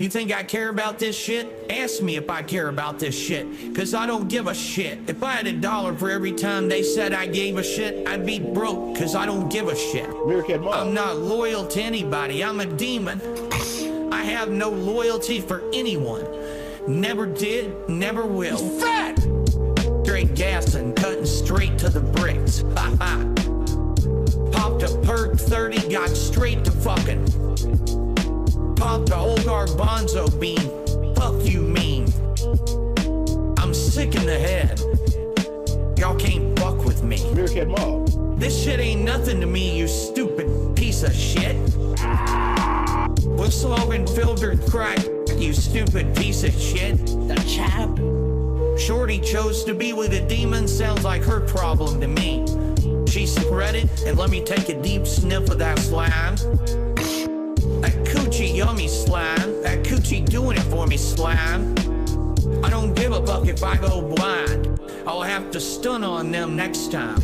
You think I care about this shit? Ask me if I care about this shit. Cause I don't give a shit. If I had a dollar for every time they said I gave a shit, I'd be broke cause I don't give a shit. I'm not loyal to anybody. I'm a demon. I have no loyalty for anyone. Never did, never will. Fat! Straight gas and cutting straight to the bricks. Ha ha. Popped a perk 30, got straight to fucking. Popped a old garbanzo bean. Fuck you mean. I'm sick in the head. Y'all can't fuck with me. Meerkat Mob. This shit ain't nothing to me, you stupid piece of shit. We're smoking filtered crack, you stupid piece of shit. The chap. Shorty chose to be with a demon, sounds like her problem to me. She spread it and let me take a deep sniff of that slime. Coochie yummy slime. That coochie doing it for me slime. I don't give a fuck if I go blind. I'll have to stun on them next time.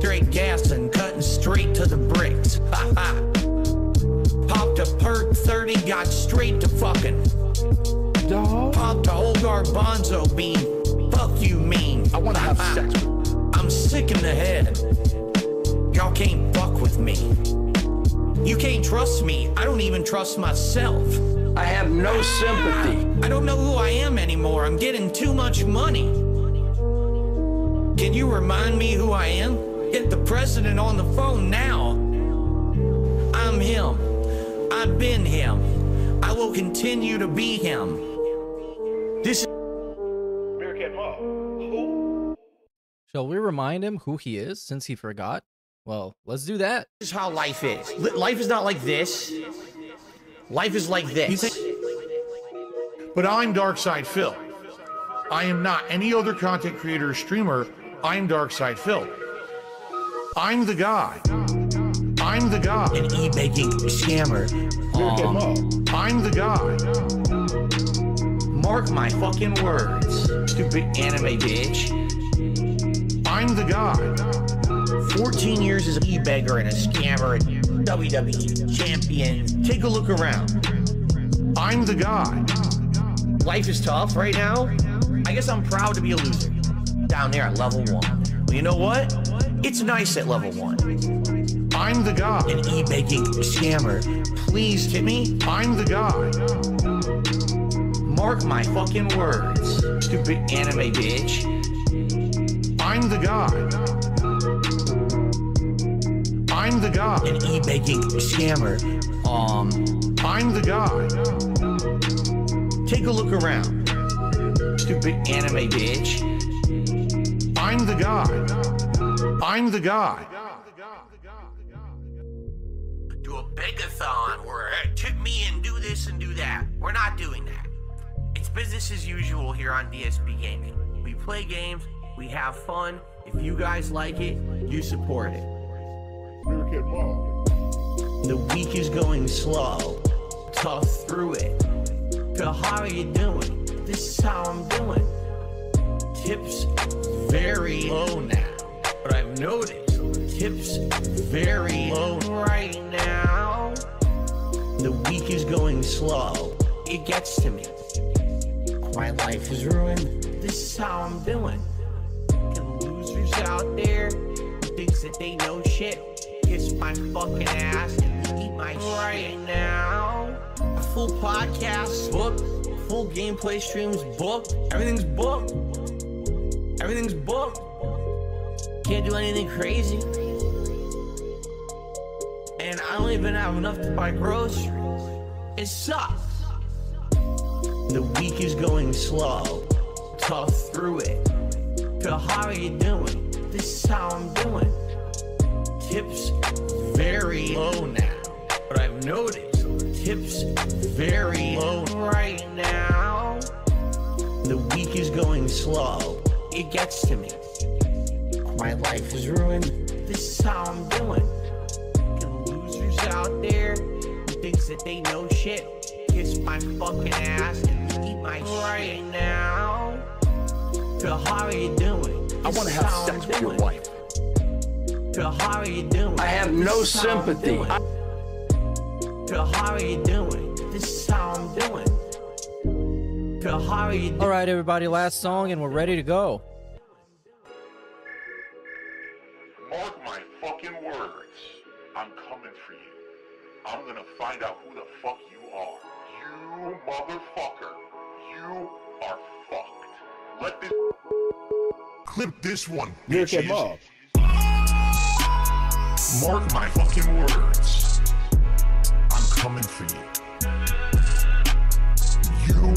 Straight gas and cutting straight to the bricks. Ha ha. Popped a perk 30, got straight to fucking. Dog. Popped a old garbanzo bean. Fuck you mean. I wanna have Ha, ha. sex with I'm sick in the head. Y'all can't fuck with me. You can't trust me. I don't even trust myself. I have no sympathy. I don't know who I am anymore. I'm getting too much money. Can you remind me who I am? Get the president on the phone now. I'm him. I've been him. I will continue to be him. This Meerkat Mob. Who? Shall we remind him who he is since he forgot? Well, let's do that. This is how life is. Li- Life is not like this. Life is like this. But I'm DarkSyde Phil. I am not any other content creator or streamer. I'm DarkSyde Phil. I'm the guy. I'm the guy. An e-baking scammer. Um, I'm the guy. mark my fucking words. Stupid anime bitch. I'm the guy. 14 years as an e-beggar and a scammer and WWE champion. Take a look around. I'm the guy. Life is tough right now. I guess I'm proud to be a loser. Down there at level one. Well, you know what? It's nice at level one. I'm the guy. An e begging scammer. Please, Timmy. I'm the guy. Mark my fucking words. Stupid anime bitch. I'm the guy. I'm the guy. An e-banking scammer. Um, I'm the guy. take a look around. Stupid anime bitch. I'm the guy. I'm the guy. Do a begathon where tip me and do this and do that. We're not doing that. It's business as usual here on DSP Gaming. We play games, we have fun. If you guys like it, you support it. The week is going slow. Tough through it. So how are you doing? This is how I'm doing. Tips very low now. But I've noticed tips very low right now. The week is going slow. It gets to me. My life is ruined. This is how I'm doing. And losers out there thinks that they know shit. Kiss my fucking ass and eat my right now. A full podcast booked. Full gameplay streams booked. Everything's booked. Everything's booked. Can't do anything crazy. And I don't even have enough to buy groceries. It sucks. The week is going slow. Tough through it. So how are you doing? This is how I'm doing. Tips very low now. But I've noticed tips very low right now. The week is going slow. It gets to me. My life is ruined. This is how I'm doing. Losers out there who thinks that they know shit. Kiss my fucking ass and eat my right now. So how are you doing? I This want to have sex with your wife. So how are you doing? I have no is how I'm sympathy. doing. So how are you doing? This is how I'm doing. to how you do. All right, everybody, last song, and we're ready to go. Mark my fucking words. I'm coming for you. I'm gonna find out who the fuck you are. You motherfucker. You are fucked. Let this clip this one, Meerkat bitches. Mob. Mark my fucking words. I'm coming for you. You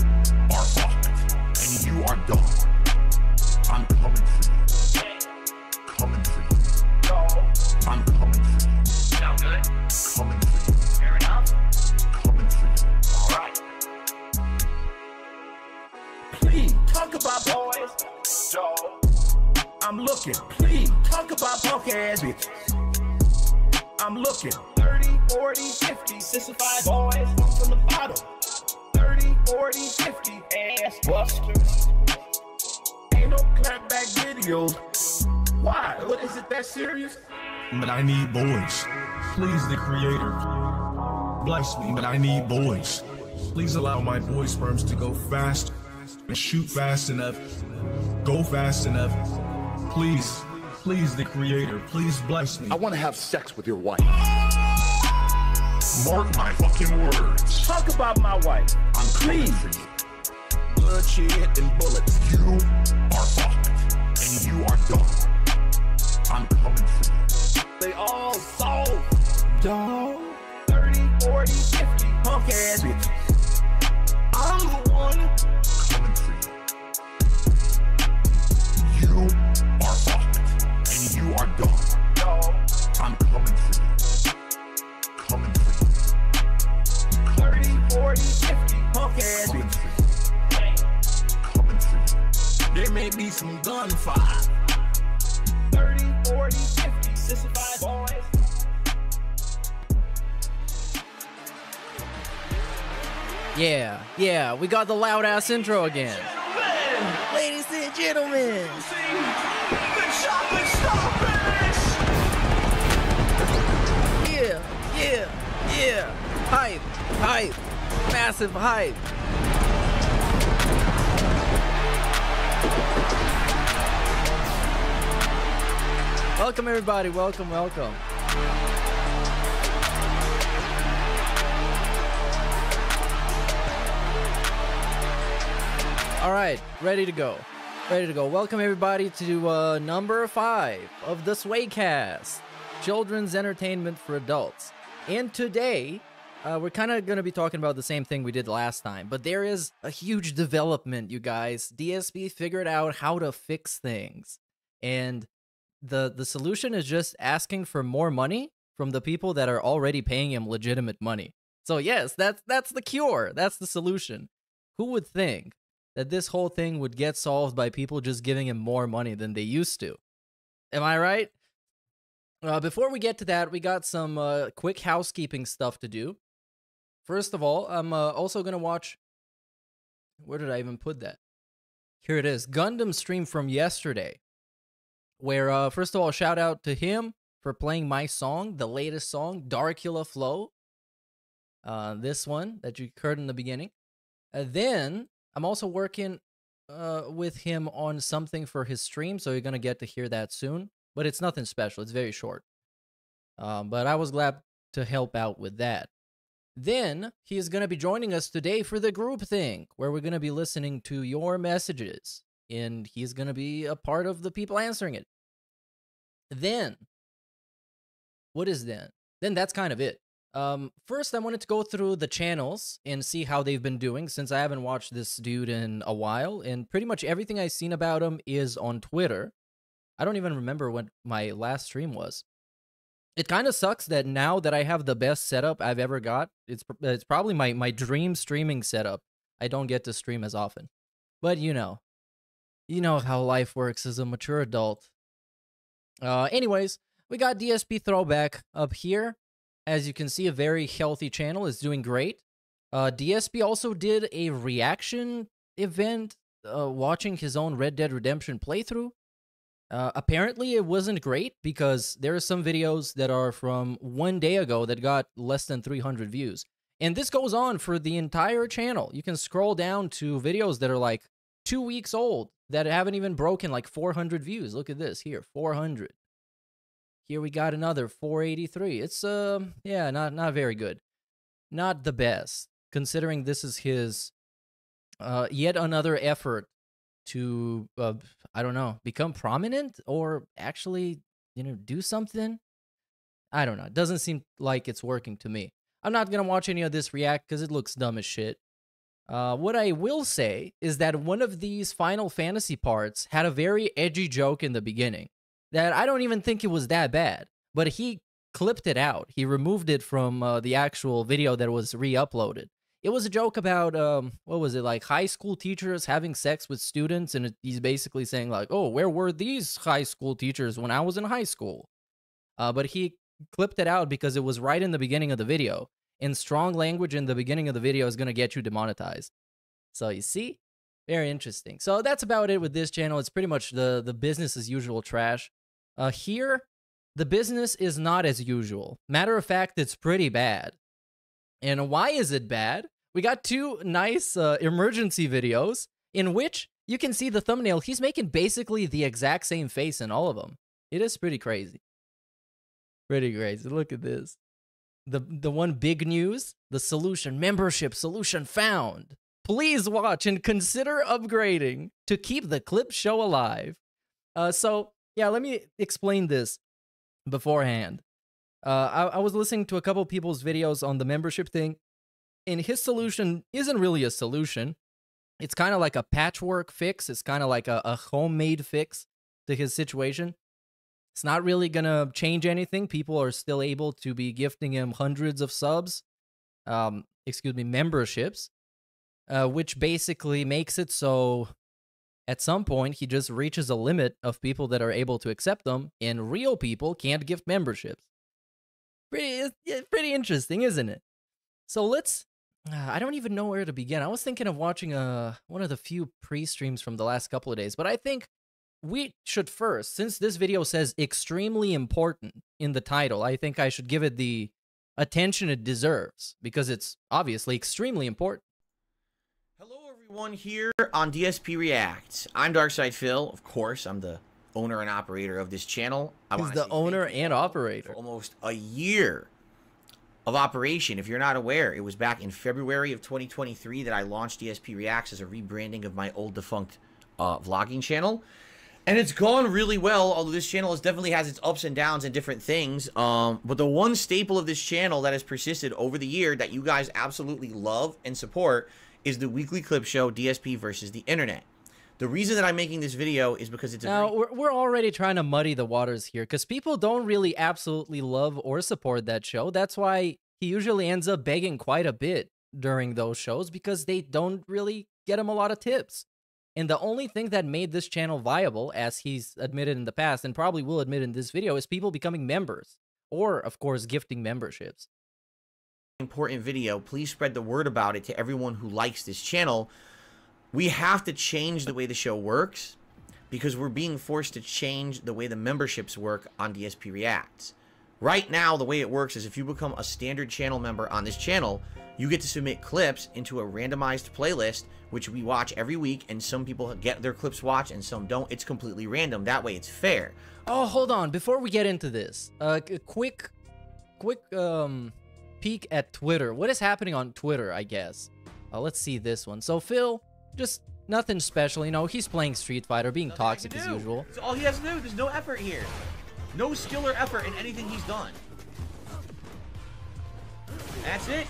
are fucked. And you are done. I'm coming for you. Coming for you. I'm coming for you. Sound good? Coming for you. Fair enough. Coming for you. All right. Please talk about boys. Yo, I'm looking. Please talk about punk ass bitches. I'm looking. 30, 40, 50, 65 boys from the bottom. 30, 40, 50 ass busters. Ain't no clapback videos. Why? What is it that serious? but I need boys. Please, the Creator, bless me, but I need boys. Please allow my boy sperms to go fast and shoot fast enough, go fast enough. Please, please, the Creator, please bless me. I want to have sex with your wife. Mark my fucking words. Talk about my wife. I'm coming Please. for you. Bloodshed and bullets. You are fucked. And you are done. I'm coming for you. They all sold. Dog. 30, 40, 50 punk ass bitches. I'm the one. Coming for you. You are fucked. And done. I'm coming for you. Coming for you. 30, 40, 50 punk ass bitches. Coming for you. There may be some gunfire. 30, 40, 50, 65 boys. Yeah, yeah, we got the loud ass intro again. Ladies and gentlemen. Yeah, yeah, yeah. Hype, hype, massive hype. Welcome, everybody. Welcome, welcome. All right, ready to go. Ready to go. Welcome everybody to uh, number five of the Swaycast, children's entertainment for adults. And today, uh, we're kind of going to be talking about the same thing we did last time, but there is a huge development, you guys. DSP figured out how to fix things, and the the solution is just asking for more money from the people that are already paying him legitimate money. So yes, that's that's the cure. That's the solution. Who would think that this whole thing would get solved by people just giving him more money than they used to? Am I right? Uh, before we get to that, we got some uh, quick housekeeping stuff to do. First of all, I'm uh, also gonna watch. Where did I even put that? Here it is. Gundam stream from yesterday. Where uh, first of all, shout out to him for playing my song, the latest song, Darkula Flow. Uh, this one that you heard in the beginning. Uh, then I'm also working with him on something for his stream, so you're gonna get to hear that soon. But it's nothing special; it's very short. Um, but I was glad to help out with that. Then he is gonna be joining us today for the group thing, where we're gonna be listening to your messages, and he's gonna be a part of the people answering it. Then, what is then? Then that's kind of it. Um, first, I wanted to go through the channels and see how they've been doing since I haven't watched this dude in a while, and pretty much everything I've seen about him is on Twitter. I don't even remember what my last stream was. It kind of sucks that now that I have the best setup I've ever got, it's it's probably my my dream streaming setup. I don't get to stream as often, but you know, you know how life works as a mature adult. Uh, anyways, we got DSP throwback up here. As you can see, a very healthy channel is doing great. Uh, DSP also did a reaction event uh, watching his own Red Dead Redemption playthrough. Uh, apparently, it wasn't great because there are some videos that are from one day ago that got less than 300 views. And this goes on for the entire channel. You can scroll down to videos that are like two weeks old that haven't even broken like 400 views. Look at this here, 400. Here we got another 483. It's uh, yeah, not not very good. Not the best considering this is his uh yet another effort to uh, I don't know, become prominent or actually, you know, do something. I don't know. It doesn't seem like it's working to me. I'm not going to watch any of this react cuz it looks dumb as shit. Uh, what I will say is that one of these Final Fantasy parts had a very edgy joke in the beginning that I don't even think it was that bad, but he clipped it out. He removed it from uh, the actual video that was re-uploaded. It was a joke about um, what was it like high school teachers having sex with students, and he's basically saying like, "Oh, where were these high school teachers when I was in high school?" Uh, but he clipped it out because it was right in the beginning of the video, and strong language in the beginning of the video is going to get you demonetized. So you see, very interesting. So that's about it with this channel. It's pretty much the the business as usual trash. Uh, here, the business is not as usual. Matter of fact, it's pretty bad. And why is it bad? We got two nice uh, emergency videos in which you can see the thumbnail. He's making basically the exact same face in all of them. It is pretty crazy. Pretty crazy. Look at this the the one big news, the solution membership solution found. Please watch and consider upgrading to keep the clip show alive. Uh, so yeah, let me explain this beforehand. Uh, I, I was listening to a couple people's videos on the membership thing, and his solution isn't really a solution. It's kind of like a patchwork fix. It's kind of like a, a homemade fix to his situation. It's not really going to change anything. People are still able to be gifting him hundreds of subs, um, excuse me, memberships, uh, which basically makes it so at some point he just reaches a limit of people that are able to accept them, and real people can't gift memberships. Pretty, pretty interesting, isn't it? So let's. Uh, I don't even know where to begin. I was thinking of watching uh, one of the few pre streams from the last couple of days, but I think we should first, since this video says extremely important in the title, I think I should give it the attention it deserves because it's obviously extremely important. Hello, everyone, here on DSP React. I'm DarkSyde Phil. Of course, I'm the owner and operator of this channel. I He's the owner and operator. almost a year of operation. If you're not aware, it was back in February of 2023 that I launched DSP Reacts as a rebranding of my old defunct uh, vlogging channel and it's gone really well although this channel has definitely has its ups and downs and different things um, but the one staple of this channel that has persisted over the year that you guys absolutely love and support is the weekly clip show dsp versus the internet the reason that i'm making this video is because it's now very- we're already trying to muddy the waters here because people don't really absolutely love or support that show that's why he usually ends up begging quite a bit during those shows because they don't really get him a lot of tips and the only thing that made this channel viable, as he's admitted in the past and probably will admit in this video, is people becoming members or, of course, gifting memberships. Important video. Please spread the word about it to everyone who likes this channel. We have to change the way the show works because we're being forced to change the way the memberships work on DSP Reacts. Right now, the way it works is if you become a standard channel member on this channel, you get to submit clips into a randomized playlist which we watch every week, and some people get their clips watched and some don't. It's completely random. That way, it's fair. Oh, hold on. Before we get into this, uh, a quick, quick um, peek at Twitter. What is happening on Twitter? I guess. Uh, let's see this one. So Phil, just nothing special. You know, he's playing Street Fighter, being nothing toxic as usual. It's all he has to do. There's no effort here. No skill or effort in anything he's done. That's it.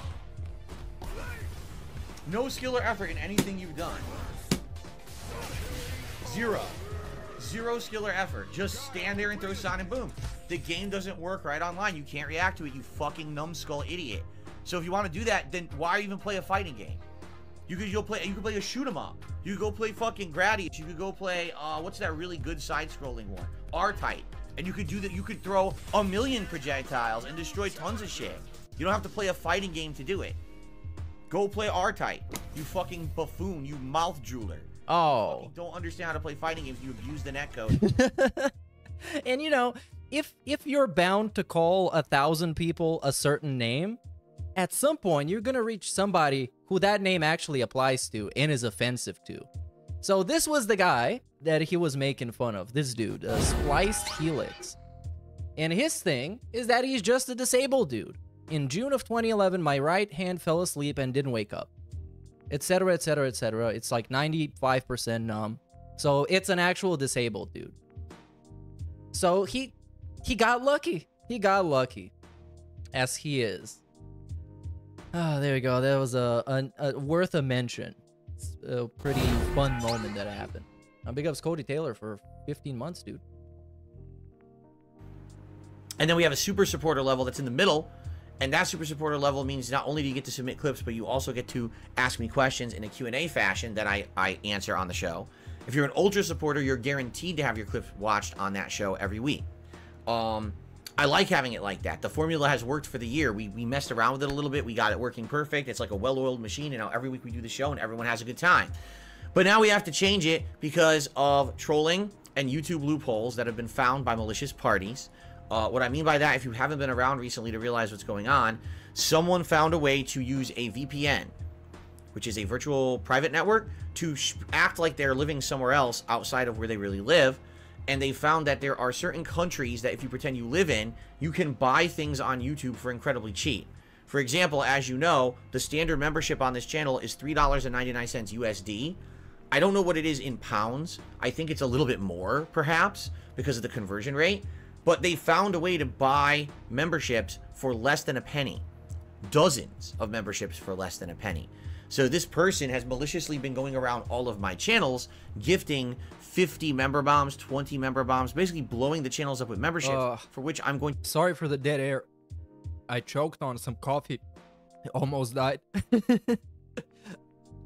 No skill or effort in anything you've done. Zero. Zero skill or effort. Just stand there and throw Sonic Boom. The game doesn't work right online. You can't react to it, you fucking numbskull idiot. So if you want to do that, then why even play a fighting game? You could go play. You could play a shoot 'em up. You could go play fucking Gradius. You could go play. Uh, what's that really good side-scrolling one? R-Type. And you could do that. You could throw a million projectiles and destroy tons of shit. You don't have to play a fighting game to do it. Go play R-Type. You fucking buffoon. You mouth jeweler. Oh. You don't understand how to play fighting games. You abuse the netcode. and you know, if if you're bound to call a thousand people a certain name, at some point you're gonna reach somebody who that name actually applies to and is offensive to. So this was the guy that he was making fun of. This dude, uh, Spliced Helix. And his thing is that he's just a disabled dude. In June of 2011, my right hand fell asleep and didn't wake up. Etc. Etc. Etc. It's like 95% numb. So it's an actual disabled dude. So he he got lucky. He got lucky. As he is. Ah, there we go. That was a, a, a worth a mention. It's a pretty fun moment that happened. Now big ups Cody Taylor for 15 months, dude. And then we have a super supporter level that's in the middle. And that super supporter level means not only do you get to submit clips, but you also get to ask me questions in a Q&A fashion that I, I answer on the show. If you're an ultra supporter, you're guaranteed to have your clips watched on that show every week. Um, I like having it like that. The formula has worked for the year. We, we messed around with it a little bit. We got it working perfect. It's like a well-oiled machine. And now every week we do the show and everyone has a good time. But now we have to change it because of trolling and YouTube loopholes that have been found by malicious parties. Uh, what I mean by that, if you haven't been around recently to realize what's going on, someone found a way to use a VPN, which is a virtual private network, to act like they're living somewhere else outside of where they really live. And they found that there are certain countries that if you pretend you live in, you can buy things on YouTube for incredibly cheap. For example, as you know, the standard membership on this channel is $3.99 USD. I don't know what it is in pounds. I think it's a little bit more, perhaps, because of the conversion rate but they found a way to buy memberships for less than a penny. Dozens of memberships for less than a penny. So this person has maliciously been going around all of my channels, gifting 50 member bombs, 20 member bombs, basically blowing the channels up with memberships, uh, for which I'm going. Sorry for the dead air. I choked on some coffee. Almost died.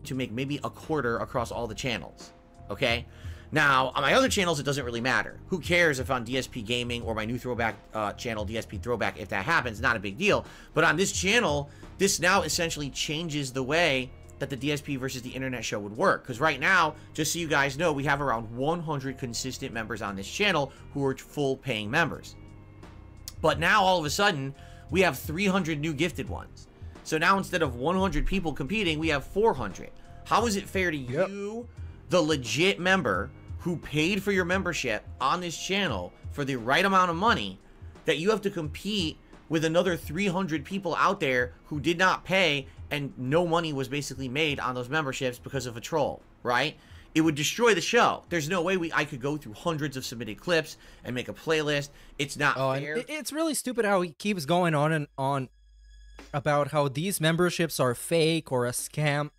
to make maybe a quarter across all the channels. Okay? Now, on my other channels, it doesn't really matter. Who cares if on DSP Gaming or my new throwback uh, channel, DSP Throwback, if that happens, not a big deal. But on this channel, this now essentially changes the way that the DSP versus the internet show would work. Because right now, just so you guys know, we have around 100 consistent members on this channel who are full paying members. But now, all of a sudden, we have 300 new gifted ones. So now instead of 100 people competing, we have 400. How is it fair to yep. you the legit member who paid for your membership on this channel for the right amount of money that you have to compete with another 300 people out there who did not pay and no money was basically made on those memberships because of a troll, right? It would destroy the show. There's no way we I could go through hundreds of submitted clips and make a playlist. It's not oh, fair. It's really stupid how he keeps going on and on about how these memberships are fake or a scam.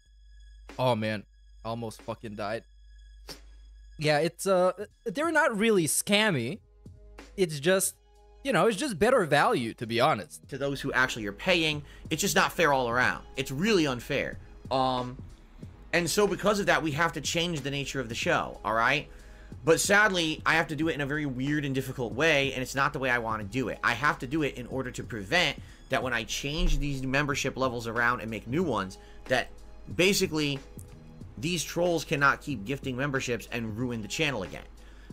Oh man, almost fucking died. Yeah, it's uh they're not really scammy. It's just you know, it's just better value to be honest. To those who actually are paying, it's just not fair all around. It's really unfair. Um and so because of that, we have to change the nature of the show, all right? But sadly, I have to do it in a very weird and difficult way, and it's not the way I want to do it. I have to do it in order to prevent that when I change these membership levels around and make new ones, that basically these trolls cannot keep gifting memberships and ruin the channel again.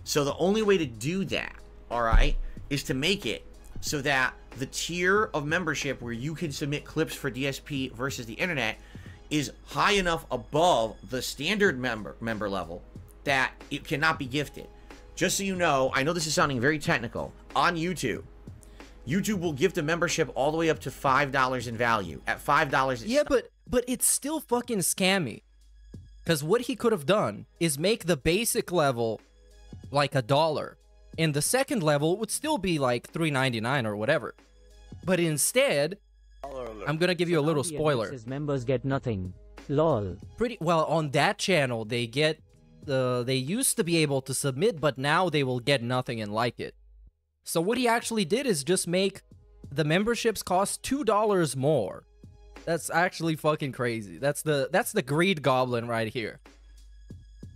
So the only way to do that, all right, is to make it so that the tier of membership where you can submit clips for DSP versus the internet is high enough above the standard member member level that it cannot be gifted. Just so you know, I know this is sounding very technical. On YouTube, YouTube will gift a membership all the way up to five dollars in value. At five dollars, yeah, but but it's still fucking scammy. Because what he could have done is make the basic level like a dollar. And the second level would still be like 3.99 or whatever. But instead, I'm gonna give you a little spoiler. His members get nothing. Lol. Pretty well on that channel they get uh, they used to be able to submit, but now they will get nothing and like it. So what he actually did is just make the memberships cost two dollars more. That's actually fucking crazy. That's the that's the greed goblin right here.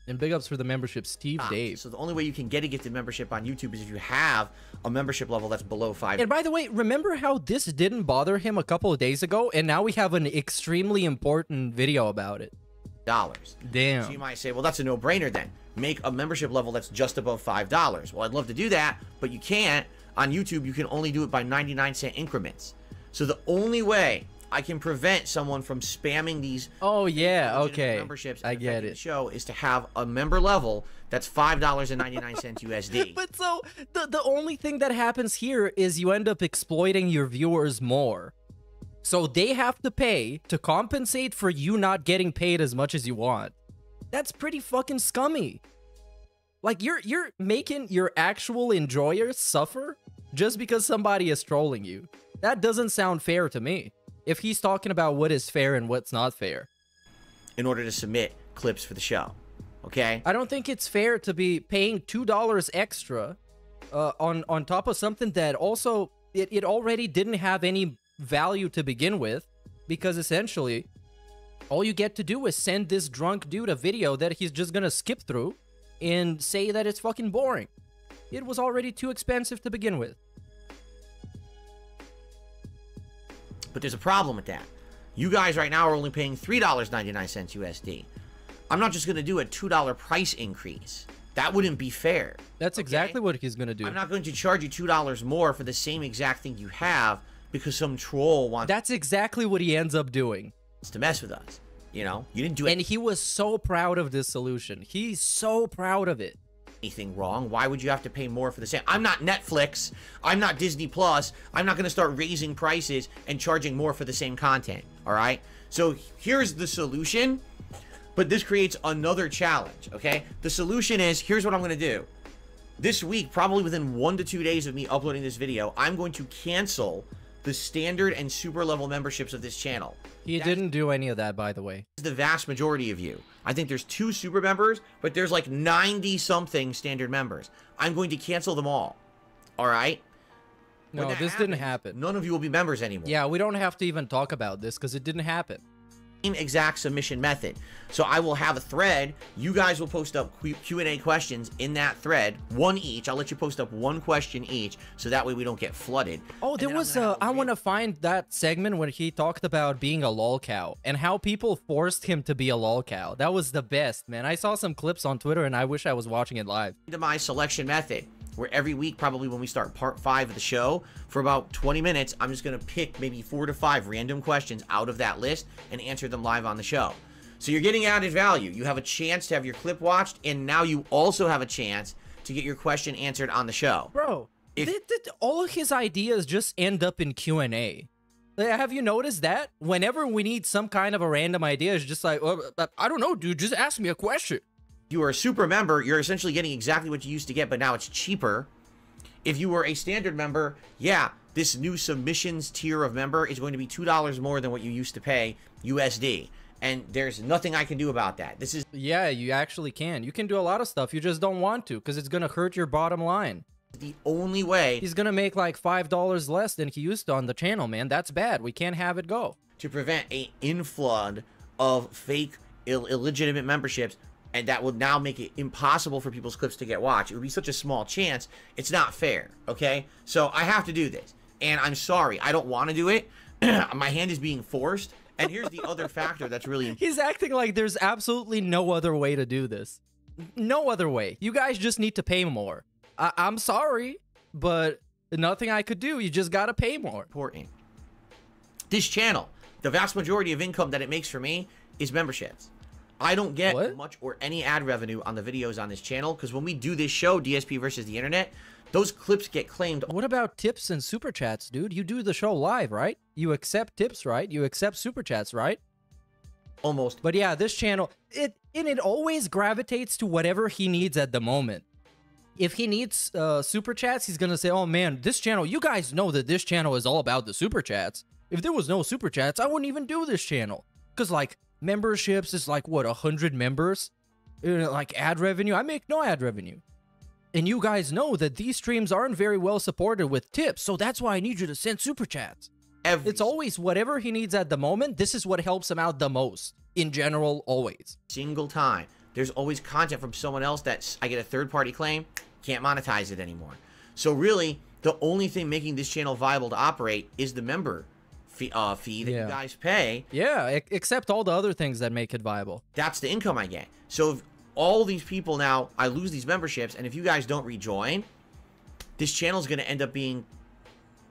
And big ups for the membership, Steve ah, Dave. So the only way you can get a gifted membership on YouTube is if you have a membership level that's below five. And by the way, remember how this didn't bother him a couple of days ago, and now we have an extremely important video about it. Dollars. Damn. So you might say, well, that's a no-brainer then. Make a membership level that's just above five dollars. Well, I'd love to do that, but you can't. On YouTube, you can only do it by 99 cent increments. So the only way I can prevent someone from spamming these Oh yeah, okay. memberships. I get it. The show is to have a member level that's five dollars and ninety nine cents USD. But so the the only thing that happens here is you end up exploiting your viewers more. So they have to pay to compensate for you not getting paid as much as you want. That's pretty fucking scummy. Like you're you're making your actual enjoyers suffer just because somebody is trolling you. That doesn't sound fair to me. If he's talking about what is fair and what's not fair. in order to submit clips for the show. Okay? I don't think it's fair to be paying two dollars extra uh, on on top of something that also it, it already didn't have any value to begin with, because essentially all you get to do is send this drunk dude a video that he's just gonna skip through and say that it's fucking boring. It was already too expensive to begin with. But there's a problem with that. You guys right now are only paying $3.99 USD. I'm not just going to do a $2 price increase. That wouldn't be fair. That's exactly what he's gonna do. I'm not going to charge you $2 more for the same exact thing you have because some troll wants That's exactly what he ends up doing. to mess with us. You know, you didn't do it. And he was so proud of this solution. He's so proud of it. Anything wrong. Why would you have to pay more for the same? I'm not Netflix. I'm not Disney Plus. I'm not going to start raising prices and charging more for the same content. All right. So here's the solution, but this creates another challenge. Okay. The solution is here's what I'm going to do. This week, probably within one to two days of me uploading this video, I'm going to cancel the standard and super level memberships of this channel. He didn't do any of that, by the way. the vast majority of you. I think there's two super members, but there's like 90 something standard members. I'm going to cancel them all. All right? When No, this didn't happen. None of you will be members anymore. Yeah, we don't have to even talk about this because it didn't happen. Same exact submission method. So I will have a thread. You guys will post up Q- Q&A questions in that thread, one each. I'll let you post up one question each, so that way we don't get flooded. Oh, there was a I want to find that segment when he talked about being a lol cow and how people forced him to be a lol cow. That was the best, man. I saw some clips on Twitter and I wish I was watching it live. To my selection method where every week probably when we start part five of the show for about 20 minutes i'm just going to pick maybe four to five random questions out of that list and answer them live on the show so you're getting added value you have a chance to have your clip watched and now you also have a chance to get your question answered on the show Bro, If- th- th- all of his ideas just end up in Q&A. Have you noticed that? Whenever we need some kind of a random idea, it's just like, oh, I don't know, dude, just ask me a question. You are a super member you're essentially getting exactly what you used to get but now it's cheaper if you were a standard member yeah this new submissions tier of member is going to be $2 more than what you used to pay usd and there's nothing i can do about that this is Yeah, you actually can. You can do a lot of stuff. You just don't want to because it's going to hurt your bottom line. the only way He's gonna make like five dollars less than he used to on the channel, man. That's bad. We can't have it go. to prevent a inflood of fake Ill- illegitimate memberships and that would now make it impossible for people's clips to get watched it would be such a small chance it's not fair okay so i have to do this and i'm sorry i don't want to do it my hand is being forced and here's the other factor that's really important He's acting like there's absolutely no other way to do this. No other way. You guys just need to pay more. I- I'm sorry, but nothing I could do. You just gotta pay more. important. This channel, the vast majority of income that it makes for me is memberships. I don't get What? much or any ad revenue on the videos on this channel because when we do this show, DSP versus the internet, those clips get claimed What about tips and super chats, dude? You do the show live, right? You accept tips, right? You accept super chats, right? almost. But yeah, this channel, it and it always gravitates to whatever he needs at the moment. If he needs uh, super chats, he's gonna say, "Oh man, this channel. You guys know that this channel is all about the super chats. If there was no super chats, I wouldn't even do this channel. Cause like memberships is like what a hundred members, Uh, like ad revenue. I make no ad revenue." And you guys know that these streams aren't very well supported with tips, so that's why I need you to send super chats. Every It's always whatever he needs at the moment. This is what helps him out the most. In general, always. single time. There's always content from someone else that's I get a third party claim, can't monetize it anymore. So really, the only thing making this channel viable to operate is the member fee, uh, fee that Yeah. you guys pay. Yeah, except all the other things that make it viable. That's the income I get. So if all these people now I lose these memberships, and if you guys don't rejoin, this channel is going to end up being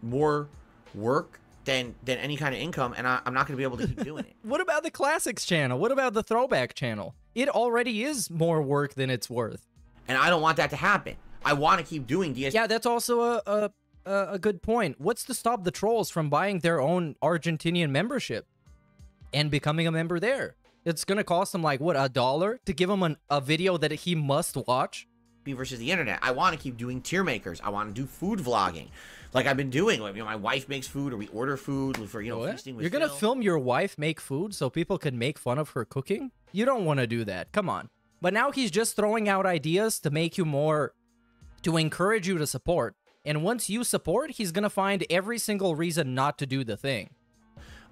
more work than than any kind of income, and I, I'm not going to be able to keep doing it. What about the classics channel? What about the throwback channel? It already is more work than it's worth. And I don't want that to happen. I want to keep doing DS. Yeah, that's also a, a a a good point. What's to stop the trolls from buying their own Argentinian membership and becoming a member there? It's gonna cost them like what a dollar to give him an, a video that he must watch. versus the internet. I want to keep doing tier makers. I want to do food vlogging, like I've been doing. Like, you know, my wife makes food, or we order food for you know What? feasting with. You're gonna Phil. film your wife make food so people can make fun of her cooking? You don't want to do that. Come on. But now he's just throwing out ideas to make you more, to encourage you to support. And once you support, he's gonna find every single reason not to do the thing.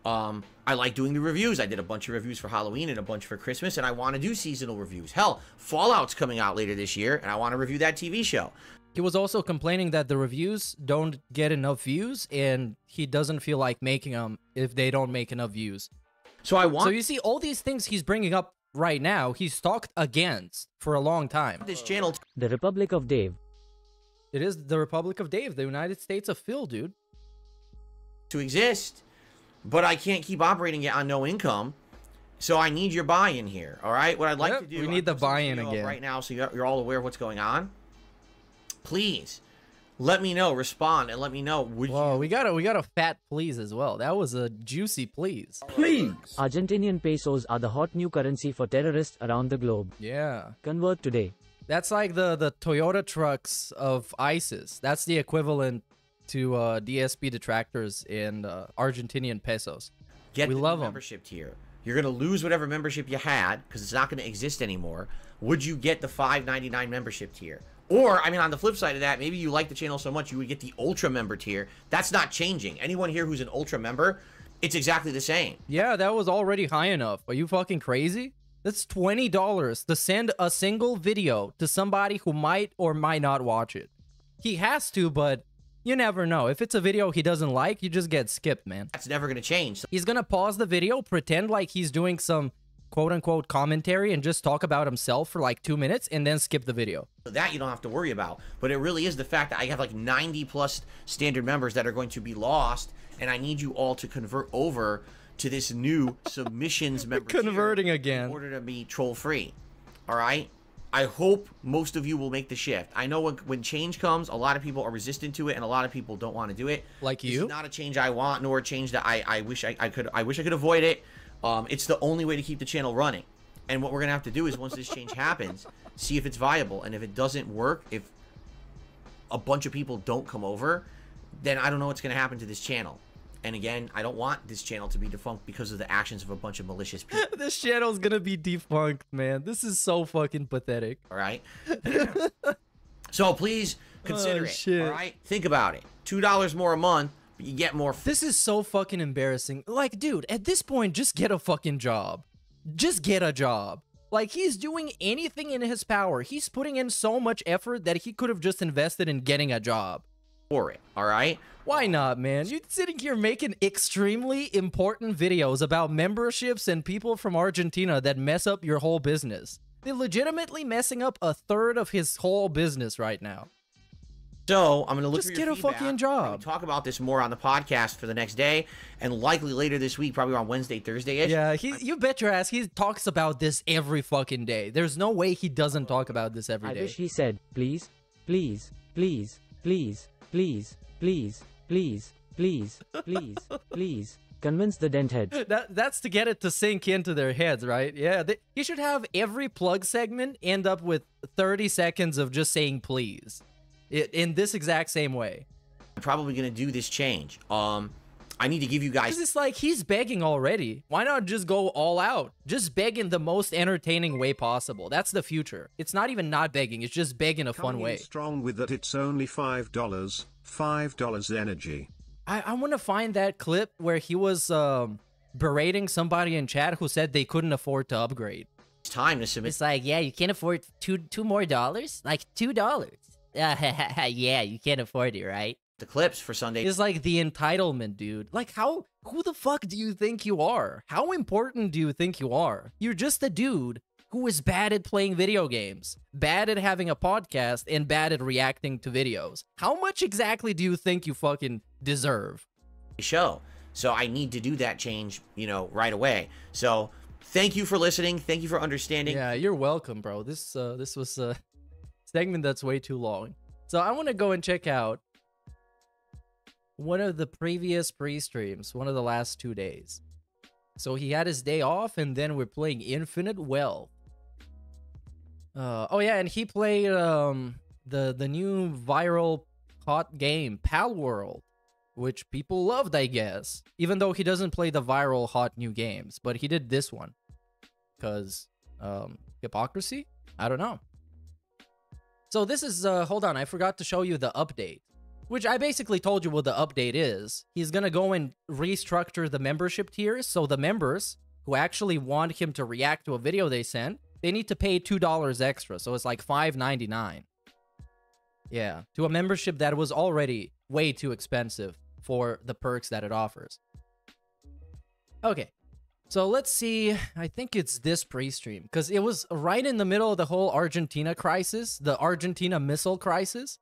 Um, I like doing the reviews. I did a bunch of reviews for Halloween and a bunch for Christmas, and I want to do seasonal reviews. Hell, Fallout's coming out later this year, and I want to review that TV show. He was also complaining that the reviews don't get enough views, and he doesn't feel like making them if they don't make enough views. So I want So you see, all these things he's bringing up right now, he's talked against for a long time. this channel The Republic of Dave. It is the Republic of Dave, the United States of Phil, dude. to exist, but I can't keep operating it on no income. So I need your buy-in here. All right, what I'd like Yep, to do. we I'm need the buy-in again. right now, so you're you're all aware of what's going on. Please, let me know. Respond and let me know. Would Whoa, you we got a we got a fat please as well. That was a juicy please. Please. Argentinian pesos are the hot new currency for terrorists around the globe. Yeah. Convert today. That's like the the Toyota trucks of ISIS. That's the equivalent to uh, DSP detractors in uh, Argentinian pesos. get we the love membership tier? You're gonna lose whatever membership you had because it's not gonna exist anymore. Would you get the 5.99 membership tier? Or, I mean, on the flip side of that, maybe you like the channel so much you would get the ultra member tier. That's not changing. Anyone here who's an ultra member, it's exactly the same. Yeah, that was already high enough. Are you fucking crazy? That's twenty dollars to send a single video to somebody who might or might not watch it. He has to, but you never know. If it's a video he doesn't like, you just get skipped, man. That's never gonna change. He's gonna pause the video, pretend like he's doing some quote unquote commentary, and just talk about himself for like two minutes, and then skip the video. That you don't have to worry about. But it really is the fact that I have like 90 plus standard members that are going to be lost, and I need you all to convert over to this new submissions member Converting again. in order to be troll free. All right. I hope most of you will make the shift. I know when, when change comes, a lot of people are resistant to it, and a lot of people don't want to do it. Like you? is not a change I want, nor a change that I, I wish I, I could. I wish I could avoid it. Um, it's the only way to keep the channel running. And what we're gonna have to do is once this change happens, see if it's viable. And if it doesn't work, if a bunch of people don't come over, then I don't know what's gonna happen to this channel. And again, I don't want this channel to be defunct because of the actions of a bunch of malicious people. this channel's gonna be defunct, man. This is so fucking pathetic. All right. so please consider Oh, it. shit. All right. Think about it. Two dollars more a month, but you get more. This is so fucking embarrassing. Like, dude, at this point, just get a fucking job. Just get a job. Like, he's doing anything in his power. He's putting in so much effort that he could have just invested in getting a job. For it. All right. Why not, man? You're sitting here making extremely important videos about memberships and people from Argentina that mess up your whole business. They're legitimately messing up a third of his whole business right now. So I'm gonna look Just for your get a feedback. fucking job. We can talk about this more on the podcast for the next day, and likely later this week, probably on Wednesday, Thursday ish. Yeah, he, you bet your ass he talks about this every fucking day. There's no way he doesn't talk about this every day. I wish he said, please, please, please, please, please, please, please, please, please, please. Convince the dent head. That that's to get it to sink into their heads, right? Yeah, they, you should have every plug segment end up with 30 seconds of just saying please, I in this exact same way. I'm probably gonna do this change. Um, I need to give you guys. Because it's like he's begging already. Why not just go all out? Just beg in the most entertaining way possible. That's the future. It's not even not begging. It's just beg in a fun Coming in way. Strong with that it's only five dollars, five dollars energy. I, I want to find that clip where he was um, berating somebody in chat who said they couldn't afford to upgrade. It's time to submit. It's like, yeah, you can't afford two two more dollars, like two dollars. yeah, you can't afford it, right? The clips for Sunday. is like the entitlement, dude. Like, how? Who the fuck do you think you are? How important do you think you are? You're just a dude who is bad at playing video games, bad at having a podcast, and bad at reacting to videos. How much exactly do you think you fucking deserve? show. So I need to do that change, you know, right away. So thank you for listening. Thank you for understanding. Yeah, you're welcome, bro. This uh this was a segment that's way too long. So I want to go and check out one of the previous pre-streams, one of the last two days. So he had his day off, and then we're playing Infinite Wealth. Uh, oh yeah, and he played um the the new viral hot game Palworld, which people loved, I guess. Even though he doesn't play the viral hot new games, but he did this one because um hypocrisy. I don't know. So this is uh hold on, I forgot to show you the update. Which I basically told you what the update is. He's gonna go and restructure the membership tiers, so the members who actually want him to react to a video they sent, they need to pay two dollars extra, so it's like five ninety nine. Yeah, to a membership that was already way too expensive for the perks that it offers. Okay, so let's see. I think it's this pre-stream because it was right in the middle of the whole Argentina crisis, the Argentina missile crisis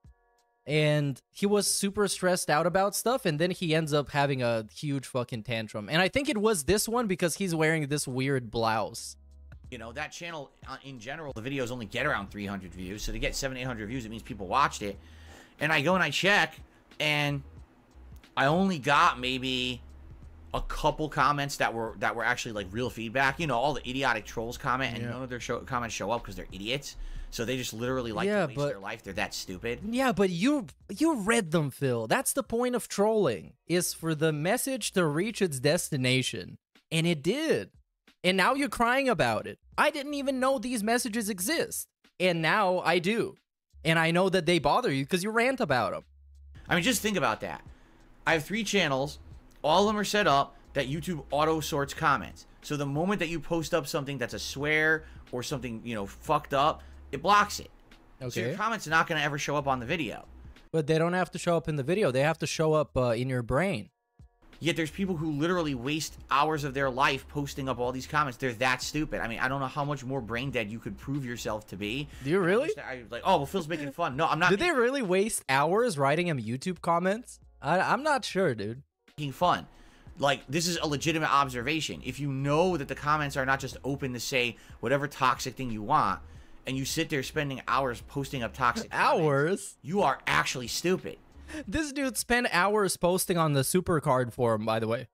and he was super stressed out about stuff and then he ends up having a huge fucking tantrum and i think it was this one because he's wearing this weird blouse You know, that channel uh, in general, the videos only get around 300 views. So to get 700, 800 views, it means people watched it. And I go and I check, and I only got maybe a couple comments that were that were actually like real feedback. You know, all the idiotic trolls comment, and Yeah. none of their show, comments show up because they're idiots. So they just literally like Yeah, to waste but- their life. They're that stupid. yeah but you you read them phil that's the point of trolling is for the message to reach its destination and it did and now you're crying about it i didn't even know these messages exist and now i do and i know that they bother you because you rant about them I mean, just think about that. I have three channels. All of them are set up that YouTube auto sorts comments. So the moment that you post up something that's a swear or something, you know, fucked up, it blocks it. Okay. So your comments are not going to ever show up on the video. but they don't have to show up in the video they have to show up uh, in your brain Yet there's people who literally waste hours of their life posting up all these comments. They're that stupid. I mean, I don't know how much more brain dead you could prove yourself to be. do you really I was like, oh, well, Phil's making fun. No, I'm not Did they really waste hours writing him YouTube comments? I, I'm not sure, dude. making fun. Like, this is a legitimate observation. If you know that the comments are not just open to say whatever toxic thing you want, and you sit there spending hours posting up toxic comments, Hours? you are actually stupid. This dude spent hours posting on the Supercard forum, by the way.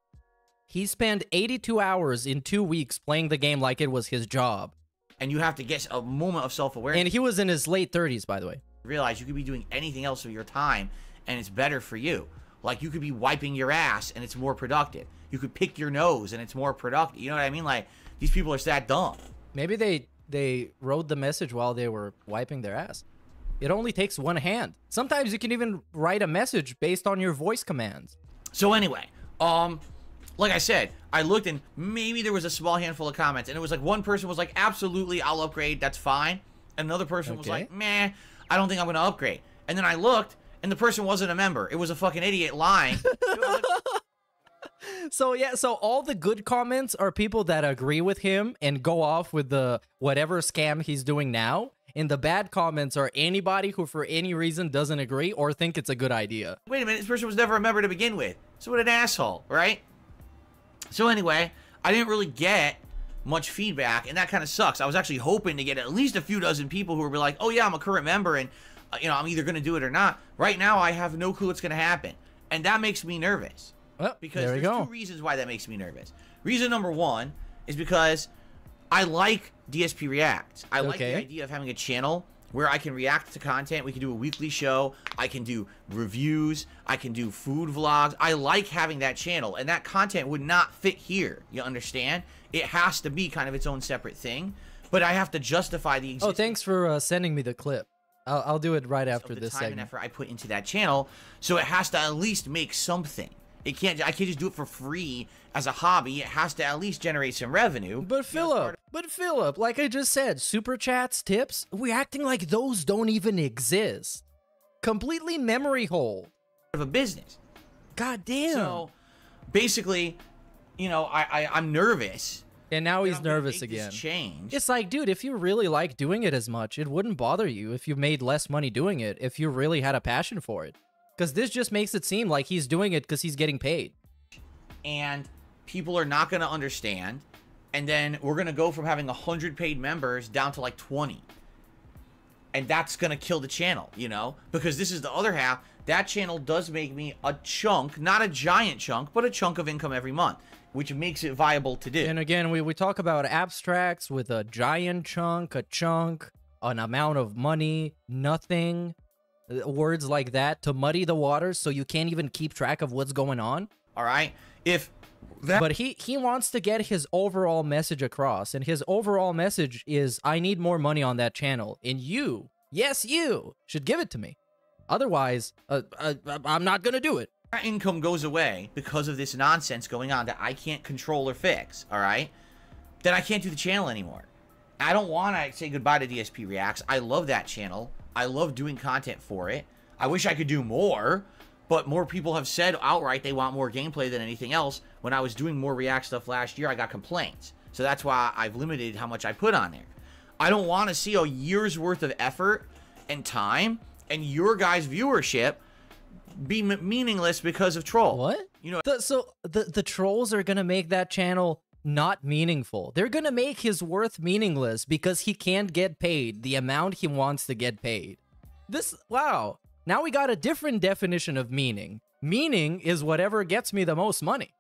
He spent 82 hours in two weeks playing the game like it was his job. And you have to get a moment of self awareness. And he was in his late 30s, by the way. realize you could be doing anything else with your time and it's better for you. Like you could be wiping your ass and it's more productive. You could pick your nose and it's more productive. You know what I mean? Like these people are that dumb. Maybe they they wrote the message while they were wiping their ass. It only takes one hand. Sometimes you can even write a message based on your voice commands. So anyway, um, like I said, I looked and maybe there was a small handful of comments, and it was like one person was like, "Absolutely, I'll upgrade. That's fine," and another person was like, "Meh, I don't think I'm gonna upgrade." And then I looked, and the person wasn't a member. It was a fucking idiot lying. So yeah, so all the good comments are people that agree with him and go off with the whatever scam he's doing now. And the bad comments are anybody who for any reason doesn't agree or think it's a good idea. Wait a minute, this person was never a member to begin with. So what an asshole, right? So anyway, I didn't really get much feedback, and that kind of sucks. I was actually hoping to get at least a few dozen people who would be like, "Oh yeah, I'm a current member, and uh, you know I'm either going to do it or not." Right now, I have no clue what's going to happen, and that makes me nervous. Well, because there there's go. two reasons why that makes me nervous. Reason number one is because I like DSP React. I like Okay. the idea of having a channel where I can react to content. We can do a weekly show. I can do reviews. I can do food vlogs. I like having that channel, and that content would not fit here. You understand? It has to be kind of its own separate thing. But I have to justify the Oh, thanks for uh, sending me the clip. I'll, I'll do it right after the this time and effort I put into that channel. So it has to at least make something. It can't. I can't just do it for free as a hobby. It has to at least generate some revenue. But Philip, but Philip, like I just said, super chats, tips, we're acting like those don't even exist. Completely memory hole. of a business. God damn. So basically, you know, I, I I'm nervous. and now he's nervous again. Change. It's like, dude, if you really like doing it as much, it wouldn't bother you if you made less money doing it, if you really had a passion for it. Because this just makes it seem like he's doing it because he's getting paid. and people are not going to understand. And then we're going to go from having 100 paid members down to like 20. And that's going to kill the channel, you know? Because this is the other half. That channel does make me a chunk, not a giant chunk, but a chunk of income every month, which makes it viable to do. And again, we, we talk about abstracts with a giant chunk, a chunk, an amount of money, nothing, words like that to muddy the waters so you can't even keep track of what's going on. All right? If that But he he wants to get his overall message across, and his overall message is I need more money on that channel, and you, yes, you should give it to me. Otherwise, uh, uh, I'm not gonna do it. our income goes away because of this nonsense going on that I can't control or fix, all right? Then I can't do the channel anymore. I don't want to say goodbye to DSP Reacts. I love that channel. I love doing content for it. I wish I could do more, but more people have said outright they want more gameplay than anything else. When I was doing more React stuff last year, I got complaints. So that's why I've limited how much I put on there. I don't want to see a year's worth of effort and time and your guys' viewership be m- meaningless because of troll. What? You know, The, so the the trolls are gonna make that channel not meaningful. They're gonna make his worth meaningless because he can't get paid the amount he wants to get paid. This wow. Now we got a different definition of meaning. Meaning is whatever gets me the most money.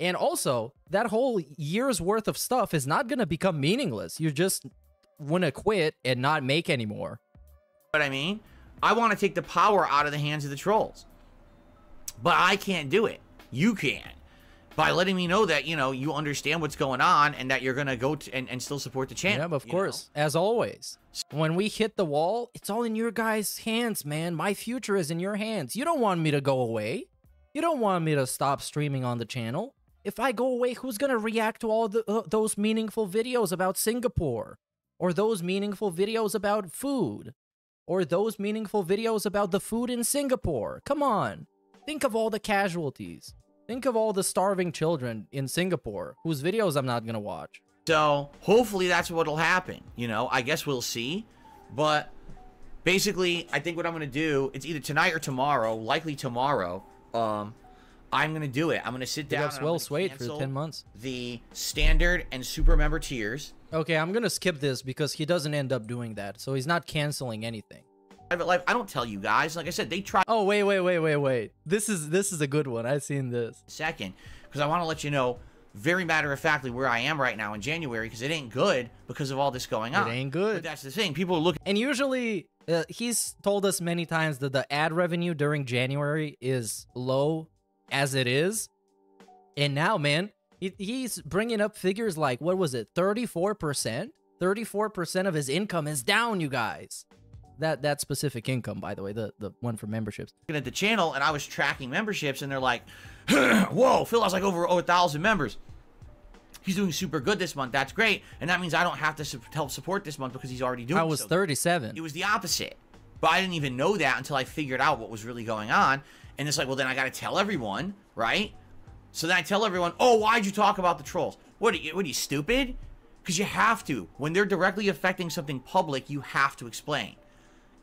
And also, that whole year's worth of stuff is not gonna become meaningless. You just wanna quit and not make anymore. what I mean? I want to take the power out of the hands of the trolls. But I can't do it. You can. By letting me know that, you know, you understand what's going on and that you're going to go to and, and still support the channel. Yeah, of you know? course. As always. When we hit the wall, it's all in your guys' hands, man. My future is in your hands. You don't want me to go away. You don't want me to stop streaming on the channel. If I go away, who's going to react to all the, uh, those meaningful videos about Singapore? Or those meaningful videos about food? Or those meaningful videos about the food in Singapore? Come on. Think of all the casualties. Think of all the starving children in Singapore whose videos I'm not going to watch. So hopefully that's what'll happen. You know, I guess we'll see. But basically, I think what I'm gonna do, it's either tonight or tomorrow, likely tomorrow. Um, I'm gonna do it. I'm gonna sit down. well swayed for cancel 10 months. The standard and super member tiers. Okay, I'm gonna skip this because he doesn't end up doing that, so he's not canceling anything. Private life. I don't tell you guys. Like I said, they try Oh wait, wait, wait, wait, wait. This is this is a good one. I've seen this. second because I want to let you know very matter of factly where I am right now in January because it ain't good because of all this going on. It ain't But good. that's the thing. People looking. And usually, uh, he's told us many times that the ad revenue during January is low as it is. And now, man, he, he's bringing up figures like what was it, 34%? 34% of his income is down, you guys. That that specific income, by the way, the the one for memberships. looking at the channel and I was tracking memberships and they're like, whoa, Phil has like over a thousand members. He's doing super good this month. That's great. And that means I don't have to su- help support this month because he's already doing I was so good. 37. It was the opposite. But I didn't even know that until I figured out what was really going on. And it's like, well, then I got to tell everyone, right? So then I tell everyone, oh, why'd you talk about the trolls? What are you, what are you stupid? Because you have to. When they're directly affecting something public, you have to explain.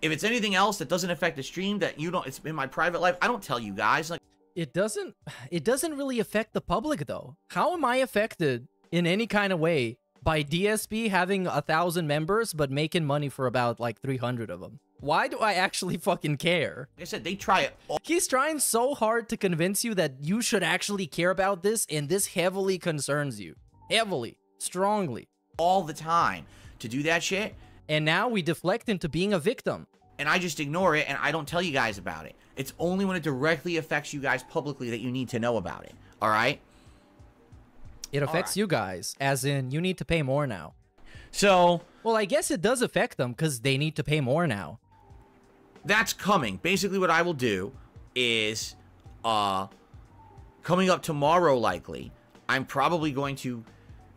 If it's anything else that doesn't affect the stream that you don't, it's in my private life, I don't tell you guys. Like, It doesn't it doesn't really affect the public though. How am I affected in any kind of way by DSP having a thousand members but making money for about like 300 of them? Why do I actually fucking care? like I said, they try it all He's trying so hard to convince you that you should actually care about this and this heavily concerns you. Heavily, strongly. all the time to do that shit. And now we deflect into being a victim. and I just ignore it and I don't tell you guys about it. It's only when it directly affects you guys publicly that you need to know about it. All right? It affects you guys, as in you need to pay more now. So, Well, I guess it does affect them because they need to pay more now. that's coming. Basically what I will do is uh coming up tomorrow likely, I'm probably going to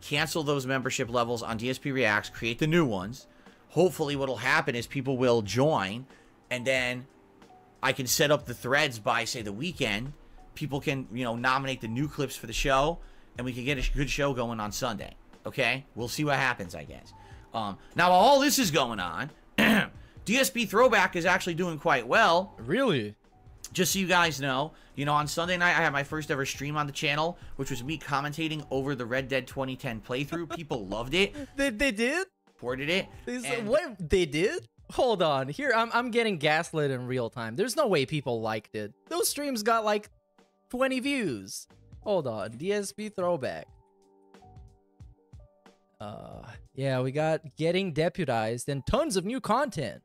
cancel those membership levels on DSP Reacts, create the new ones. Hopefully what'll happen is people will join and then I can set up the threads by say the weekend. People can, you know, nominate the new clips for the show and we can get a good show going on Sunday. Okay? We'll see what happens, I guess. Um now while all this is going on, DSP Throwback is actually doing quite well. Really? just so you guys know, you know, on Sunday night I had my first ever stream on the channel, which was me commentating over the Red Dead 2010 playthrough. People loved it, They, they did? Supported it. They and- what they did? Hold on. Here I'm I'm getting gaslit in real time. There's no way people liked it. Those streams got like 20 views. Hold on. DSP throwback. Uh yeah, we got getting deputized and tons of new content.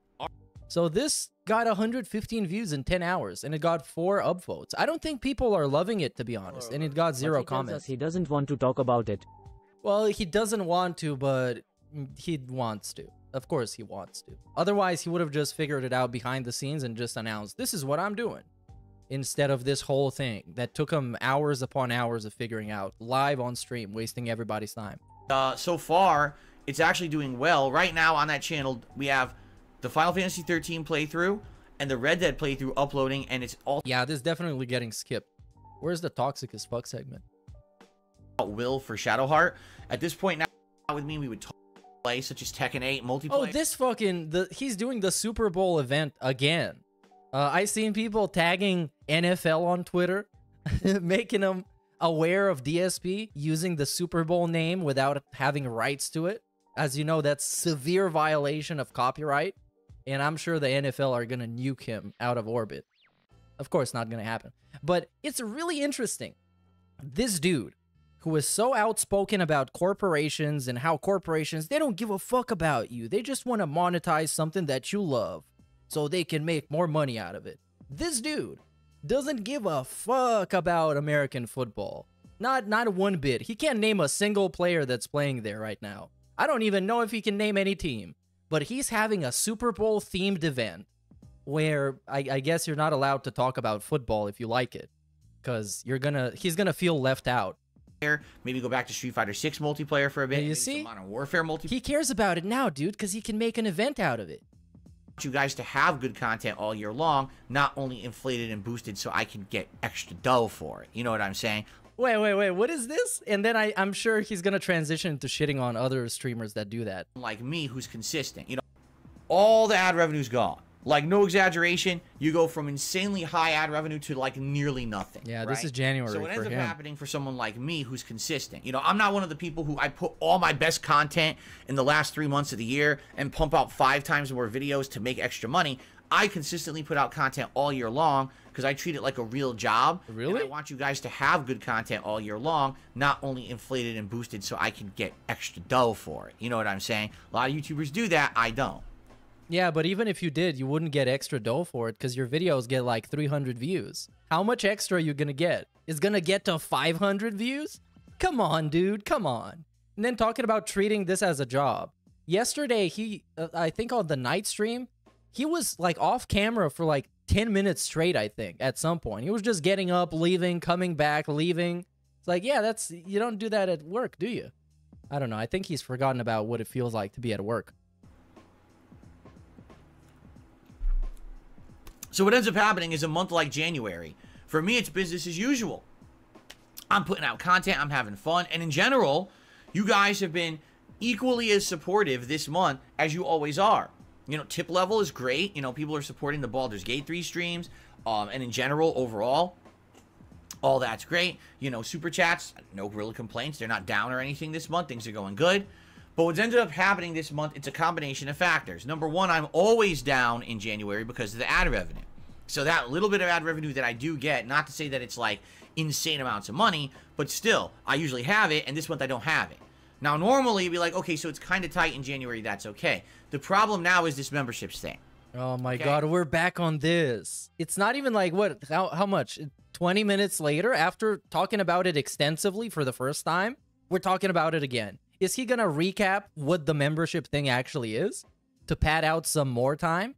So this got 115 views in 10 hours and it got 4 upvotes. I don't think people are loving it to be honest and it got zero he comments. He doesn't want to talk about it. Well, he doesn't want to, but he wants to. Of course, he wants to. Otherwise, he would have just figured it out behind the scenes and just announced, "This is what I'm doing," instead of this whole thing that took him hours upon hours of figuring out live on stream, wasting everybody's time. uh, so far, it's actually doing well. Right now on that channel, we have the Final Fantasy 13 playthrough and the Red Dead playthrough uploading, and it's all Yeah, this is definitely getting skipped. Where's the toxic as fuck segment? Will for Shadowheart. At this point now, with me, we would talk play such as Tekken 8 multiplayer. Oh, this fucking the he's doing the Super Bowl event again. Uh, I seen people tagging NFL on Twitter, making them aware of DSP using the Super Bowl name without having rights to it. As you know, that's severe violation of copyright, and I'm sure the NFL are gonna nuke him out of orbit. Of course, not gonna happen. But it's really interesting. This dude who is so outspoken about corporations and how corporations they don't give a fuck about you. They just want to monetize something that you love so they can make more money out of it. This dude doesn't give a fuck about American football. Not not one bit. He can't name a single player that's playing there right now. I don't even know if he can name any team. But he's having a Super Bowl themed event where I, I guess you're not allowed to talk about football if you like it. Cause you're gonna he's gonna feel left out. Maybe go back to Street Fighter 6 multiplayer for a bit. You see? Modern Warfare multiplayer. He cares about it now, dude, because he can make an event out of it. you guys to have good content all year long, not only inflated and boosted so I can get extra dough for it. You know what I'm saying? Wait, wait, wait. What is this? And then I, I'm sure he's gonna transition to shitting on other streamers that do that. Like me, who's consistent. You know, all the ad revenue's gone. Like no exaggeration, you go from insanely high ad revenue to like nearly nothing. Yeah, this is January So for ends up him. happening for someone like me who's consistent. You know, I'm not one of the people who I put all my best content in the last three months of the year and pump out five times more videos to make extra money. I consistently put out content all year long because I treat it like a real job. Really? I want you guys to have good content all year long, not only inflated and boosted so I can get extra dough for it. You know what I'm saying? A lot of YouTubers do that. I don't. Yeah, but even if you did, you wouldn't get extra dough for it because your videos get like 300 views. How much extra are you gonna get? Is gonna get to 500 views? Come on, dude. Come on. And then talking about treating this as a job. Yesterday, he, uh, I think on the night stream, he was like off camera for like 10 minutes straight, I think, at some point. He was just getting up, leaving, coming back, leaving. It's like, yeah, that's, you don't do that at work, do you? I don't know. I think he's forgotten about what it feels like to be at work. So what ends up happening is a month like January. For me, it's business as usual. I'm putting out content, I'm having fun, and in general, you guys have been equally as supportive this month as you always are. You know, tip level is great. You know, people are supporting the Baldur's Gate 3 streams, um, and in general, overall, all that's great. You know, super chats, no real complaints. They're not down or anything this month. Things are going good. But what's ended up happening this month, it's a combination of factors. Number one, I'm always down in January because of the ad revenue. So that little bit of ad revenue that I do get, not to say that it's like insane amounts of money, but still, I usually have it, and this month I don't have it. Now, normally, you'd be like, okay, so it's kind of tight in January, that's okay. The problem now is this memberships thing. Oh my Okay. god, we're back on this. It's not even like what how how much? 20 minutes later after talking about it extensively for the first time, we're talking about it again. Is he going to recap what the membership thing actually is to pad out some more time?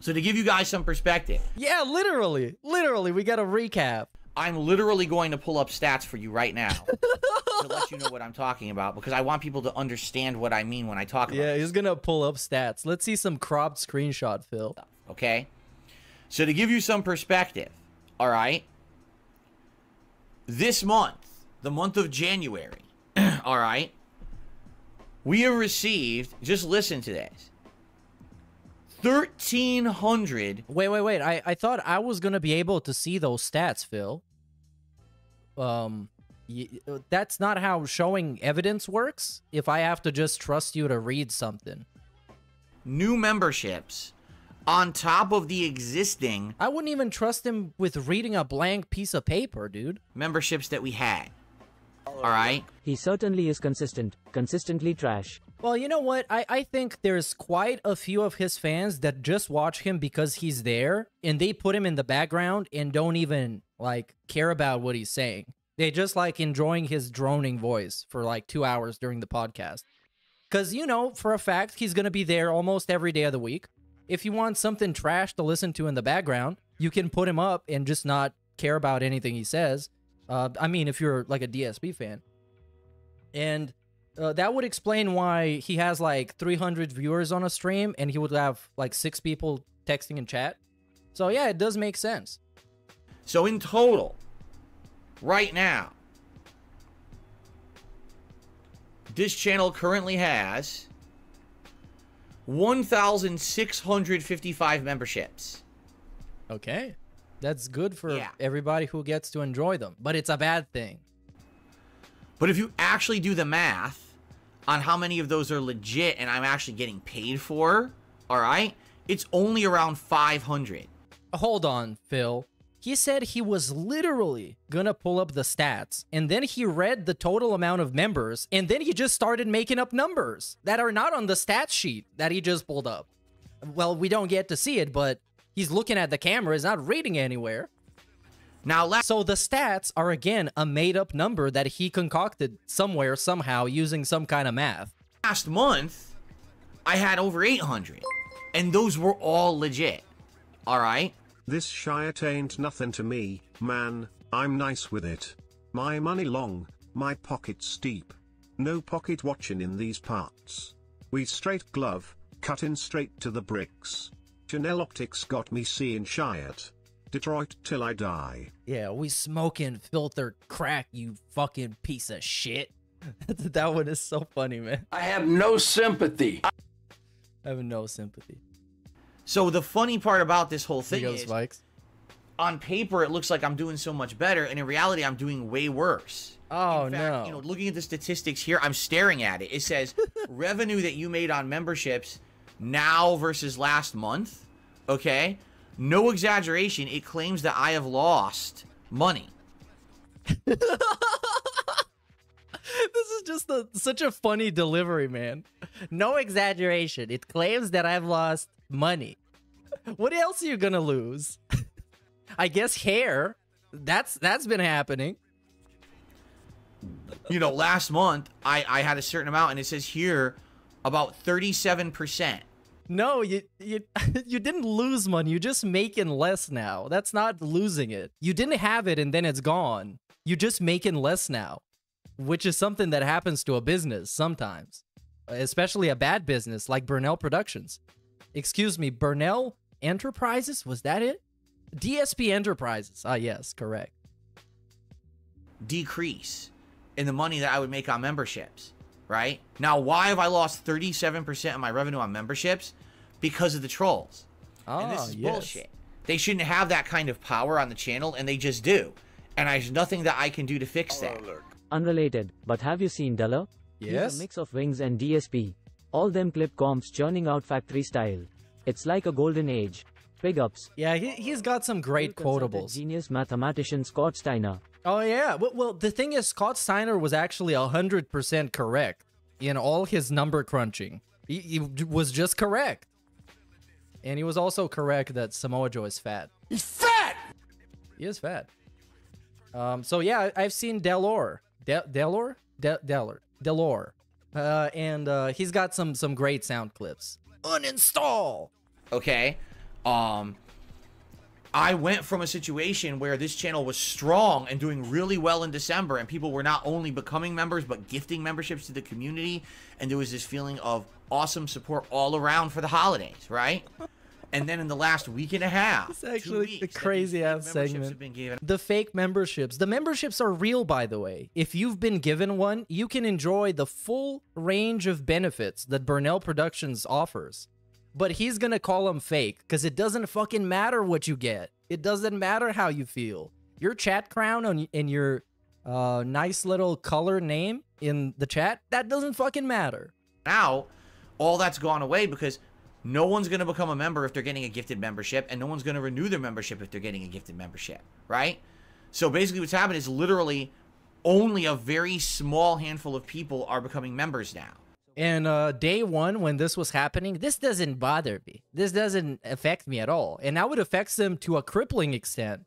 So to give you guys some perspective, Yeah, literally. Literally, we got to recap. I'm literally going to pull up stats for you right now to let you know what I'm talking about because I want people to understand what I mean when I talk about Yeah, he's going to pull up stats. Let's see some cropped screenshot, Phil. Okay? So to give you some perspective, all right? This month, the month of January, all right? We have received, just listen to this, 1300 Wait, wait, wait. I, I thought I was gonna be able to see those stats, Phil. Um, y- that's not how showing evidence works. If I have to just trust you to read something, new memberships on top of the existing I wouldn't even trust him with reading a blank piece of paper, dude. memberships that we had. All right. He certainly is consistent, consistently trash. Well, you know what? I, I think there's quite a few of his fans that just watch him because he's there and they put him in the background and don't even like care about what he's saying. They just like enjoying his droning voice for like two hours during the podcast. Because, you know, for a fact, he's going to be there almost every day of the week. If you want something trash to listen to in the background, you can put him up and just not care about anything he says. Uh, I mean, if you're like a DSP fan. And uh, that would explain why he has like 300 viewers on a stream and he would have like six people texting in chat. So yeah, it does make sense. So in total, right now, this channel currently has 1,655 memberships. Okay. That's good for Yeah. everybody who gets to enjoy them, but it's a bad thing. But if you actually do the math on how many of those are legit and I'm actually getting paid for, all right, it's only around 500. Hold on, Phil. He said he was literally gonna pull up the stats, and then he read the total amount of members, and then he just started making up numbers that are not on the stats sheet that he just pulled up. Well, we don't get to see it, but he's looking at the camera, he's not reading anywhere. Now, So the stats are again a made up number that he concocted somewhere, somehow, using some kind of math. last month, I had over 800, and those were all legit. All right. This shite ain't nothing to me, man, I'm nice with it. My money long, my pockets deep. No pocket watching in these parts. We straight glove, cutting straight to the bricks. Chanel Optics got me seeing shite. Detroit till I die. Yeah, we smoking filtered crack, you fucking piece of shit. that one is so funny, man. I have no sympathy. I have no sympathy. So the funny part about this whole thing is, Spikes. on paper, it looks like I'm doing so much better, and in reality, I'm doing way worse. Oh In fact, no. You know, looking at the statistics here, I'm staring at it. It says revenue that you made on memberships now versus last month. Okay, no exaggeration. It claims that I have lost money. this is just a, such a funny delivery, man. No exaggeration. It claims that I've lost money. What else are you gonna lose? I guess hair. That's that's been happening. You know, last month I I had a certain amount, and it says here about 37 percent. No, you you you didn't lose money. You're just making less now. That's not losing it. You didn't have it and then it's gone. You're just making less now, which is something that happens to a business sometimes, especially a bad business like Burnell Productions. Excuse me, Burnell Enterprises? Was that it? DSP Enterprises. Ah, yes, correct. decrease in the money that I would make on memberships, right? Now, why have I lost 37% of my revenue on memberships? Because of the trolls. and this Ah, is yes. bullshit. They shouldn't have that kind of power on the channel, and they just do. And there's nothing that I can do to fix that. Unrelated, but have you seen Dollar? He's Yes. a mix of Wings and DSP. All them clip comps churning out factory style. It's like a golden age. Big ups. Yeah, he, he's got some great quotables. Genius mathematician Scott Steiner. Oh yeah. Well, well, the thing is, Scott Steiner was actually hundred percent correct in all his number crunching. He, he was just correct, and he was also correct that Samoa Joe is fat. He's fat! He is fat. Um. So yeah, I, I've seen Delor, De- Delor, De- Delor, Delor, uh, and uh, he's got some some great sound clips. Uninstall. okay um i went from a situation where this channel was strong and doing really well in december and people were not only becoming members but gifting memberships to the community and there was this feeling of awesome support all around for the holidays right and then in the last week and a half It's actually weeks, a crazy ass segment. been given The fake memberships. The memberships are real, by the way. If you've been given one, you can enjoy the full range of benefits that Burnell Productions offers. But he's gonna call them fake because it doesn't fucking matter what you get. It doesn't matter how you feel. Your chat crown on in your uh, nice little color name in the chat that doesn't fucking matter. Now, all that's gone away because no one's to become a member if they're getting a gifted membership, and no one's to renew their membership if they're getting a gifted membership, right? So basically, what's happened is literally only a very small handful of people are becoming members now. And uh, day one, when this was happening, this doesn't bother me. This doesn't affect me at all. And now it affects them to a crippling extent.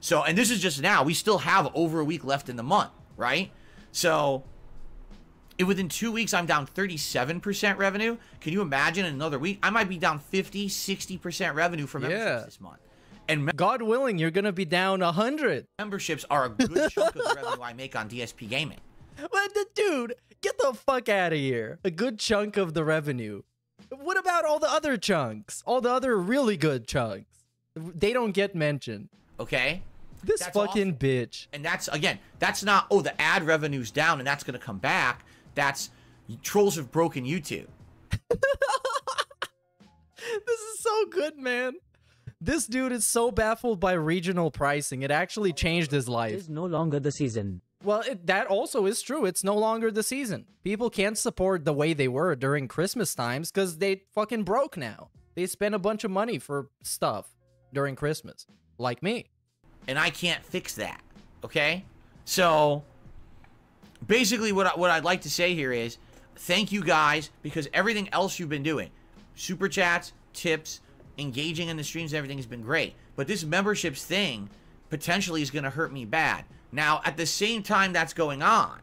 So, and this is just now. We still have over a week left in the month, right? So, it, within two weeks, I'm down 37% revenue. Can you imagine in another week? I might be down 50, 60% revenue from memberships Yeah. this month. And God willing, you're gonna be down a hundred. memberships are a good chunk of the revenue I make on DSP Gaming. But the dude, get the fuck out of here. A good chunk of the revenue. What about all the other chunks? All the other really good chunks. They don't get mentioned. Okay? This That's fucking bitch. And that's, again, that's not, oh, the ad revenue's down and that's going to come back. That's, trolls have broken YouTube. This is so good, man. This dude is so baffled by regional pricing. It actually changed his life. Is no longer the season. Well, it, that also is true. It's no longer the season. People can't support the way they were during Christmas times because they fucking broke now. They spend a bunch of money for stuff during Christmas, like me. and I can't fix that. Okay? So basically what I, what I'd like to say here is thank you guys because everything else you've been doing, super chats, tips, engaging in the streams, everything has been great. But this memberships thing potentially is going to hurt me bad. Now, at the same time that's going on,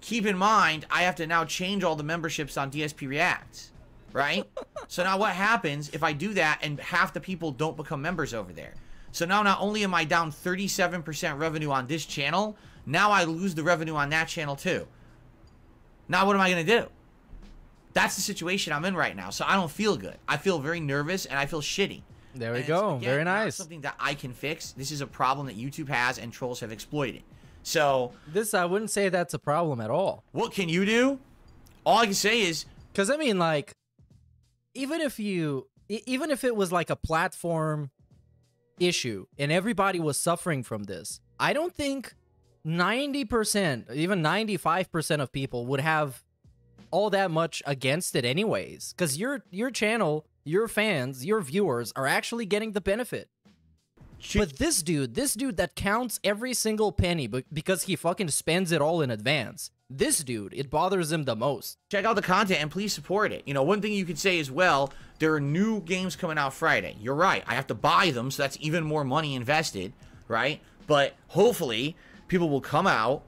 keep in mind I have to now change all the memberships on DSP Reacts, right? so now what happens if I do that and half the people don't become members over there? So now not only am I down 37% revenue on this channel, now I lose the revenue on that channel too. Now what am I going to do? That's the situation I'm in right now. So I don't feel good. I feel very nervous and I feel shitty. There we And go. again, Very not nice. Something that I can fix. This is a problem that YouTube has and trolls have exploited. So This, I wouldn't say that's a problem at all. what can you do? All I can say is Because, I mean, like, even if you, even if it was like a platform issue and everybody was suffering from this, I don't think 90%, even 95% of people would have all that much against it anyways because your your channel your fans your viewers are actually getting the benefit but this dude this dude that counts every single penny but because he fucking spends it all in advance this dude it bothers him the most check out the content and please support it. You know, one thing you could say as well, there are new games coming out Friday. You're right. I have to buy them, so that's even more money invested, right? But hopefully, people will come out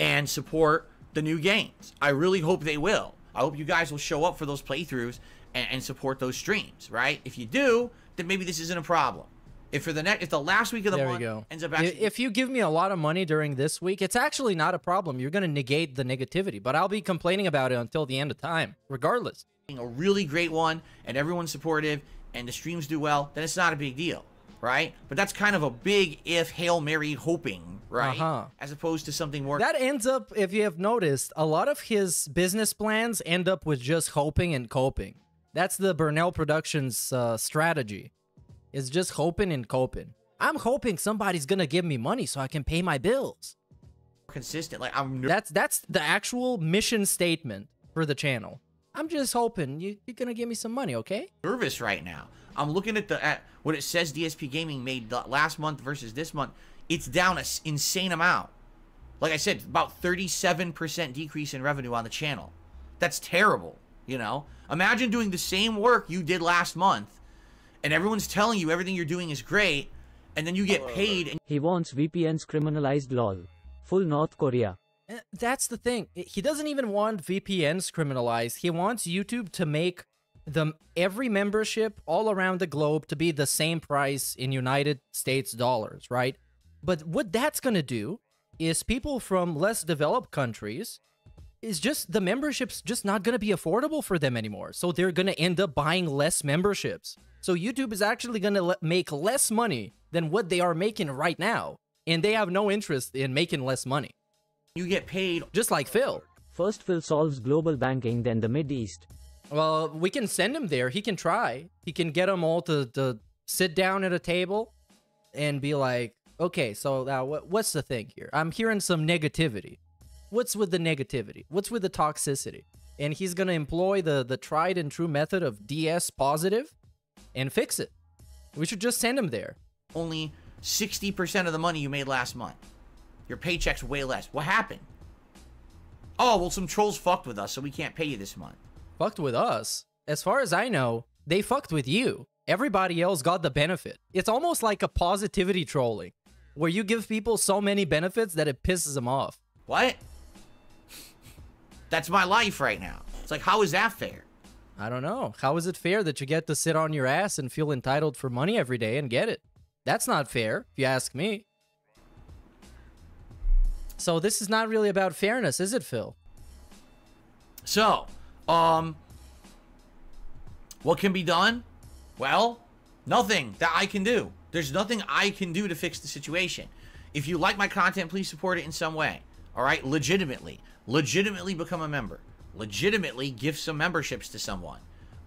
and support the new games. I really hope they will. I hope you guys will show up for those playthroughs and, and support those streams, right? If you do, then maybe this isn't a problem. If for the next, if the last week of the there month go ends up actually if you give me a lot of money during this week it's actually not a problem you're gonna negate the negativity but i'll be complaining about it until the end of time regardless being a really great one and everyone's supportive and the streams do well, then it's not a big deal, right? But that's kind of a big if Hail Mary hoping, right? Uh-huh. As opposed to something more That ends up, if you have noticed, a lot of his business plans end up with just hoping and coping. That's the Burnell Productions uh, strategy. It's just hoping and coping. I'm hoping somebody's gonna give me money so I can pay my bills. consistent. Like I'm That's that's the actual mission statement for the channel. I'm just hoping you, you're gonna give me some money, okay? nervous right now. I'm looking at the at what it says DSP Gaming made the last month versus this month. It's down an insane amount. Like I said, about 37% decrease in revenue on the channel. That's terrible, you know? Imagine doing the same work you did last month and everyone's telling you everything you're doing is great and then you get paid and He wants VPNs criminalized lol. Full North Korea. Eh, That's the thing. He doesn't even want VPNs criminalized. He wants YouTube to make the every membership all around the globe to be the same price in United States dollars, right? But what that's going to do is people from less developed countries is just the membership's just not going to be affordable for them anymore. So they're going to end up buying less memberships. So YouTube is actually going to le- make less money than what they are making right now, and they have no interest in making less money. you get paid Just like Phil. First Phil solves global banking then the Mid East. Well, we can send him there. He can try. He can get them all to, to sit down at a table and be like, okay, so now what, what's the thing here? I'm hearing some negativity. What's with the negativity? What's with the toxicity? And he's going to employ the, the tried and true method of DS positive and fix it. We should just send him there. Only 60% of the money you made last month. Your paycheck's way less. What happened? Oh, well, some trolls fucked with us, so we can't pay you this month. Fucked with us? As far as I know, they fucked with you. Everybody else got the benefit. It's almost like a positivity trolling, where you give people so many benefits that it pisses them off. What? That's my life right now. It's like, how is that fair? I don't know. How is it fair that you get to sit on your ass and feel entitled for money every day and get it? That's not fair, if you ask me. So this is not really about fairness, is it, Phil? So, um, what can be done? Well, nothing that I can do. There's nothing I can do to fix the situation. If you like my content, please support it in some way. All right, legitimately, legitimately become a member. Legitimately give some memberships to someone,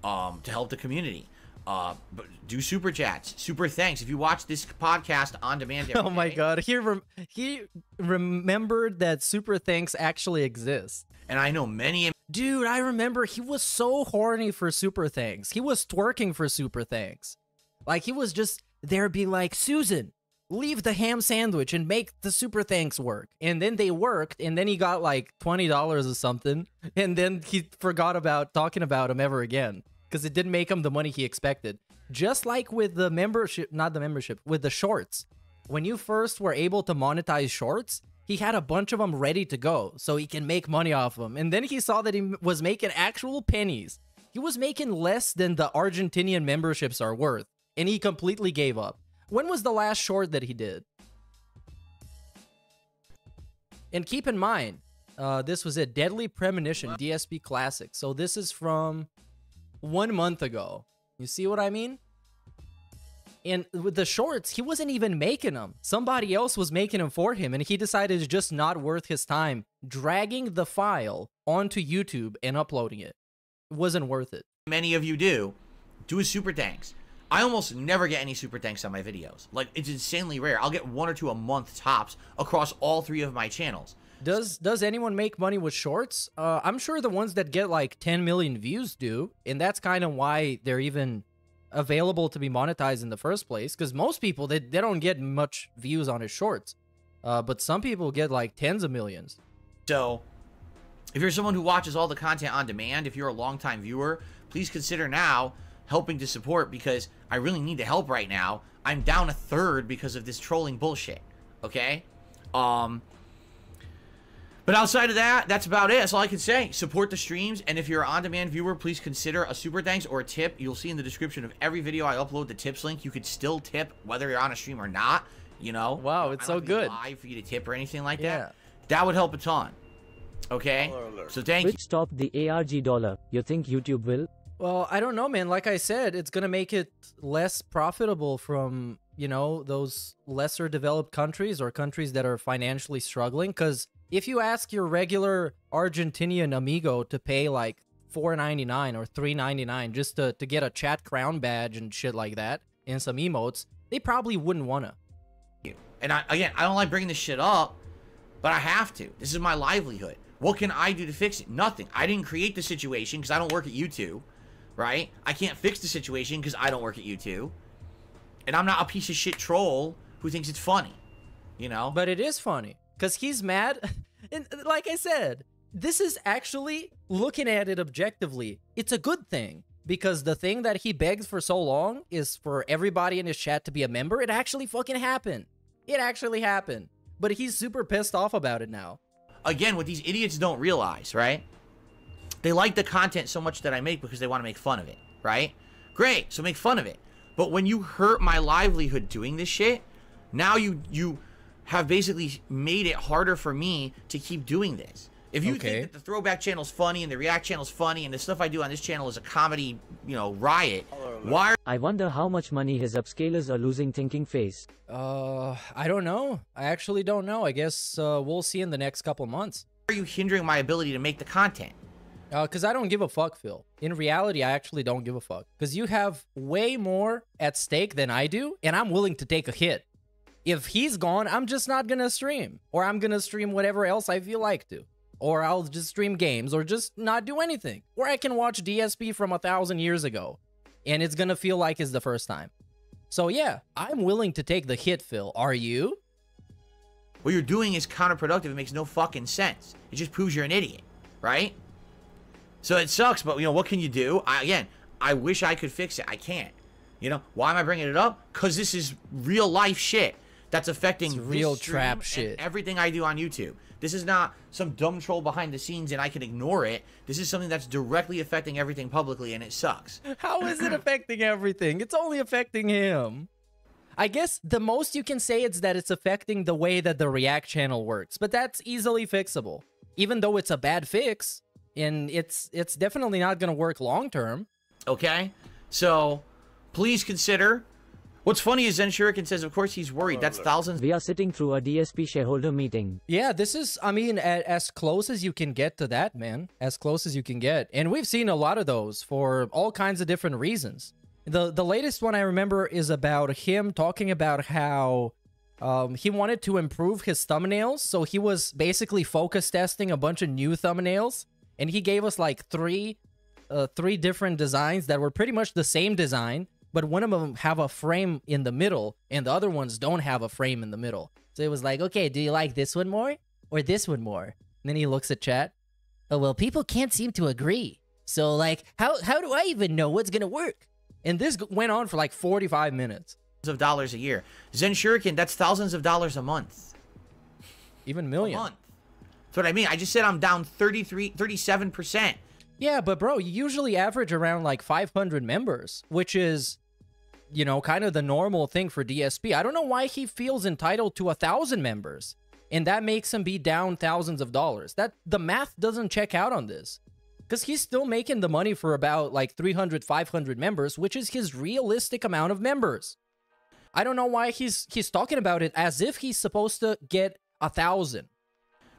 um, to help the community. Uh, but do super chats, super thanks. If you watch this podcast on demand, Oh my day, god, he rem- he remembered that super thanks actually exist. and I know many Dude, I remember he was so horny for super thanks. He was twerking for super thanks. Like he was just there be like, "Susan, leave the ham sandwich and make the super thanks work." And then they worked and then he got like $20 or something and then he forgot about talking about him ever again because it didn't make him the money he expected. Just like with the membership, not the membership, with the shorts. When you first were able to monetize shorts, he had a bunch of them ready to go so he can make money off of them. And then he saw that he was making actual pennies. He was making less than the Argentinian memberships are worth, and he completely gave up. When was the last short that he did? And keep in mind, uh, this was a Deadly Premonition DSP Classic. So this is from one month ago. You see what I mean? And with the shorts, he wasn't even making them. Somebody else was making them for him, and he decided it's just not worth his time dragging the file onto YouTube and uploading it. It wasn't worth it. many of you do, do a super thanks. I almost never get any super thanks on my videos. Like it's insanely rare. I'll get one or two a month tops across all three of my channels. Does does anyone make money with shorts? Uh, I'm sure the ones that get like 10 million views do, and that's kind of why they're even available to be monetized in the first place. Because most people they, they don't get much views on his shorts, uh, but some people get like tens of millions. So, if you're someone who watches all the content on demand, if you're a longtime viewer, please consider now helping to support because I really need the help right now. I'm down a third because of this trolling bullshit. Okay? Um but outside of that, that's about it. That's all I can say. Support the streams, and if you're an on-demand viewer, please consider a super thanks or a tip. You'll see in the description of every video I upload the tips link. You could still tip whether you're on a stream or not. You know. Wow, it's so don't have to be good. Live for you to tip or anything like Yeah. that. That would help a ton. Okay. So thank you. Which stopped the ARG dollar? You think YouTube will? Well, I don't know, man. Like I said, it's gonna make it less profitable from you know those lesser developed countries or countries that are financially struggling. Because if you ask your regular Argentinian amigo to pay like four ninety nine or three ninety nine just to to get a chat crown badge and shit like that and some emotes, they probably wouldn't wanna. And I, again, I don't like bringing this shit up, but I have to. This is my livelihood. What can I do to fix it? Nothing. I didn't create the situation because I don't work at YouTube, right? I can't fix the situation because I don't work at YouTube. And I'm not a piece of shit troll who thinks it's funny, you know? But it is funny because he's mad. And uh, like I said, this is actually looking at it objectively. It's a good thing because the thing that he begs for so long is for everybody in his chat to be a member. It actually fucking happened. It actually happened. But he's super pissed off about it now. again, what these idiots don't realize, right? They like the content so much that I make because they want to make fun of it, right? Great, so make fun of it. But when you hurt my livelihood doing this shit, now you you have basically made it harder for me to keep doing this. If you Okay. think that the throwback channel's funny and the react channel's funny and the stuff I do on this channel is a comedy, you know, riot, why are- I wonder how much money his upscalers are losing thinking face. Uh, I don't know. I actually don't know. I guess uh, we'll see in the next couple months. are you hindering my ability to make the content? Uh, because I don't give a fuck, Phil. In reality, I actually don't give a fuck. Because you have way more at stake than I do, and I'm willing to take a hit. If he's gone, I'm just not gonna stream. Or I'm gonna stream whatever else I feel like to. Or I'll just stream games, or just not do anything. Or I can watch DSP from a thousand years ago, and it's gonna feel like it's the first time. So yeah, I'm willing to take the hit, Phil. Are you? What you're doing is counterproductive. It makes no fucking sense. It just proves you're an idiot, right? So it sucks, but you know what can you do? I, again, I wish I could fix it. I can't. You know why am I bringing it up? Cause this is real life shit that's affecting It's real trap shit. Everything I do on YouTube. This is not some dumb troll behind the scenes and I can ignore it. This is something that's directly affecting everything publicly, and it sucks. How is it affecting everything? It's only affecting him. I guess the most you can say is that it's affecting the way that the React channel works, but that's easily fixable. Even though it's a bad fix, and it's it's definitely not going to work long term. Okay? So please consider. What's funny is Zen Shuriken says, of course he's worried. That's thousands. We are sitting through a DSP shareholder meeting. Yeah, this is, I mean, a, as close as you can get to that, man. As close as you can get. And we've seen a lot of those for all kinds of different reasons. The the latest one I remember is about him talking about how um, he wanted to improve his thumbnails. So he was basically focus testing a bunch of new thumbnails. And he gave us like three uh, three different designs that were pretty much the same design, but one of them have a frame in the middle, and the other ones don't have a frame in the middle. So it was like, okay, do you like this one more or this one more? And then he looks at chat. Oh well, people can't seem to agree. So like, how how do I even know what's gonna work? And this went on for like 45 minutes. of dollars a year. Zen Shuriken, that's thousands of dollars a month. Even million. A month. That's what I mean. I just said I'm down 33, 37%. Yeah, but bro, you usually average around like 500 members, which is, you know, kind of the normal thing for DSP. I don't know why he feels entitled to a thousand members, and that makes him be down thousands of dollars. That the math doesn't check out on this, because he's still making the money for about like 300, 500 members, which is his realistic amount of members. I don't know why he's he's talking about it as if he's supposed to get a thousand.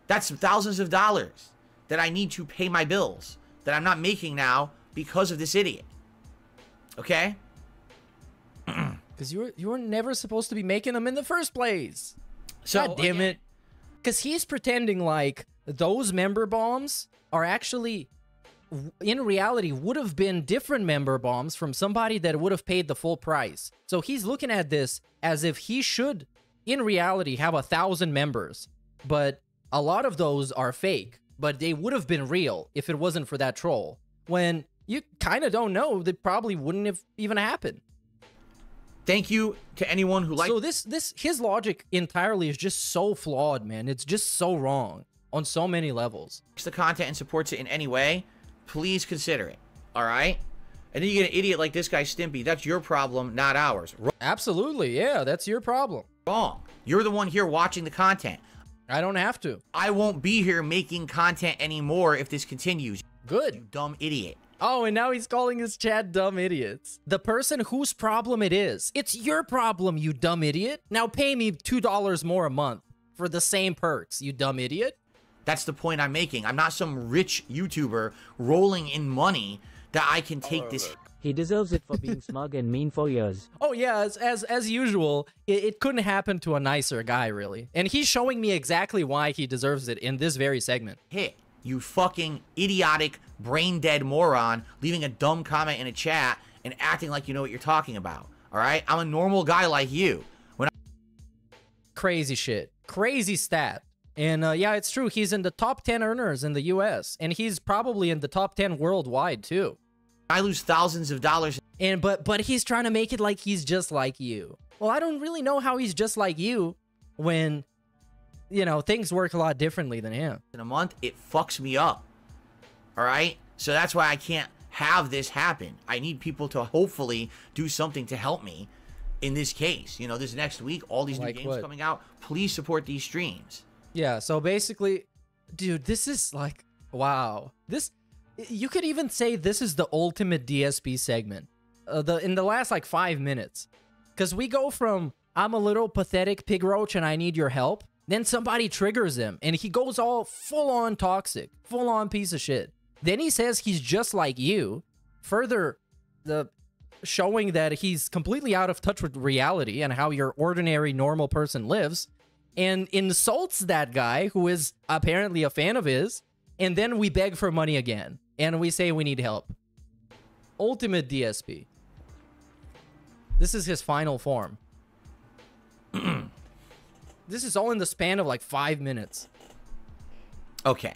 That's thousands of dollars that I need to pay my bills that I'm not making now because of this idiot. Okay? Because you were you were never supposed to be making them in the first place. So, God damn it. Because he's pretending like those member bombs are actually, in reality, would have been different member bombs from somebody that would have paid the full price. So he's looking at this as if he should, in reality, have a thousand members. But a lot of those are fake, but they would have been real if it wasn't for that troll. When you kind of don't know, that probably wouldn't have even happened. Thank you to anyone who liked So this this his logic entirely is just so flawed, man. It's just so wrong on so many levels. the content and supports it in any way, please consider it. All right? And then you get an idiot like this guy, Stimpy. That's your problem, not ours. Absolutely, yeah, that's your problem. Wrong. You're the one here watching the content. I don't have to. I won't be here making content anymore if this continues. Good. You dumb idiot. Oh, and now he's calling his chat dumb idiots. The person whose problem it is. It's your problem, you dumb idiot. Now pay me $2 more a month for the same perks, you dumb idiot. That's the point I'm making. I'm not some rich YouTuber rolling in money that I can take this. He deserves it for being smug and mean for years. Oh yeah, as as, as usual, it, it couldn't happen to a nicer guy, really. And he's showing me exactly why he deserves it in this very segment. hit. You fucking idiotic, brain dead moron leaving a dumb comment in a chat and acting like you know what you're talking about. All right? I'm a normal guy like you. When Crazy shit. Crazy stat. And uh, yeah, it's true. He's in the top 10 earners in the US, and he's probably in the top 10 worldwide too. I lose thousands of dollars And but but he's trying to make it like he's just like you. Well, I don't really know how he's just like you when you know, things work a lot differently than him. in a month, it fucks me up. All right? So that's why I can't have this happen. I need people to hopefully do something to help me in this case. You know, this next week, all these Like new games what? coming out. Please support these streams. Yeah, so basically, dude, this is like wow. This you could even say this is the ultimate DSP segment. Uh, the in the last like 5 minutes. Cuz we go from I'm a little pathetic pig roach and I need your help. Then somebody triggers him and he goes all full on toxic, full on piece of shit. Then he says he's just like you, further the showing that he's completely out of touch with reality and how your ordinary normal person lives and insults that guy who is apparently a fan of his and then we beg for money again and we say we need help. Ultimate DSP. This is his final form. this is all in the span of like 5 minutes. Okay.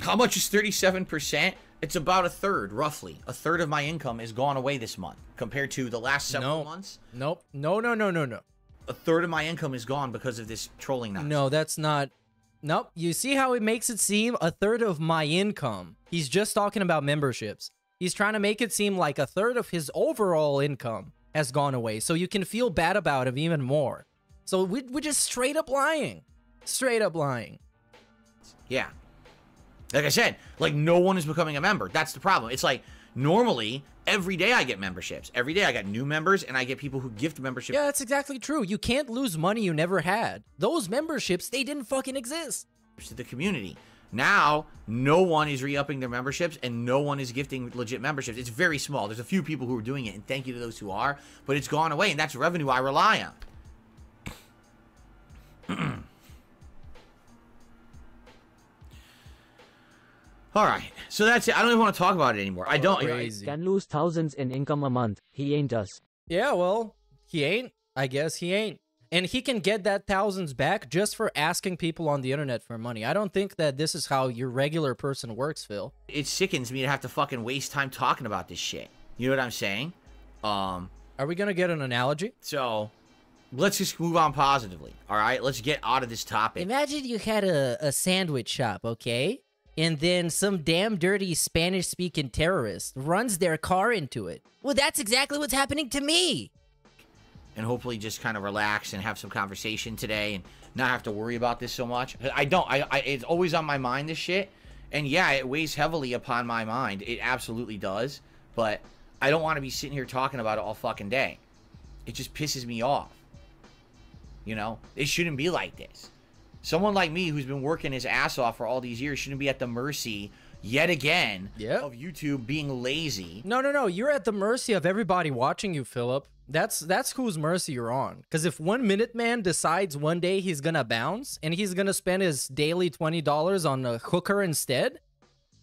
How much is 37%? It's about a third, roughly. A third of my income has gone away this month compared to the last several No. months. Nope. No, no, no, no, no. A third of my income is gone because of this trolling nonsense. No, that's not. Nope. You see how it makes it seem a third of my income. He's just talking about memberships. He's trying to make it seem like a third of his overall income has gone away, so you can feel bad about him even more. So we, we're just straight up lying. Straight up lying. Yeah. Like I said, like no one is becoming a member. That's the problem. It's like normally every day I get memberships. Every day I got new members and I get people who gift memberships Yeah, that's exactly true. You can't lose money you never had. Those memberships, they didn't fucking exist. to the community. Now, no one is re-upping their memberships and no one is gifting legit memberships. It's very small. There's a few people who are doing it, and thank you to those who are, but it's gone away, and that's revenue I rely on. All right, so that's it. I don't even want to talk about it anymore. I don't. Crazy. Can lose thousands in income a month. He ain't us. Yeah, well, he ain't. I guess he ain't. And he can get that thousands back just for asking people on the internet for money. I don't think that this is how your regular person works, Phil. It sickens me to have to fucking waste time talking about this shit. You know what I'm saying? Um, Are we gonna get an analogy? so let's just move on positively. All right, let's get out of this topic. Imagine you had a, a sandwich shop, okay? And then some damn dirty Spanish speaking terrorist runs their car into it. Well, that's exactly what's happening to me. and hopefully just kind of relax and have some conversation today and not have to worry about this so much. I don't. I, I it's always on my mind this shit, and yeah, it weighs heavily upon my mind. It absolutely does. But I don't want to be sitting here talking about it all fucking day. It just pisses me off. You know, it shouldn't be like this. Someone like me who's been working his ass off for all these years shouldn't be at the mercy yet again Yep. of YouTube being lazy. No, no, no. You're at the mercy of everybody watching you, Philip. That's that's whose mercy you're on. Because if one minute man decides one day he's gonna bounce and he's gonna spend his daily twenty dollars on a hooker instead,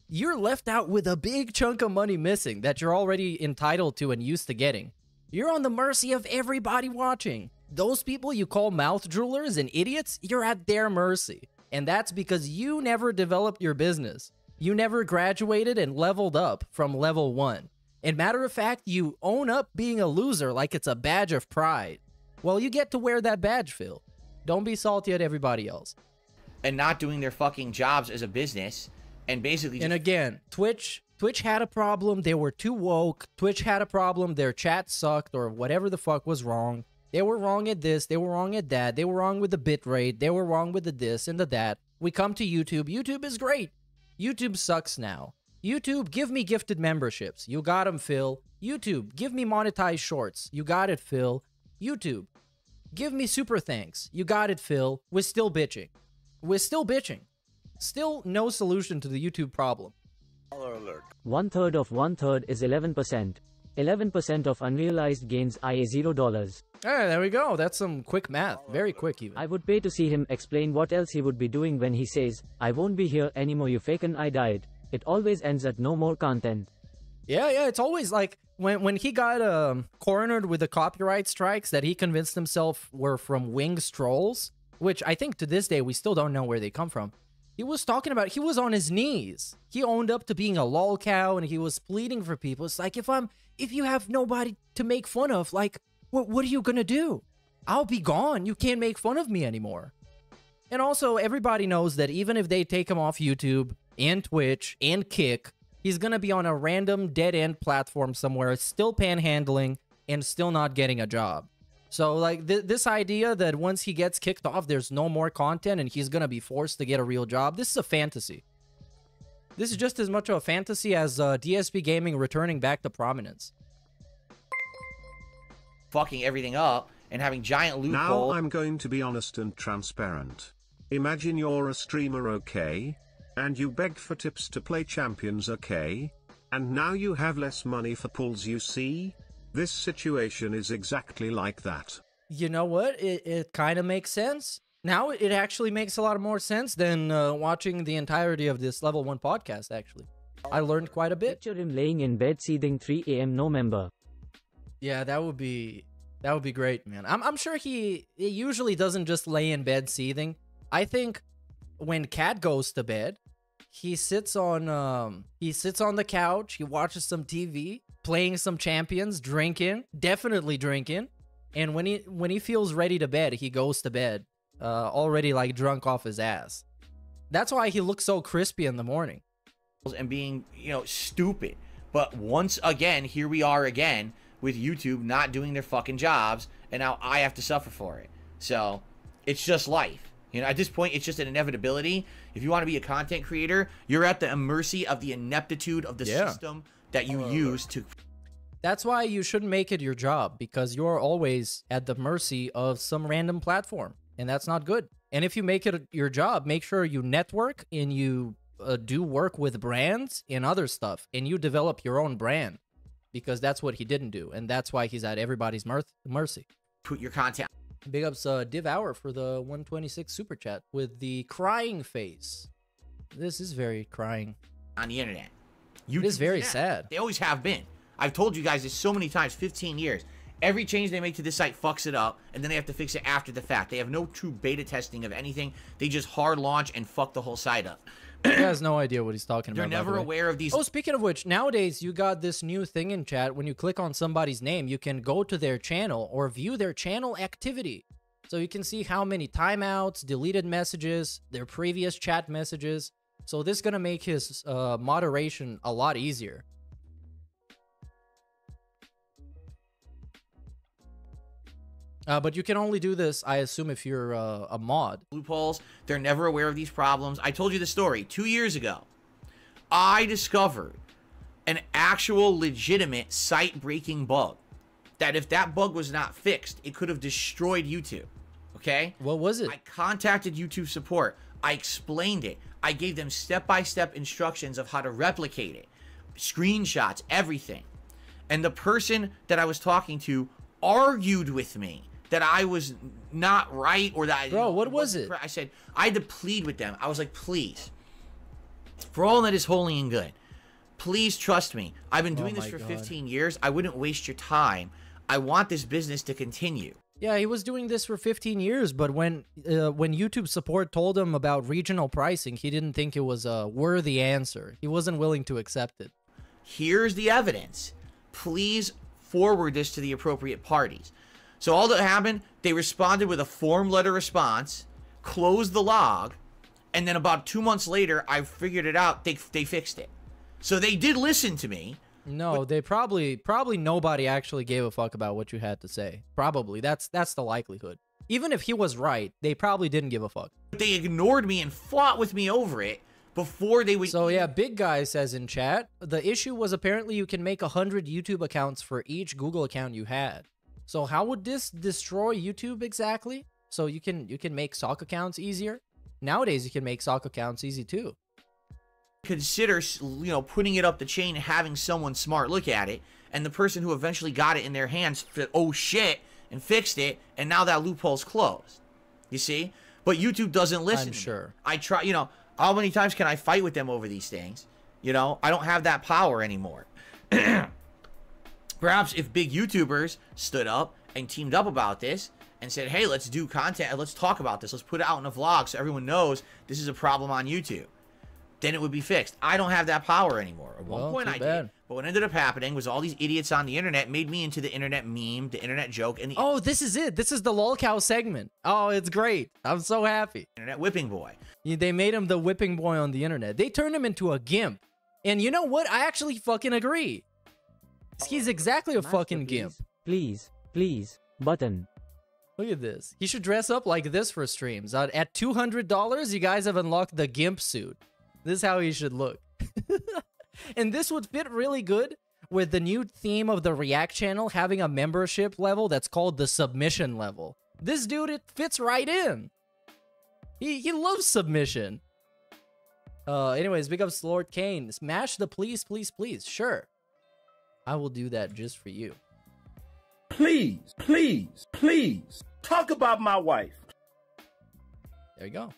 you're left out with a big chunk of money missing that you're already entitled to and used to getting. You're on the mercy of everybody watching. Those people you call mouth droolers and idiots, you're at their mercy. And that's because you never developed your business. You never graduated and leveled up from level one. And matter of fact, you own up being a loser like it's a badge of pride. Well, you get to wear that badge, Phil. Don't be salty at everybody else. and not doing their fucking jobs as a business and basically And again, Twitch Twitch had a problem. They were too woke. Twitch had a problem. Their chat sucked or whatever the fuck was wrong. They were wrong at this. They were wrong at that. They were wrong with the bitrate. They were wrong with the this and the that. We come to YouTube. YouTube is great. YouTube sucks now. YouTube, give me gifted memberships. You got them, Phil. YouTube, give me monetized shorts. You got it, Phil. YouTube, give me super thanks. You got it, Phil. We're still bitching. We're still bitching. Still no solution to the YouTube problem. One third of one third is 11%. 11% of unrealized gains i.e. $0. Hey, there we go. That's some quick math. Very quick, even. I would pay to see him explain what else he would be doing when he says, I won't be here anymore you fakin' I died. It always ends at no more content. Yeah, yeah. It's always like when when he got um, cornered with the copyright strikes that he convinced himself were from Wings trolls, which I think to this day we still don't know where they come from. He was talking about he was on his knees. He owned up to being a lol cow and he was pleading for people. It's like if I'm if you have nobody to make fun of, like what what are you gonna do? I'll be gone. You can't make fun of me anymore. And also, everybody knows that even if they take him off YouTube and Twitch and Kick, he's gonna be on a random dead end platform somewhere, still panhandling and still not getting a job. So, like th- this idea that once he gets kicked off, there's no more content and he's gonna be forced to get a real job. This is a fantasy. This is just as much of a fantasy as uh, DSP Gaming returning back to prominence. fucking everything up and having giant loot. Now loopholes. I'm going to be honest and transparent. Imagine you're a streamer, okay? And you beg for tips to play champions, okay? And now you have less money for pulls, you see? This situation is exactly like that. You know what? It, it kind of makes sense. Now it actually makes a lot more sense than uh, watching the entirety of this level 1 podcast, actually. I learned quite a bit. Picture him laying in bed seething 3 a.m. no member. Yeah, that would be that would be great, man. I'm I'm sure he, he usually doesn't just lay in bed seething. I think when Cat goes to bed, he sits on um he sits on the couch, he watches some TV, playing some champions, drinking, definitely drinking. And when he when he feels ready to bed, he goes to bed, uh already like drunk off his ass. That's why he looks so crispy in the morning. and being, you know, stupid. But once again, here we are again with YouTube not doing their fucking jobs, and now I have to suffer for it. So it's just life. You know, at this point, it's just an inevitability. If you want to be a content creator, you're at the mercy of the ineptitude of the Yeah. system that you use to That's why you shouldn't make it your job because you're always at the mercy of some random platform, and that's not good. And if you make it your job, make sure you network and you uh, do work with brands and other stuff, and you develop your own brand because that's what he didn't do, and that's why he's at everybody's mer- mercy. put your content Big ups, uh, Div Hour for the 126 super chat with the crying face. This is very crying. on the internet. It is very Yeah, sad. They always have been. I've told you guys this so many times, 15 years. Every change they make to this site fucks it up, and then they have to fix it after the fact. They have no true beta testing of anything. They just hard launch and fuck the whole site up. He has no idea what he's talking They're about. by the never way. aware of these. Oh, speaking of which, nowadays you got this new thing in chat. When you click on somebody's name, you can go to their channel or view their channel activity. So you can see how many timeouts, deleted messages, their previous chat messages. So this is gonna make his uh, moderation a lot easier. Uh, but you can only do this, I assume, if you're uh, a mod. loopholes. They're never aware of these problems. I told you the story two years ago. I discovered an actual legitimate site breaking bug. That if that bug was not fixed, it could have destroyed YouTube. Okay? What was it? I contacted YouTube support. I explained it. I gave them step by step instructions of how to replicate it, screenshots, everything. And the person that I was talking to argued with me that I was not right or that I- Bro, what was it? I said I had to plead with them. I was like, please, for all that is holy and good, please trust me. I've been oh doing this Oh my for God. 15 years. I wouldn't waste your time. I want this business to continue. Yeah, he was doing this for 15 years, but when uh, when YouTube support told him about regional pricing, he didn't think it was a worthy answer. He wasn't willing to accept it. here's the evidence. Please forward this to the appropriate parties. So all that happened, they responded with a form letter response, closed the log, and then about two months later, I figured it out. They they fixed it. So they did listen to me. No, they probably probably nobody actually gave a fuck about what you had to say. Probably. That's that's the likelihood. Even if he was right, they probably didn't give a fuck. But they ignored me and fought with me over it before they would. So yeah, big guy says in chat, the issue was apparently you can make 100 YouTube accounts for each Google account you had. So how would this destroy YouTube exactly? So you can you can make sock accounts easier? Nowadays you can make sock accounts easy too. Consider you know putting it up the chain and having someone smart look at it and the person who eventually got it in their hands said oh shit and fixed it and now that loophole's closed. You see? But youtube doesn't listen I'm sure. i try you know how many times can i fight with them over these things? You know? I don't have that power anymore. Perhaps if big youtubers stood up and teamed up about this and said hey let's do content let's talk about this let's put it out in a vlog so everyone knows this is a problem on youtube then it would be fixed. I don't have that power anymore. At one Well, point I bad. did, but what ended up happening was all these idiots on the internet made me into the internet meme, the internet joke, and the Oh, this is it. This is the lolcow segment. Oh, it's great. I'm so happy. internet whipping boy. Yeah, They made him the whipping boy on the internet. They turned him into a gimp. And you know what? I actually fucking agree. He's exactly a Master, fucking gimp. Please, please, button. Look at this. He should dress up like this for streams. Uh, At $200, you guys have unlocked the gimp suit. This is how he should look. and this would fit really good with the new theme of the React channel having a membership level that's called the submission level. This dude, it fits right in. He he loves submission. Uh, anyways, big ups Lord Kane. Smash the please, please, please. Sure, I will do that just for you. Please, please, please talk about my wife. There you go.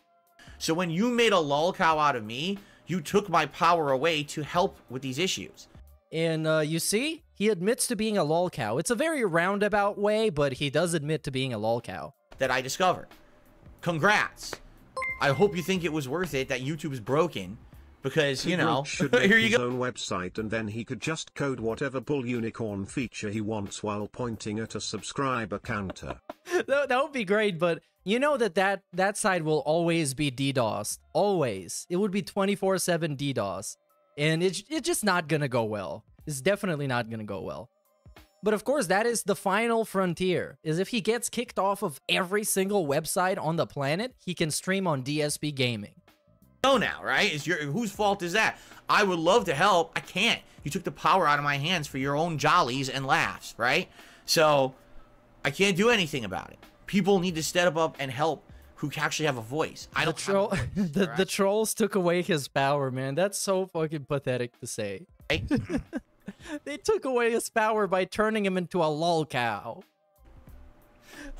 So when you made a lolcow out of me, you took my power away to help with these issues. And uh, you see, he admits to being a lolcow. It's a very roundabout way, but he does admit to being a lolcow. That I discovered. Congrats. I hope you think it was worth it that YouTube's broken because, you know, should make here you his go. own website and then he could just code whatever bull unicorn feature he wants while pointing at a subscriber counter. that, that would be great, but you know that that, that side will always be DDoS. Always. It would be 24-7 DDoS. And it's, it's just not gonna go well. It's definitely not gonna go well. But of course, that is the final frontier, is if he gets kicked off of every single website on the planet, he can stream on DSP Gaming. Know now, right? It's your whose fault is that? I would love to help. I can't. You took the power out of my hands for your own jollies and laughs, right? So I can't do anything about it. People need to step up and help who actually have a voice. I don't troll, have voice, the, alright? the trolls took away his power, man. That's so fucking pathetic to say. Right? They took away his power by turning him into a lol cow.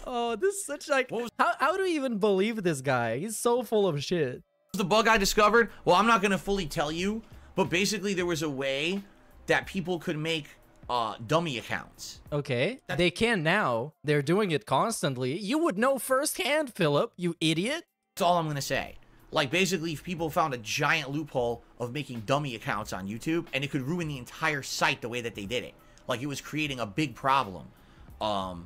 Oh, this is such like how how do you even believe this guy? He's so full of shit. The bug I discovered? Well, I'm not going to fully tell you, but basically there was a way that people could make uh, dummy accounts. Okay, they can now. They're doing it constantly. You would know firsthand, Philip. You idiot. That's all I'm going to say. Like, basically, if people found a giant loophole of making dummy accounts on YouTube, and it could ruin the entire site the way that they did it. Like, it was creating a big problem um,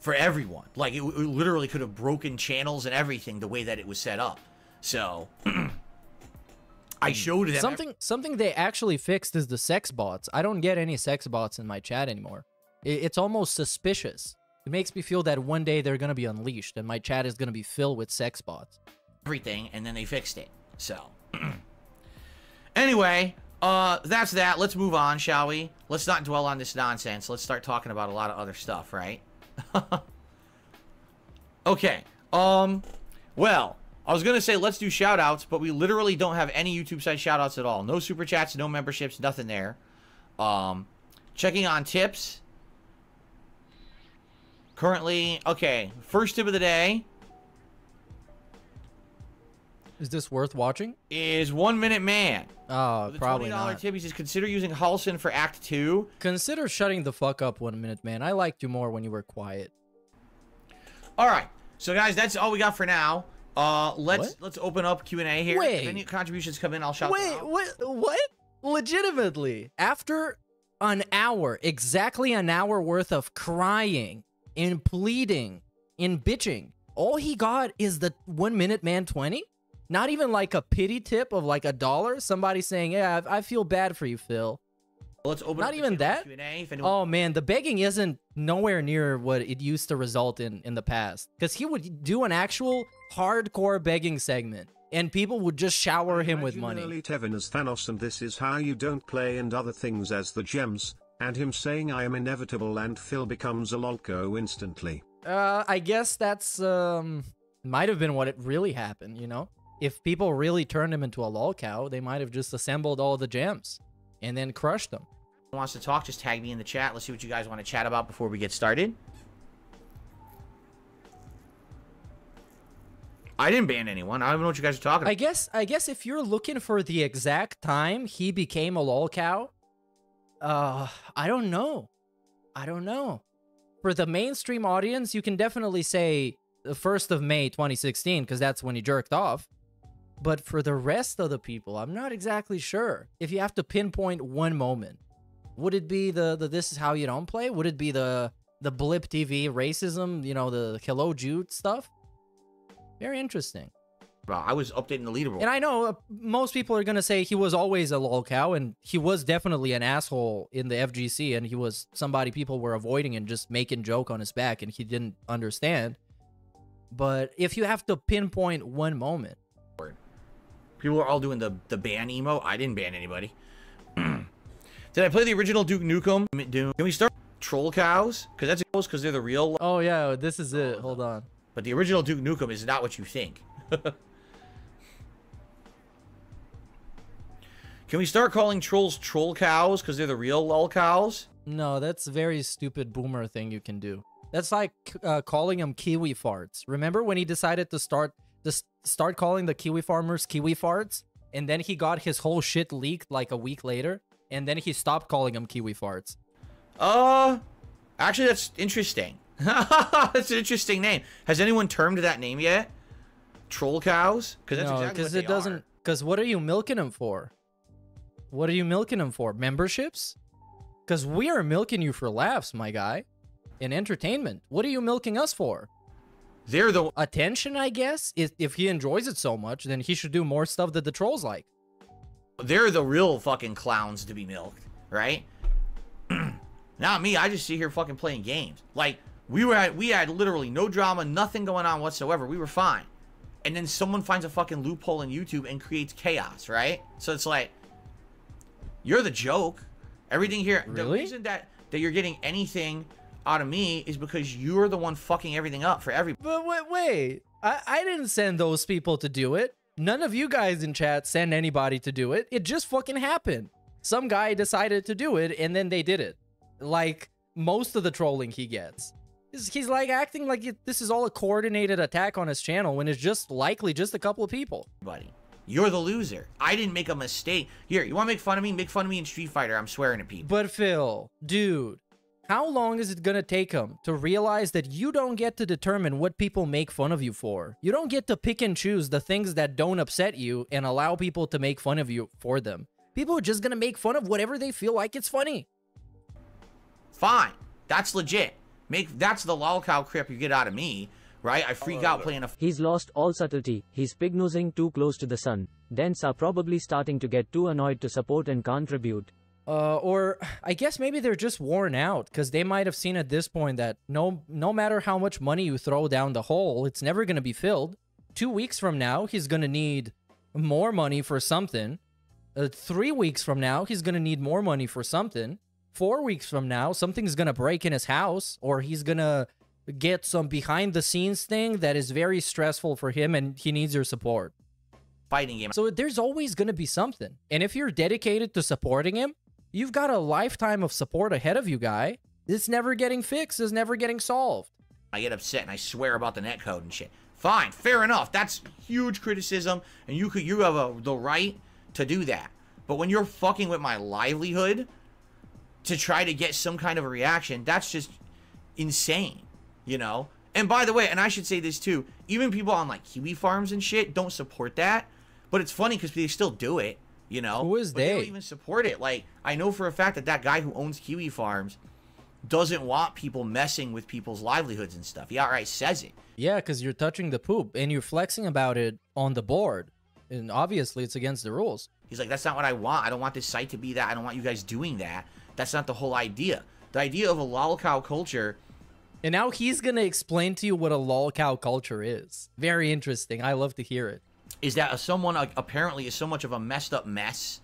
for everyone. Like, it, it literally could have broken channels and everything the way that it was set up. So, I showed them Something something they actually fixed is the sex bots. I don't get any sex bots in my chat anymore. I- It's almost suspicious. It makes me feel that one day they're gonna be unleashed and my chat is gonna be filled with sex bots. everything, and then they fixed it. So, anyway, uh, that's that. Let's move on, shall we? Let's not dwell on this nonsense. Let's start talking about a lot of other stuff, right? okay. Um, well, I was gonna say let's do shout outs, but we literally don't have any YouTube site shout outs at all. No super chats, no memberships, nothing there. Um, checking on tips. Currently, okay, first tip of the day Is this worth watching? is One Minute Man. Oh, With probably $20 not. tip, he says, consider using Halsin for Act 2. Consider shutting the fuck up one minute, man. I liked you more when you were quiet. All right. So, guys, that's all we got for now. Uh, let's What? let's open up Q&A here. Wait. If any contributions come in, I'll shout them Wait, out. what? What? Legitimately, after an hour, exactly an hour worth of crying and pleading and bitching, all he got is the one minute man 20? Not even like a pity tip of like a dollar? Somebody saying, Yeah, I, I feel bad for you, Phil. Let's open Not up even that? If anyone, Oh man, the begging isn't nowhere near what it used to result in in the past. Because he would do an actual hardcore begging segment, and people would just shower him with money. Early Tevin as Thanos and this is how you don't play and other things as the gems, and him saying I am inevitable and Phil becomes a lolcow instantly. Uh, I guess that's um might have been what it really happened. You know, if people really turned him into a lol cow, they might have just assembled all the gems and then crush them. wants to talk, just tag me in the chat. Let's see what you guys want to chat about before we get started. I didn't ban anyone. I don't even know what you guys are talking I guess I guess if you're looking for the exact time he became a lol cow, uh, I don't know. I don't know. For the mainstream audience, you can definitely say the first of May 2016 because that's when he jerked off. But for the rest of the people, I'm not exactly sure. If you have to pinpoint one moment, would it be the, the this is how you don't play? Would it be the the blip TV racism? You know the hello Jude stuff. Very interesting. I was updating the leaderboard. And I know uh, most people are going to say he was always a lol cow, and he was definitely an asshole in the FGC, and he was somebody people were avoiding and just making joke on his back, and he didn't understand. But if you have to pinpoint one moment, People are all doing the the ban emo. I didn't ban anybody. Did I play the original Duke Nukem? Doom? Can we start Troll Cows? Because that's because they're the real. Oh yeah, this is it. Hold on. But the original Duke Nukem is not what you think. Can we start calling trolls troll cows because they're the real lol cows? No, that's a very stupid boomer thing you can do. That's like uh, calling them kiwi farts. Remember when he decided to start s- start calling the kiwi farmers kiwi farts, and then he got his whole shit leaked like a week later, and then he stopped calling them kiwi farts. Uh, actually, that's interesting. that's an interesting name. Has anyone termed that name yet? Troll cows? Because that's no, exactly what because they it doesn't. Because what are you milking them for? What are you milking them for? Memberships? Because we are milking you for laughs, my guy, and entertainment. What are you milking us for? They're the attention, I guess. If if he enjoys it so much, then he should do more stuff that the trolls like. they're the real fucking clowns to be milked, right? Not me. I just sit here fucking playing games. Like we were at, we had literally no drama, nothing going on whatsoever. We were fine. And then someone finds a fucking loophole in YouTube and creates chaos, right? So it's like you're the joke. Everything here. The reason that that you're getting anything out of me is because you're the one fucking everything up for everybody. But wait, wait. I, I didn't send those people to do it. None of you guys in chat send anybody to do it. It just fucking happened. Some guy decided to do it and then they did it. Like most of the trolling he gets. He's, he's like acting like it, this is all a coordinated attack on his channel when it's just likely just a couple of people. Buddy, you're the loser. I didn't make a mistake. Here, you want to make fun of me? Make fun of me in Street Fighter. I'm swearing at people. But Phil, dude, how long is it gonna take him to realize that you don't get to determine what people make fun of you for? You don't get to pick and choose the things that don't upset you and allow people to make fun of you for them. People are just gonna make fun of whatever they feel like it's funny. Fine. That's legit. Make that's the lolcow crap you get out of me, right? I freak out oh. playing a He's lost all subtlety. He's pig nosing too close to the sun. Dents are probably starting to get too annoyed to support and contribute. Uh, or I guess maybe they're just worn out because they might have seen at this point that no, no matter how much money you throw down the hole, it's never gonna be filled. Two weeks from now, he's gonna need more money for something. Uh, three weeks from now, he's gonna need more money for something. Four weeks from now, something's gonna break in his house, or he's gonna get some behind the scenes thing that is very stressful for him, and he needs your support. fighting game. So there's always going to be something. And if you're dedicated to supporting him, you've got a lifetime of support ahead of you, guy. It's never getting fixed, it's never getting solved. I get upset and I swear about the netcode and shit. Fine, fair enough. That's huge criticism, and you could you have a, the right to do that. But when you're fucking with my livelihood to try to get some kind of a reaction, that's just insane, you know. And by the way, and I should say this too, even people on like Kiwi farms and shit don't support that. But it's funny because they still do it, you know. Who is But They don't even support it. Like I know for a fact that that guy who owns Kiwi farms doesn't want people messing with people's livelihoods and stuff. He outright says it. Yeah, because you're touching the poop and you're flexing about it on the board. And obviously, it's against the rules. He's like, that's not what I want. I don't want this site to be that. I don't want you guys doing that. That's not the whole idea. The idea of a lolcow culture And now he's going to explain to you what a lolcow culture is. Very interesting. I love to hear it. Is that someone apparently is so much of a messed up mess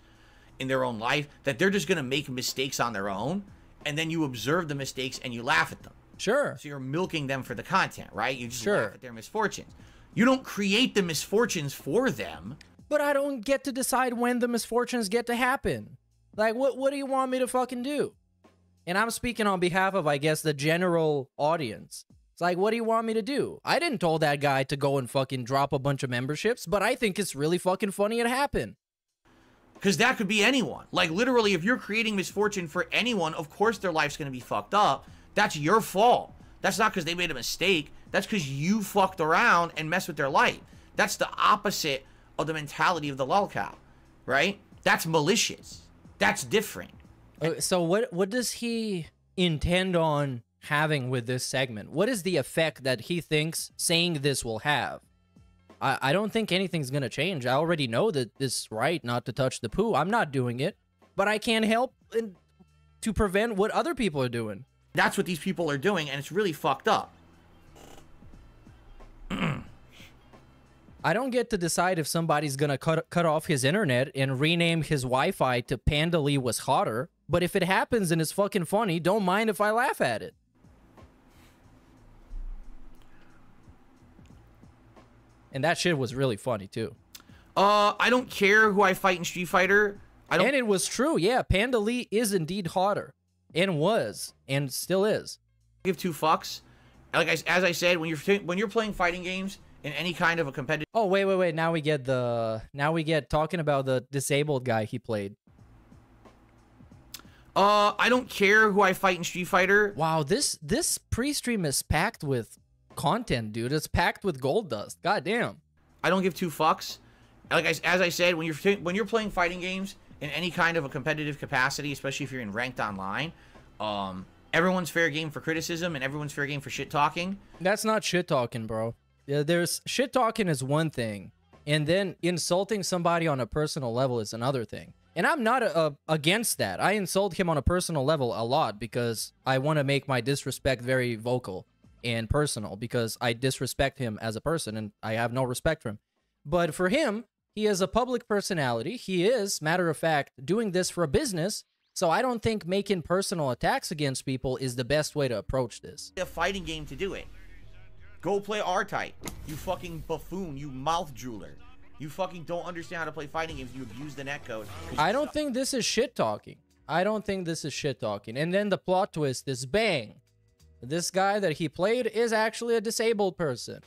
in their own life that they're just going to make mistakes on their own. And then you observe the mistakes and you laugh at them. Sure. So you're milking them for the content, right? You just Sure. laugh at their misfortunes. You don't create the misfortunes for them. But I don't get to decide when the misfortunes get to happen. Like, what, what do you want me to fucking do? And I'm speaking on behalf of, I guess, the general audience. It's like, what do you want me to do? I didn't tell that guy to go and fucking drop a bunch of memberships, but I think it's really fucking funny it happened. Because that could be anyone. Like, literally, if you're creating misfortune for anyone, of course their life's going to be fucked up. That's your fault. That's not because they made a mistake. That's because you fucked around and messed with their life. That's the opposite of the mentality of the lolcow, right? That's malicious. That's different. Uh, so what what does he intend on having with this segment? What is the effect that he thinks saying this will have? I, I don't think anything's gonna change. I already know that it's right not to touch the poo. I'm not doing it, but I can't help in, to prevent what other people are doing. That's what these people are doing, and it's really fucked up. I don't get to decide if somebody's gonna cut cut off his internet and rename his Wi-Fi to Panda Lee was hotter. But if it happens and it's fucking funny, don't mind if I laugh at it. And that shit was really funny too. Uh, I don't care who I fight in Street Fighter. I don't. And it was true. Yeah, Panda Lee is indeed hotter, and was, and still is. give two fucks. Like I, as I said, when you're when you're playing fighting games in any kind of a competitive Oh wait, wait, wait. Now we get the now we get talking about the disabled guy he played. Uh, I don't care who I fight in Street Fighter. Wow, this this pre-stream is packed with content, dude. It's packed with gold dust. God damn. I don't give two fucks. Like I, as I said, when you're when you're playing fighting games in any kind of a competitive capacity, especially if you're in ranked online, um, everyone's fair game for criticism and everyone's fair game for shit talking. That's not shit talking, bro. Yeah, there's shit talking is one thing, and then insulting somebody on a personal level is another thing. And I'm not uh against that. I insult him on a personal level a lot because I want to make my disrespect very vocal and personal because I disrespect him as a person and I have no respect for him. But for him, he is a public personality. He is, matter of fact, doing this for a business. So I don't think making personal attacks against people is the best way to approach this. A fighting game to do it. Go play R-Type. You fucking buffoon. You mouth jeweler. You fucking don't understand how to play fighting games. You abuse the netcode. I don't think this is shit talking. I don't think this is shit talking. And then the plot twist is bang. This guy that he played is actually a disabled person.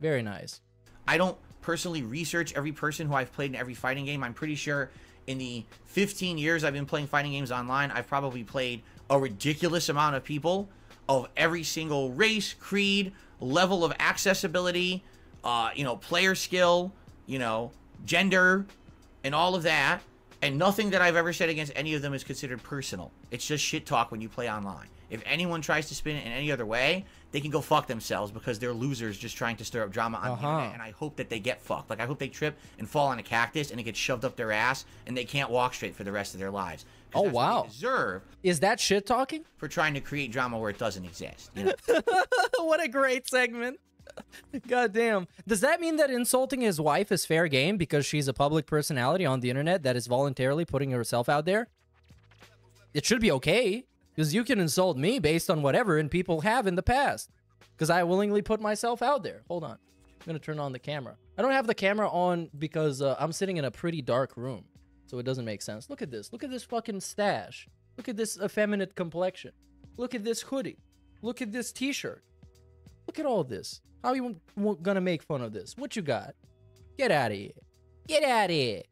Very nice. I don't personally research every person who I've played in every fighting game. I'm pretty sure in the 15 years I've been playing fighting games online, I've probably played a ridiculous amount of people of every single race, creed, level of accessibility, uh, you know, player skill, you know, gender, and all of that. And nothing that I've ever said against any of them is considered personal. It's just shit talk when you play online. If anyone tries to spin it in any other way, they can go fuck themselves because they're losers just trying to stir up drama on the Uh-huh. internet. And I hope that they get fucked. Like I hope they trip and fall on a cactus and it gets shoved up their ass and they can't walk straight for the rest of their lives. Oh, that's what they wow. deserve Is that shit talking? for trying to create drama where it doesn't exist. You know? what a great segment. God damn. Does that mean that insulting his wife is fair game because she's a public personality on the internet that is voluntarily putting herself out there? It should be okay because you can insult me based on whatever and people have in the past because I willingly put myself out there. Hold on. I'm going to turn on the camera. I don't have the camera on because uh, I'm sitting in a pretty dark room. So it doesn't make sense. Look at this. Look at this fucking stash. Look at this effeminate complexion. Look at this hoodie. Look at this t-shirt. Look at all this. How you gonna make fun of this? What you got? Get out of here. Get out of here.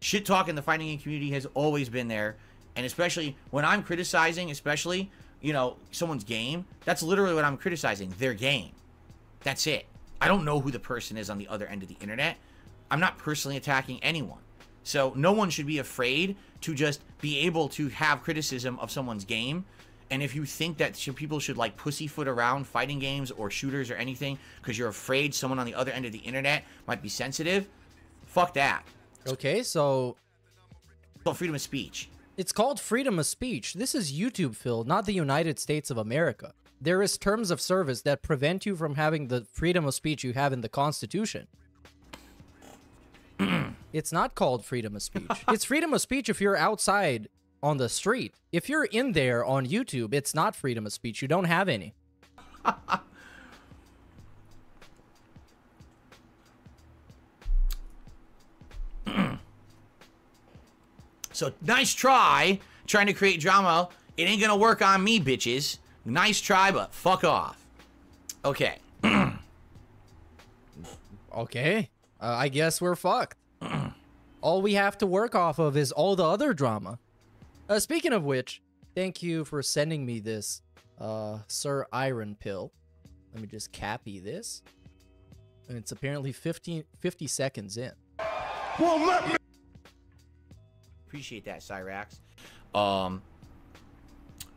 shit talk in the fighting game community has always been there and especially when i'm criticizing especially you know someone's game that's literally what i'm criticizing their game. That's it. I don't know who the person is on the other end of the internet. I'm not personally attacking anyone. So no one should be afraid to just be able to have criticism of someone's game. And if you think that people should like pussyfoot around fighting games or shooters or anything because you're afraid someone on the other end of the internet might be sensitive fuck that. Okay, so freedom of speech. It's called freedom of speech. This is YouTube, Phil, not the United States of America. There is terms of service that prevent you from having the freedom of speech you have in the Constitution. it's not called freedom of speech. it's freedom of speech if you're outside on the street. If you're in there on YouTube, it's not freedom of speech. You don't have any. So nice try trying to create drama. It ain't gonna work on me, bitches. Nice try, but fuck off. Okay. Okay. Uh, I guess we're fucked. all we have to work off of is all the other drama. Uh, speaking of which, thank you for sending me this, uh, Sir Iron Pill. Let me just copy this. And it's apparently 15, 50 seconds in. Appreciate that, Cyrax. Um,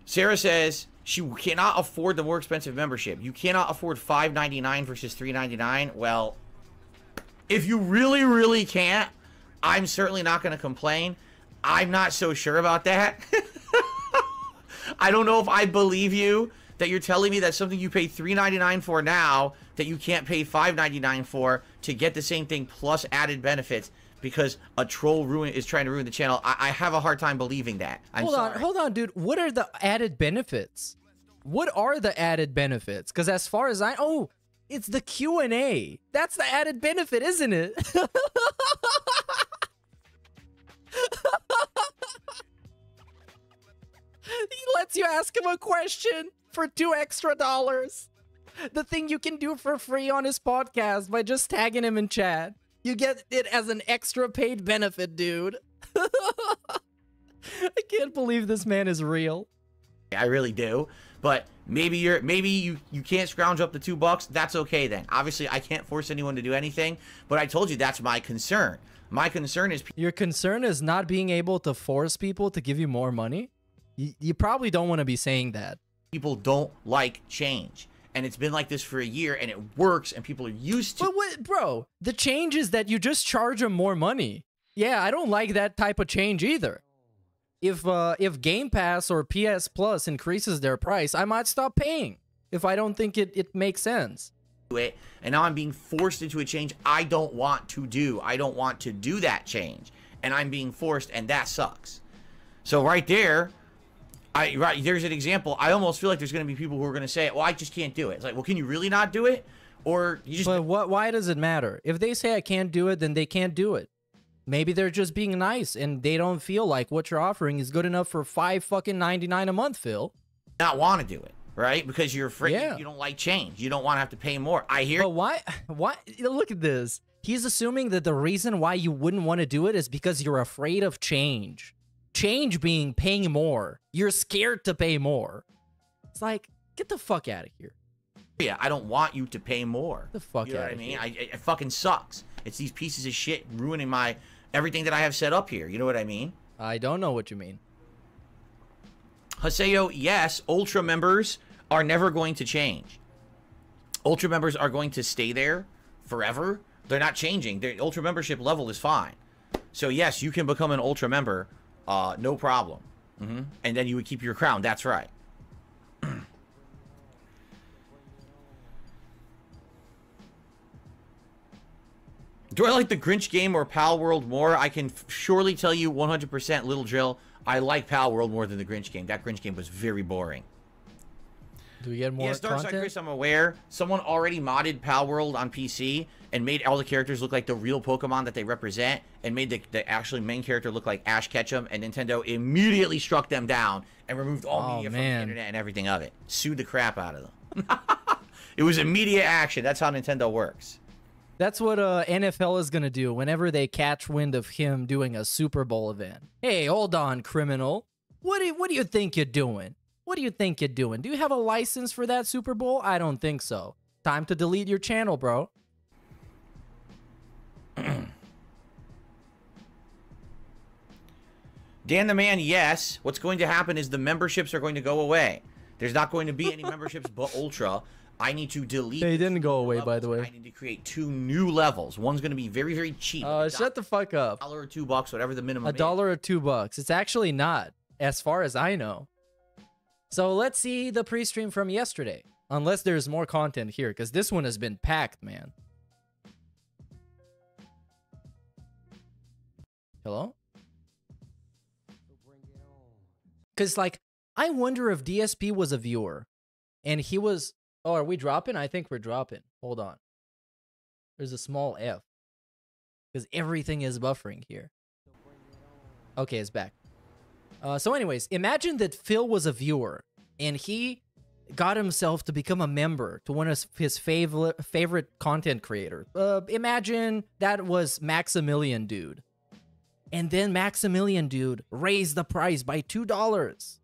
Sarah says she cannot afford the more expensive membership. You cannot afford five ninety nine versus three ninety nine. Well, if you really, really can't, I'm certainly not going to complain. I'm not so sure about that. I don't know if I believe you that you're telling me that something you pay $3.99 for now that you can't pay $5.99 for to get the same thing plus added benefits because a troll ruin is trying to ruin the channel. I, I have a hard time believing that. I'm hold sorry. on, hold on, dude. What are the added benefits? What are the added benefits? Because as far as I, oh, It's the Q&A. That's the added benefit, isn't it? he lets you ask him a question for two extra dollars. The thing you can do for free on his podcast by just tagging him in chat. You get it as an extra paid benefit, dude. I can't believe this man is real. I really do. But maybe you're maybe you you can't scrounge up the two bucks. That's okay then. Obviously, I can't force anyone to do anything. But I told you that's my concern. My concern is Your concern is not being able to force people to give you more money? You, you probably don't want to be saying that. people don't like change, and it's been like this for a year, and it works, and people are used to. But what, bro, the change is that you just charge them more money. Yeah, I don't like that type of change either. If uh if Game Pass or PS Plus increases their price, I might stop paying if I don't think it, it makes sense. it and now I'm being forced into a change I don't want to do. I don't want to do that change and I'm being forced and that sucks. So right there I right there's an example. I almost feel like there's going to be people who are going to say, "Well, I just can't do it." It's like, "Well, can you really not do it?" Or you just But what why does it matter? If they say I can't do it, then they can't do it. Maybe they're just being nice and they don't feel like what you're offering is good enough for 5 fucking 99 a month, Phil. not want to do it, right? Because you're afraid Yeah. you don't like change. You don't want to have to pay more. I hear But why why look at this. He's assuming that the reason why you wouldn't want to do it is because you're afraid of change. Change being paying more. You're scared to pay more. It's like, get the fuck out of here. Yeah, I don't want you to pay more. The fuck you know what I mean? I, it, it fucking sucks. It's these pieces of shit ruining my everything that I have set up here. You know what I mean? I don't know what you mean. Haseo, yes, Ultra members are never going to change. Ultra members are going to stay there forever. They're not changing. Their Ultra membership level is fine. So yes, you can become an Ultra member, uh, no problem. hmm And then you would keep your crown. That's right. Do I like the Grinch game or Palworld more? I can f- surely tell you 100% Little Drill, I like Palworld more than the Grinch game. That Grinch game was very boring. Do we get more yes, Dark Side content? Chris, I'm aware. Someone already modded Palworld on PC and made all the characters look like the real Pokemon that they represent and made the, the actually main character look like Ash Ketchum and Nintendo immediately struck them down and removed all Oh, media from the internet and everything of it. Sued the crap out of them. it was immediate action. That's how Nintendo works. That's what uh, NFL is gonna do whenever they catch wind of him doing a Super Bowl event. Hey, hold on, criminal. What do you, what do you think you're doing? What do you think you're doing? Do you have a license for that Super Bowl? I don't think so. Time to delete your channel, bro. Dan the Man, yes. What's going to happen is the memberships are going to go away. There's not going to be any memberships but Ultra. I need to delete. They didn't go away, by the way. I need to create two new levels. One's going to be very, very cheap. Uh, a shut the fuck up. A dollar or two bucks, whatever the minimum A is. dollar or two bucks. It's actually not, as far as I know. So let's see the pre-stream from yesterday. Unless there's more content here, because this one has been packed, man. Hello? Because, like, I wonder if DSP was a viewer and he was. Oh, are we dropping? I think we're dropping. Hold on. There's a small F. Because everything is buffering here. Okay, it's back. Uh, so, anyways, imagine that Phil was a viewer and he got himself to become a member to one of his favorite favorite content creators. Uh, imagine that was Maximilian Dude. And then Maximilian Dude raised the price by $2.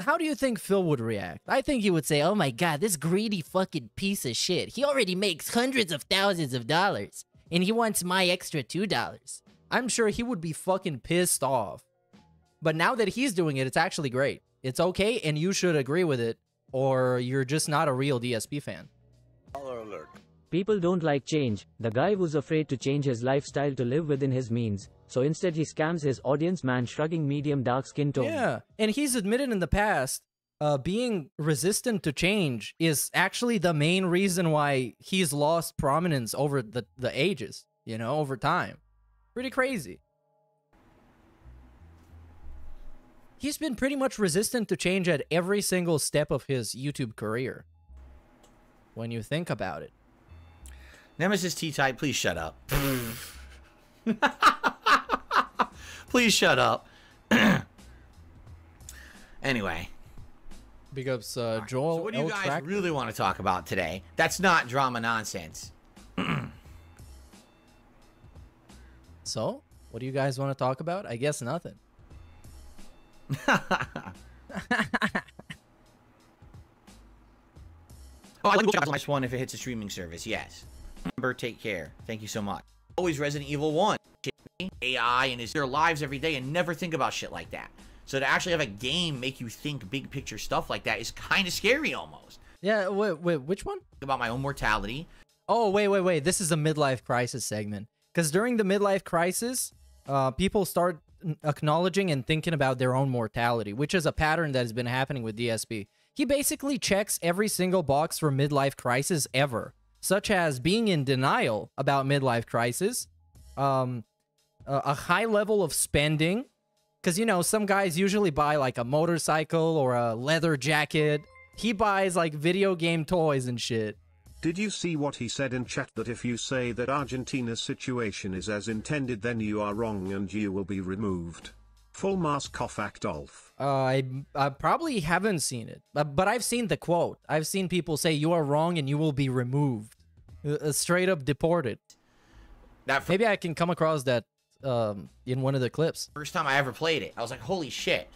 How do you think Phil would react? I think he would say, oh my god, this greedy fucking piece of shit. He already makes hundreds of thousands of dollars. And he wants my extra $2. I'm sure he would be fucking pissed off. But now that he's doing it, it's actually great. It's okay, and you should agree with it, or you're just not a real DSP fan. People don't like change. The guy who's afraid to change his lifestyle to live within his means, so instead he scams his audience man shrugging medium dark skin tone. Yeah, and he's admitted in the past, uh, being resistant to change is actually the main reason why he's lost prominence over the, the ages, you know, over time. Pretty crazy. He's been pretty much resistant to change at every single step of his YouTube career. when you think about it. Nemesis T-Type, please shut up. please shut up. anyway. Big ups, uh, Joel. So what do you guys really want to talk about today? That's not drama nonsense. So, what do you guys want to talk about? I guess nothing. Oh, I like the one if it hits a streaming service. Yes. Remember, take care. Thank you so much. Always Resident Evil 1. AI and is their lives every day and never think about shit like that. So to actually have a game make you think big picture stuff like that is kind of scary almost. Yeah, wait, wait, which one? About my own mortality. Oh, wait, wait, wait. This is a midlife crisis segment. Because during the midlife crisis, uh, people start acknowledging and thinking about their own mortality, which is a pattern that has been happening with DSP. He basically checks every single box for midlife crisis ever, such as being in denial about midlife crisis, um, a high level of spending, because you know some guys usually buy like a motorcycle or a leather jacket. He buys like video game toys and shit. Did you see what he said in chat that if you say that Argentina's situation is as intended then you are wrong and you will be removed? Full mask off Actolf. Uh, I I probably haven't seen it, but, but I've seen the quote. I've seen people say you are wrong and you will be removed, uh, uh, straight up deported. That Maybe I can come across that um, in one of the clips. First time I ever played it, I was like, holy shit.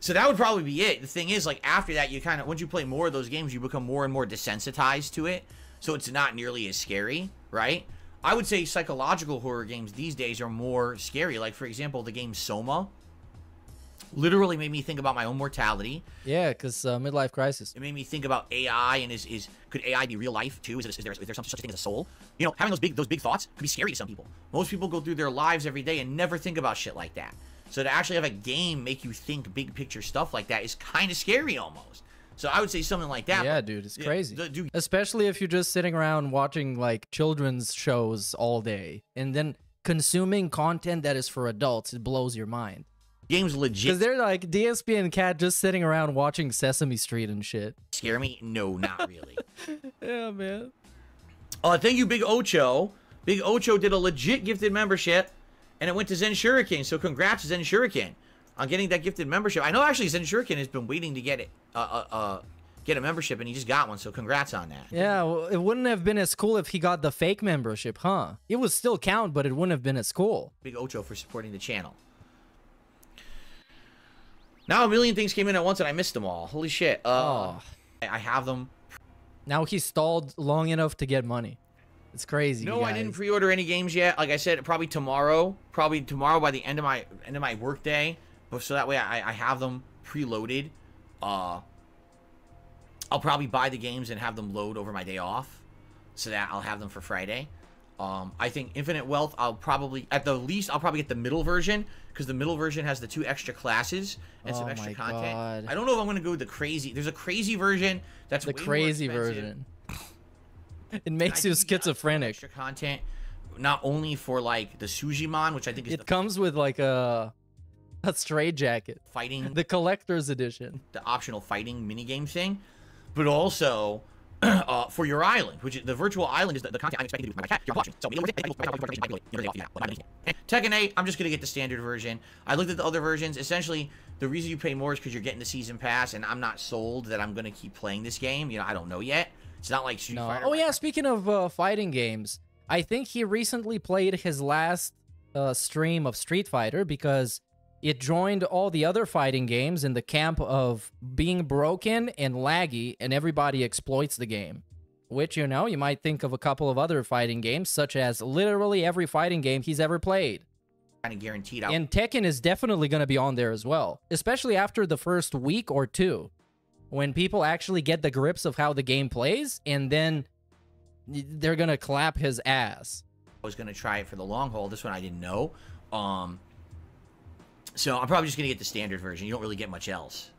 So that would probably be it. The thing is, like, after that, you kind of, once you play more of those games, you become more and more desensitized to it. So it's not nearly as scary, right? I would say psychological horror games these days are more scary. Like, for example, the game Soma literally made me think about my own mortality. Yeah, because uh, midlife crisis. It made me think about AI and is is could AI be real life too? Is, it, is there is there some such a thing as a soul? You know, having those big those big thoughts could be scary to some people. Most people go through their lives every day and never think about shit like that. So to actually have a game make you think big picture stuff like that is kind of scary almost. So I would say something like that. Yeah, dude, it's crazy. dude, Especially if you're just sitting around watching like children's shows all day and then consuming content that is for adults. It blows your mind. Games legit. Because they're like DSP and Cat just sitting around watching Sesame Street and shit. scare me. No, not really. Yeah, man. Uh, thank you, Big Ocho. Big Ocho did a legit gifted membership, and it went to Zen Shuriken. So congrats, Zen Shuriken, on getting that gifted membership. I know actually Zen Shuriken has been waiting to get it, uh, uh, uh, get a membership, and he just got one. So congrats on that. Yeah, well, it wouldn't have been as cool if he got the fake membership, huh? It would still count, but it wouldn't have been as cool. Big Ocho for supporting the channel. Now a million things came in at once, and I missed them all. Holy shit! Uh, Oh. I have them. Now he stalled long enough to get money. It's crazy. No, I didn't pre-order any games yet. Like I said, probably tomorrow. Probably tomorrow by the end of my end of my workday. But so that way I, I have them preloaded. Uh, I'll probably buy the games and have them load over my day off, so that I'll have them for Friday. Um, I think Infinite Wealth. I'll probably at the least I'll probably get the middle version because the middle version has the two extra classes and some Oh extra my content. God. I don't know if I'm gonna go with the crazy. There's a crazy version that's the crazy version. It makes you some schizophrenic. Extra content, not only for like the Sujimon, which I think is It comes with like a a straight jacket, fighting, the collector's edition. the optional fighting minigame thing, but also uh, for your island, which is, the virtual island is the, the content I'm expecting to do with my cat. You're watching. So Tekken 8, I'm just gonna get the standard version. I looked at the other versions. Essentially, the reason you pay more is because you're getting the season pass, and I'm not sold that I'm gonna keep playing this game. You know, I don't know yet. It's not like Street No. Fighter. Oh yeah, speaking of uh, fighting games, I think he recently played his last uh, stream of Street Fighter because it joined all the other fighting games in the camp of being broken and laggy, and everybody exploits the game. Which you know, you might think of a couple of other fighting games, such as literally every fighting game he's ever played. kind of guaranteed. Out. And Tekken is definitely going to be on there as well, especially after the first week or two, when people actually get the grips of how the game plays, and then they're going to clap his ass. I was gonna try it for the long haul. This one I didn't know. Um, so I'm probably just gonna get the standard version. You don't really get much else.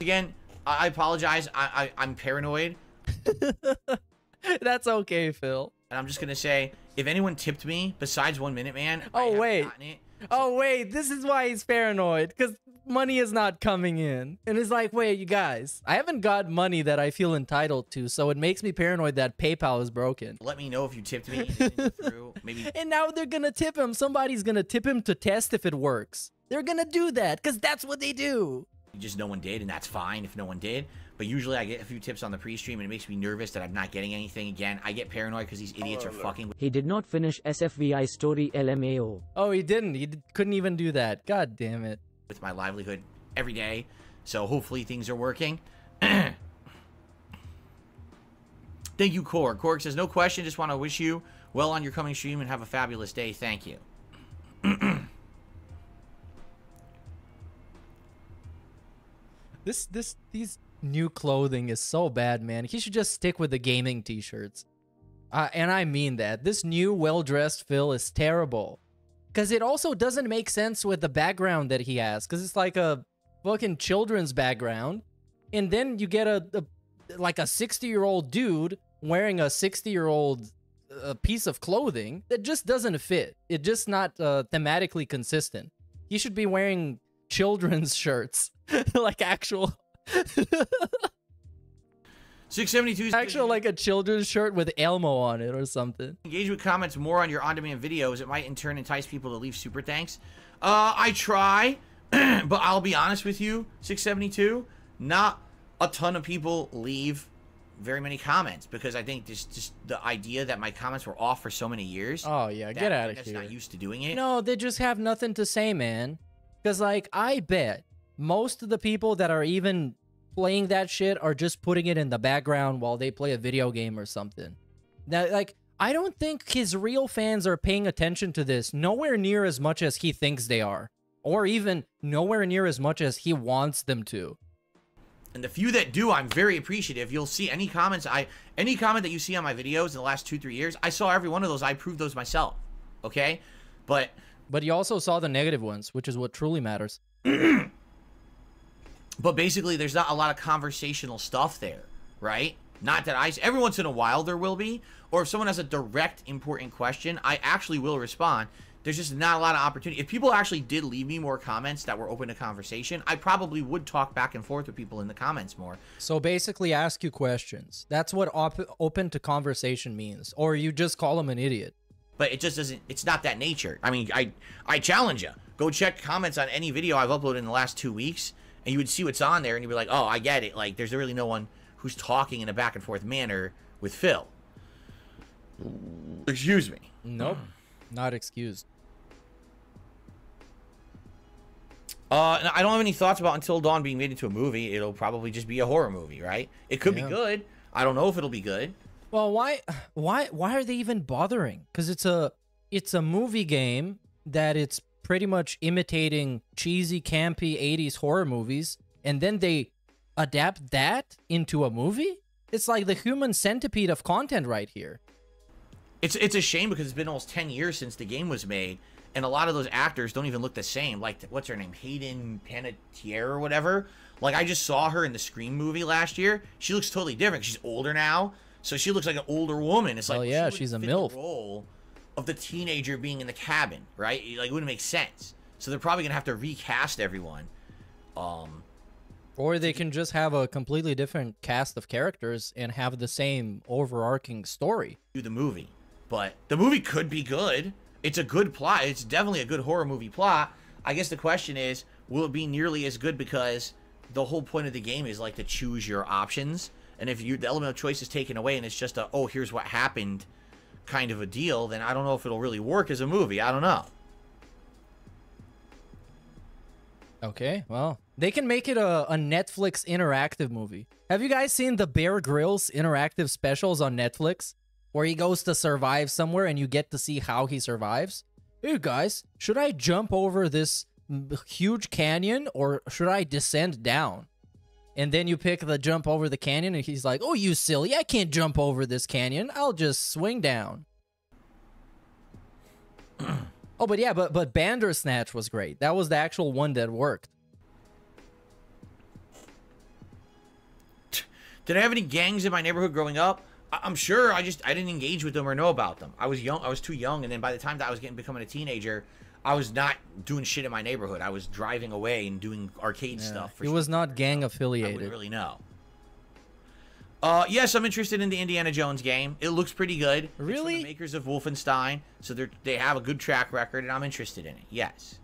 Again, I I apologize. I, I I'm paranoid, That's okay, Phil. and I'm just gonna say if anyone tipped me besides one minute, man. Oh, wait. gotten it. Oh wait, this is why he's paranoid because money is not coming in. And it's like, wait, you guys, I haven't got money that I feel entitled to, so it makes me paranoid that PayPal is broken. Let me know if you tipped me through. Maybe. And now they're gonna tip him. Somebody's gonna tip him to test if it works. They're gonna do that because that's what they do. Just no one did, and that's fine if no one did. But usually I get a few tips on the pre-stream, and it makes me nervous that I'm not getting anything. Again, I get paranoid because these idiots are fucking with He did not finish SFVI story LMAO. Oh, he didn't. He d- couldn't even do that. God damn it. With my livelihood every day. So hopefully things are working. Thank you, Korg. Korg says, no question, just want to wish you well on your coming stream and have a fabulous day. Thank you. This this these new clothing is so bad, man. He should just stick with the gaming t-shirts. Uh, and I mean that. This new well-dressed Phil is terrible. Cuz it also doesn't make sense with the background that he has cuz it's like a fucking children's background. And then you get a, a like a 60-year-old dude wearing a 60-year-old uh, piece of clothing that just doesn't fit. It's just not uh, thematically consistent. He should be wearing children's shirts, like actual 672 is actual like a children's shirt with Elmo on it or something. engage with comments more on your on-demand videos. It might in turn entice people to leave super thanks. Uh, I try, but I'll be honest with you, 672, not a ton of people leave very many comments because I think this just the idea that my comments were off for so many years. Oh yeah, that get out of just here. not used to doing it. No, they just have nothing to say, man. Cuz like I bet most of the people that are even playing that shit are just putting it in the background while they play a video game or something. Now like I don't think his real fans are paying attention to this nowhere near as much as he thinks they are or even nowhere near as much as he wants them to. And the few that do, I'm very appreciative. You'll see any comments I any comment that you see on my videos in the last two, three years, I saw every one of those. I proved those myself. Okay? But But you also saw the negative ones, which is what truly matters. but basically there's not a lot of conversational stuff there, right? Not that I every once in a while there will be, or if someone has a direct important question, I actually will respond. There's just not a lot of opportunity. If people actually did leave me more comments that were open to conversation, I probably would talk back and forth with people in the comments more. So basically, ask you questions. That's what op- open to conversation means. Or you just call them an idiot. but it just doesn't it's not that nature i mean i i challenge you go check comments on any video i've uploaded in the last two weeks and you would see what's on there and you'd be like oh i get it like there's really no one who's talking in a back and forth manner with phil excuse me Nope. Not excused. uh and i don't have any thoughts about until dawn being made into a movie it'll probably just be a horror movie right it could Yeah. be good i don't know if it'll be good Well, why why why are they even bothering? Cuz it's a it's a movie game that it's pretty much imitating cheesy campy 80s horror movies and then they adapt that into a movie? It's like the human centipede of content right here. It's it's a shame because it's been almost ten years since the game was made, and a lot of those actors don't even look the same. Like what's her name, Hayden Panettiere or whatever. Like I just saw her in the Scream movie last year. She looks totally different. She's older now, so she looks like an older woman. It's oh, like Oh, yeah, she she's a MILF. Of the teenager being in the cabin, right? Like it wouldn't make sense. So they're probably gonna have to recast everyone. Um, Or they can just have a completely different cast of characters and have the same overarching story. do the movie. But the movie could be good. It's a good plot. It's definitely a good horror movie plot. I guess the question is, will it be nearly as good because the whole point of the game is like to choose your options. And if you the element of choice is taken away and it's just a oh here's what happened kind of a deal, then I don't know if it'll really work as a movie. I don't know. Okay, well, they can make it a, a Netflix interactive movie. Have you guys seen the Bear Grylls interactive specials on Netflix? Where he goes to survive somewhere and you get to see how he survives? Hey guys, should I jump over this huge canyon or should I descend down? And then you pick the jump over the canyon and he's like, oh, you silly, I can't jump over this canyon. I'll just swing down. oh, but yeah, but but Bandersnatch was great. That was the actual one that worked. Did I have any gangs in my neighborhood growing up? I'm sure. I just I didn't engage with them or know about them. I was young. I was too young, and then by the time that I was getting becoming a teenager, I was not doing shit in my neighborhood. I was driving away and doing arcade Yeah. stuff. For It was not gang I affiliated. wouldn't really know. Uh, yes, I'm interested in the Indiana Jones game. It looks pretty good. Really? the makers of Wolfenstein, so they they have a good track record, and I'm interested in it. Yes.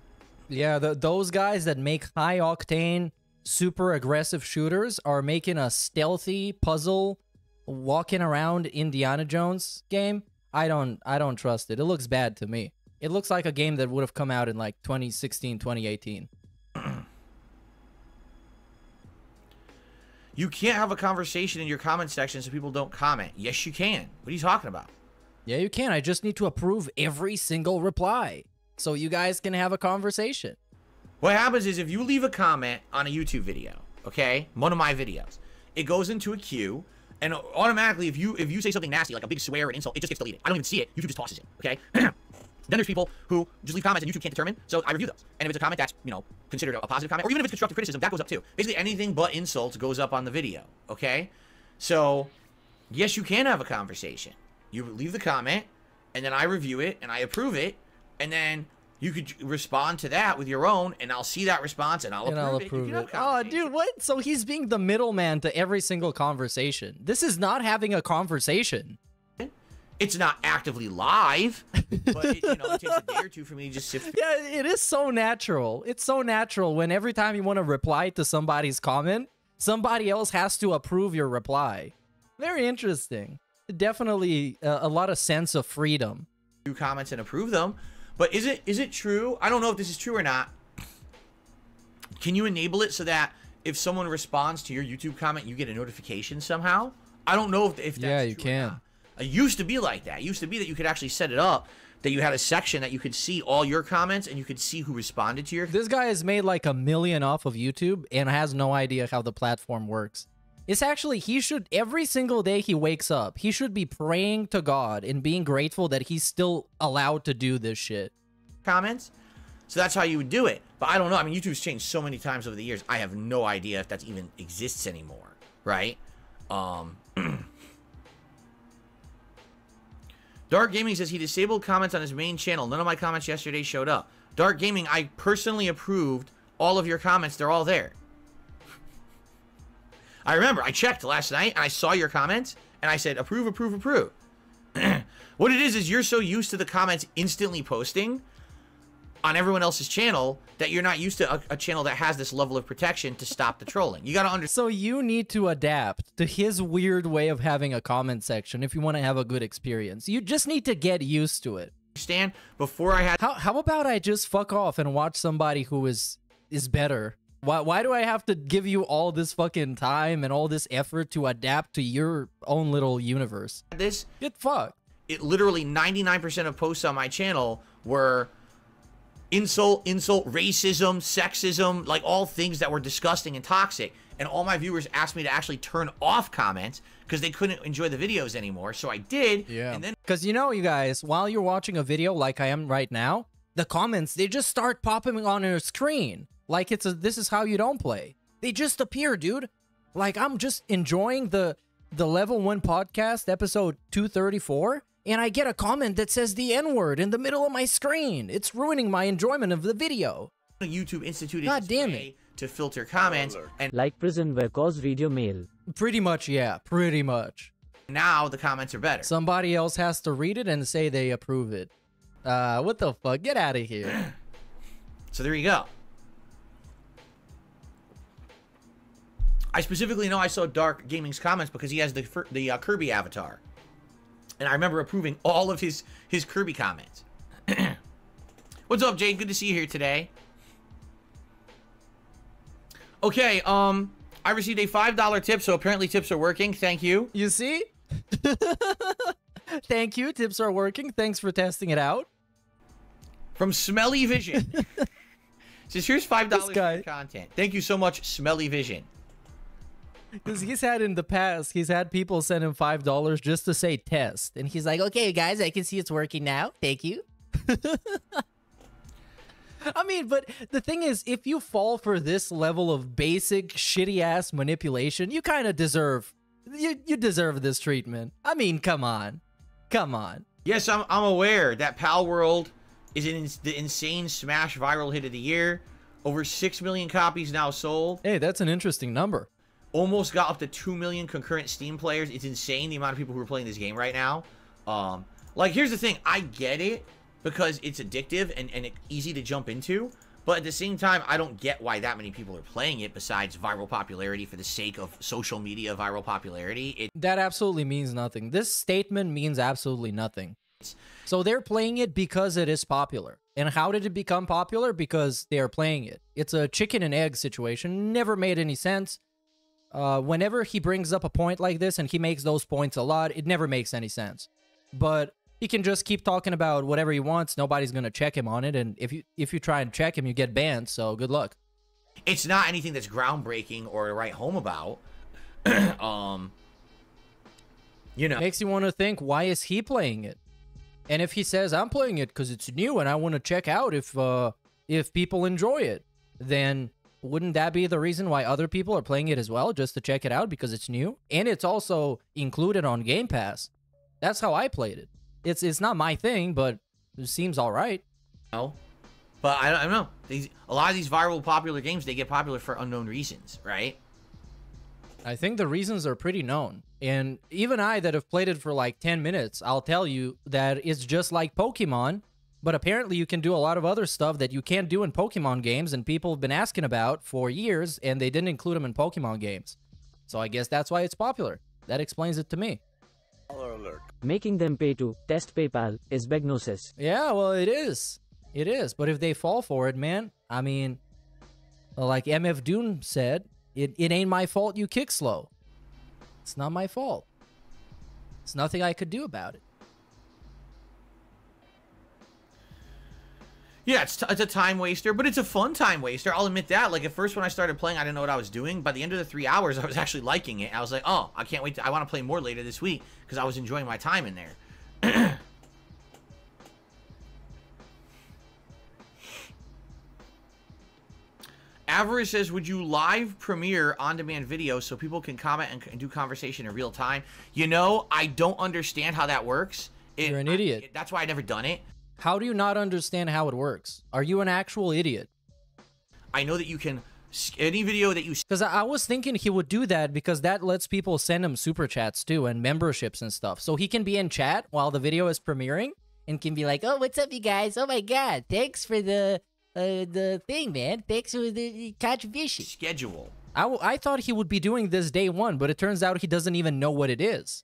Yeah, the, those guys that make high octane, super aggressive shooters are making a stealthy puzzle, walking around Indiana Jones game. I don't, I don't trust it. It looks bad to me. It looks like a game that would have come out in like 2016, 2018. You can't have a conversation in your comment section so people don't comment. Yes, you can. What are you talking about? Yeah, you can. I just need to approve every single reply so you guys can have a conversation. What happens is if you leave a comment on a YouTube video, okay, one of my videos, it goes into a queue, and automatically, if you if you say something nasty like a big swear or insult, it just gets deleted. I don't even see it. YouTube just tosses it. Okay. then there's people who just leave comments and YouTube can't determine, so I review those. And if it's a comment that's you know considered a positive comment, or even if it's constructive criticism, that goes up too. Basically, anything but insults goes up on the video. Okay. So, yes, you can have a conversation. You leave the comment, and then I review it and I approve it, and then you could respond to that with your own, and I'll see that response and I'll and approve I'll it. Approve can it. Oh, dude, what? So he's being the middleman to every single conversation. This is not having a conversation. It's not actively live, but it, you know, it takes a day or two for me to just sift. Yeah, it is so natural. It's so natural when every time you want to reply to somebody's comment, somebody else has to approve your reply. Very interesting. Definitely uh, a lot of sense of freedom. through comments and approve them. But is it is it true? I don't know if this is true or not. Can you enable it so that if someone responds to your YouTube comment, you get a notification somehow? I don't know if if that's Yeah, you can. It used to be like that. It used to be that you could actually set it up that you had a section that you could see all your comments and you could see who responded to your. This guy has made like a million off of YouTube and has no idea how the platform works. It's actually, he should, every single day he wakes up, he should be praying to God and being grateful that he's still allowed to do this shit. comments. So that's how you would do it. But I don't know. I mean, YouTube's changed so many times over the years. I have no idea if that even exists anymore, right? Um, Dark Gaming says he disabled comments on his main channel. None of my comments yesterday showed up. Dark Gaming, I personally approved all of your comments. They're all there. I remember I checked last night and I saw your comments and I said approve, approve, approve. what it is is you're so used to the comments instantly posting on everyone else's channel that you're not used to a, a channel that has this level of protection to stop the trolling. You got to understand. So you need to adapt to his weird way of having a comment section if you want to have a good experience. You just need to get used to it. Understand? Before I had How how about I just fuck off and watch somebody who is is better? Why why do I have to give you all this fucking time and all this effort to adapt to your own little universe? this, Get fucked. it literally 99% of posts on my channel were insult, insult, racism, sexism, like all things that were disgusting and toxic. And all my viewers asked me to actually turn off comments because they couldn't enjoy the videos anymore. So I did. Yeah. And then Because you know, you guys, while you're watching a video like I am right now, the comments they just start popping on your screen like it's a this is how you don't play. They just appear, dude. Like I'm just enjoying the the level one podcast episode 234 and I get a comment that says the N-word in the middle of my screen. It's ruining my enjoyment of the video. YouTube instituted God damn way to filter comments. And Like prison where cause video mail. Pretty much, yeah, pretty much. now the comments are better. Somebody else has to read it and say they approve it. Uh, what the fuck? Get out of here. So there you go. I specifically know I saw Dark Gaming's comments because he has the the uh, Kirby avatar, and I remember approving all of his his Kirby comments. What's up, Jane? Good to see you here today. Okay, um, I received a five dollar tip, so apparently tips are working. Thank you. You see? Thank you. Tips are working. Thanks for testing it out. From Smelly Vision. Says here's five dollars for content. Thank you so much, Smelly Vision. Because he's had in the past, he's had people send him five dollars just to say test, and he's like, "Okay, guys, I can see it's working now. Thank you." I mean, but the thing is, if you fall for this level of basic shitty ass manipulation, you kind of deserve you you deserve this treatment. I mean, come on, come on. Yes, I'm, I'm aware that Palworld is in the insane smash viral hit of the year. Over 6 million copies now sold. Hey, that's an interesting number. Almost got up to 2 million concurrent Steam players. It's insane the amount of people who are playing this game right now. Um, like, here's the thing. I get it because it's addictive and, and easy to jump into. But at the same time, I don't get why that many people are playing it besides viral popularity for the sake of social media viral popularity. It, that absolutely means nothing. This statement means absolutely nothing. So they're playing it because it is popular. And how did it become popular? Because they are playing it. It's a chicken and egg situation. Never made any sense. Uh, whenever he brings up a point like this, and he makes those points a lot, it never makes any sense. But he can just keep talking about whatever he wants. Nobody's gonna check him on it, and if you if you try and check him, you get banned. So good luck. It's not anything that's groundbreaking or to write home about. um, you know, makes you want to think, why is he playing it? And if he says I'm playing it because it's new and I want to check out if uh, if people enjoy it, then wouldn't that be the reason why other people are playing it as well, just to check it out because it's new and it's also included on Game Pass? That's how I played it. It's it's not my thing, but it seems all right. No, but I don't, I don't know. These a lot of these viral popular games they get popular for unknown reasons, right? I think the reasons are pretty known. And even I that have played it for like 10 minutes, I'll tell you that it's just like Pokemon, but apparently you can do a lot of other stuff that you can't do in Pokemon games and people have been asking about for years and they didn't include them in Pokemon games. So I guess that's why it's popular. That explains it to me. Alert. Making them pay to test PayPal is begnosis. Yeah, well, it is. It is. But if they fall for it, man, I mean, like MF Doom said, it, it ain't my fault you kick slow. It's not my fault. It's nothing I could do about it. Yeah, it's, it's a time waster, but it's a fun time waster. I'll admit that. Like, at first when I started playing, I didn't know what I was doing. By the end of the three hours, I was actually liking it. I was like, oh, I can't wait. To, I want to play more later this week because I was enjoying my time in there. Avarice says, would you live premiere on-demand video so people can comment and, and, do conversation in real time? You know, I don't understand how that works. It, You're an idiot. I, that's why I never done it. How do you not understand how it works? Are you an actual idiot? I know that you can any video that you because I was thinking he would do that because that lets people send him super chats too and memberships and stuff so he can be in chat while the video is premiering and can be like oh what's up you guys oh my god thanks for the uh, the thing, man. Thanks for the contribution. Schedule. I, I thought he would be doing this day one, but it turns out he doesn't even know what it is.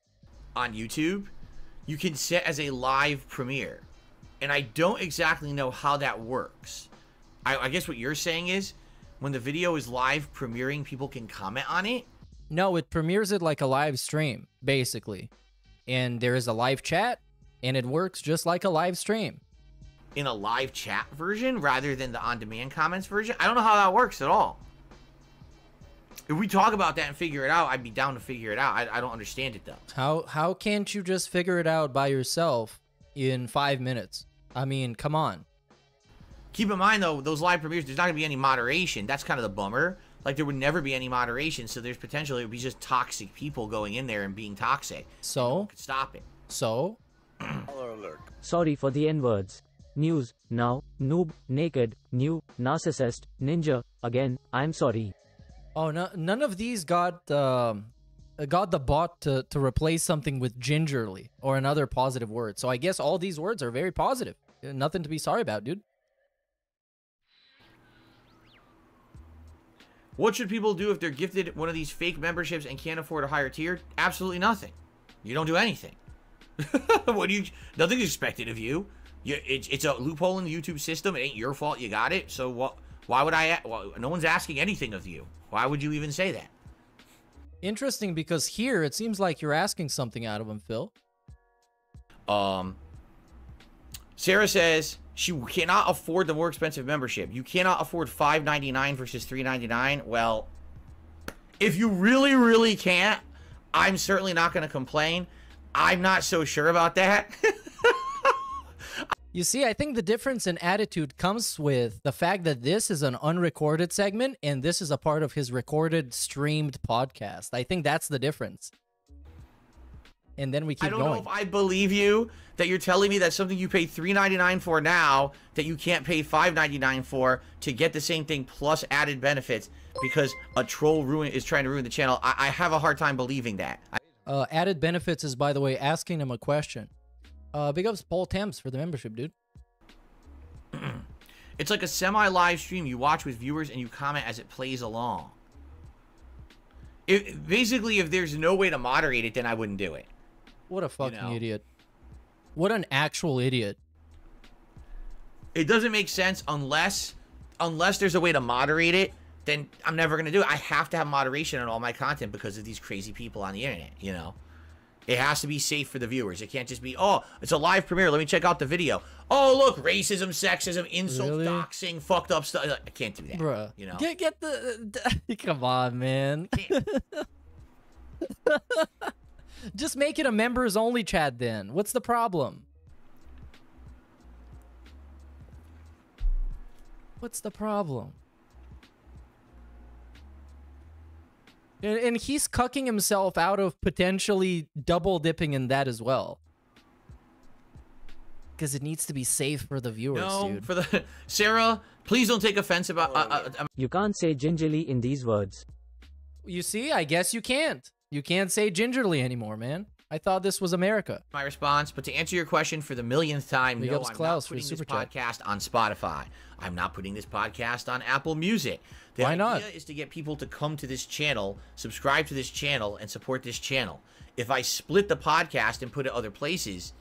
On YouTube, you can set as a live premiere. And I don't exactly know how that works. I, I guess what you're saying is when the video is live premiering, people can comment on it? No, it premieres it like a live stream, basically. And there is a live chat, and it works just like a live stream in a live chat version rather than the on-demand comments version. I don't know how that works at all. If we talk about that and figure it out, I'd be down to figure it out. I, I don't understand it though. How how can't you just figure it out by yourself in five minutes? I mean, come on. Keep in mind though, those live premieres, there's not gonna be any moderation. That's kind of the bummer. Like there would never be any moderation, so there's potentially it would be just toxic people going in there and being toxic. So could stop it. So Sorry for the N words. News, now, noob, naked, new, narcissist, ninja, again, I'm sorry. Oh, no, none of these got um, Uh, got the bot to, to replace something with gingerly or another positive word. So I guess all these words are very positive. Uh, nothing to be sorry about, dude. What should people do if they're gifted one of these fake memberships and can't afford a higher tier? Absolutely nothing. You don't do anything. what do you? Nothing's expected of you. You, it's, it's a loophole in the YouTube system. It ain't your fault you got it. So what? Why would I? Well, no one's asking anything of you. Why would you even say that? Interesting, because here it seems like you're asking something out of him, Phil. Um, Sarah says she cannot afford the more expensive membership. You cannot afford five ninety nine versus three ninety nine. Well, if you really, really can't, I'm certainly not going to complain. I'm not so sure about that. You see, I think the difference in attitude comes with the fact that this is an unrecorded segment and this is a part of his recorded, streamed podcast. I think that's the difference. and then we keep going. I don't going. know if I believe you that you're telling me that something you pay $3.99 for now that you can't pay $5.99 for to get the same thing plus added benefits because a troll ruin is trying to ruin the channel. I, I have a hard time believing that. I, Uh, added benefits is, by the way, asking him a question. Uh, big ups Paul Temps for the membership, dude. it's like a semi-live stream you watch with viewers and you comment as it plays along. If, basically, if there's no way to moderate it, then I wouldn't do it. What a fucking know. idiot. What an actual idiot. It doesn't make sense unless unless there's a way to moderate it. Then I'm never gonna do it. I have to have moderation on all my content because of these crazy people on the internet. You know, it has to be safe for the viewers. It can't just be oh, it's a live premiere. Let me check out the video. Oh look, racism, sexism, insults, Really? doxing, fucked up stuff. I can't do that, Bruh. You know, Get, get the. Come on, man. Just make it a members only chat then. What's the problem? What's the problem? And, and he's cucking himself out of potentially double dipping in that as well. Because it needs to be safe for the viewers, no, dude. for the Sarah. Please don't take offense about. Uh, uh, You can't say gingerly in these words. You see, I guess you can't. You can't say gingerly anymore, man. I thought this was America. my response, but to answer your question for the millionth time, Big no, I'm Klaus not putting this chat. podcast on Spotify. I'm not putting this podcast on Apple Music. The Why idea not? is to get people to come to this channel, subscribe to this channel, and support this channel. If I split the podcast and put it other places,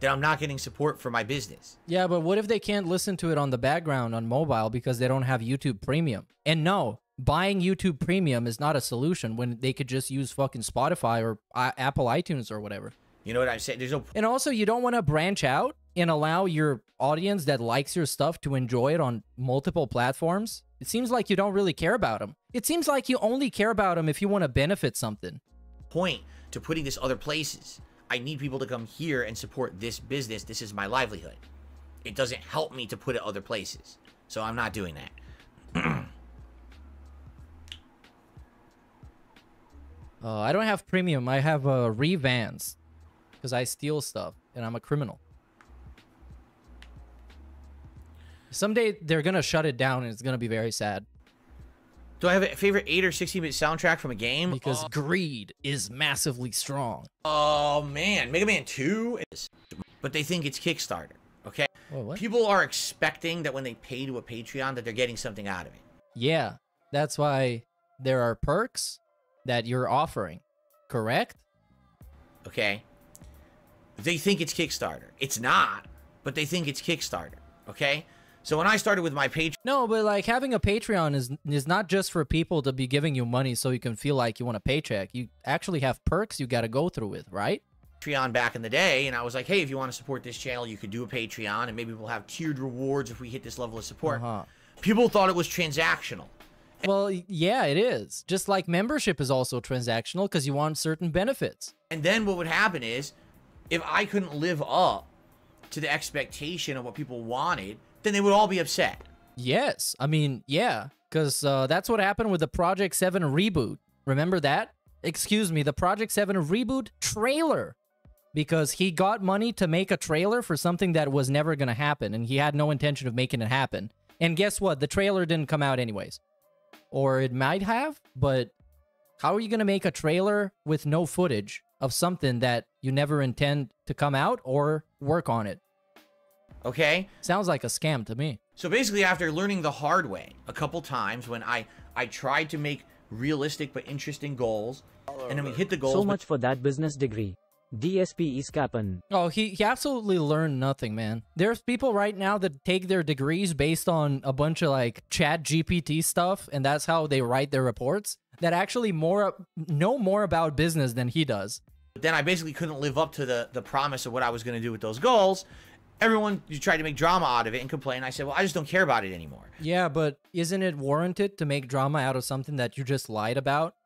then I'm not getting support for my business. Yeah, but what if they can't listen to it on the background on mobile because they don't have YouTube Premium? And no, buying YouTube Premium is not a solution when they could just use fucking Spotify or uh, Apple iTunes or whatever. You know what I'm saying? There's no And also, you don't want to branch out and allow your audience that likes your stuff to enjoy it on multiple platforms. It seems like you don't really care about them. It seems like you only care about them if you want to benefit something. point to putting this other places. I need people to come here and support this business. This is my livelihood. It doesn't help me to put it other places. So I'm not doing that. Uh, I don't have premium. I have uh, ReVanced because I steal stuff and I'm a criminal. Someday they're gonna shut it down and it's gonna be very sad Do I have a favorite 8 or 16 bit soundtrack from a game? because greed is massively strong. Oh man, Mega Man 2 is but they think it's Kickstarter, okay? Wait, what? People are expecting that when they pay to a Patreon that they're getting something out of it. Yeah, that's why there are perks that you're offering. Correct? okay? They think it's Kickstarter. It's not, but they think it's Kickstarter, okay? So when I started with my Patreon, No, but like having a Patreon is is not just for people to be giving you money so you can feel like you want a paycheck. You actually have perks you got to go through with, right? Patreon back in the day, and I was like, hey, if you want to support this channel, you could do a Patreon, and maybe we'll have tiered rewards if we hit this level of support. Uh-huh. People thought it was transactional. Well, yeah, it is. Just like membership is also transactional because you want certain benefits. And then what would happen is, if I couldn't live up to the expectation of what people wanted, then they would all be upset. Yes, I mean, yeah, because uh, that's what happened with the Project 7 reboot. Remember that? Excuse me, the Project 7 reboot trailer. Because he got money to make a trailer for something that was never going to happen, and he had no intention of making it happen. And guess what? The trailer didn't come out anyways. Or it might have, but how are you going to make a trailer with no footage of something that you never intend to come out or work on it? Okay? Sounds like a scam to me. So basically, after learning the hard way a couple times when I, I tried to make realistic but interesting goals, and then we hit the goals. So much for that business degree. DSP is cappin'. Oh, he, he absolutely learned nothing, man. There's people right now that take their degrees based on a bunch of like ChatGPT stuff, and that's how they write their reports that actually more know more about business than he does. But then I basically couldn't live up to the, the promise of what I was going to do with those goals. Everyone you tried to make drama out of it and complain. I said, well, I just don't care about it anymore. Yeah, but isn't it warranted to make drama out of something that you just lied about?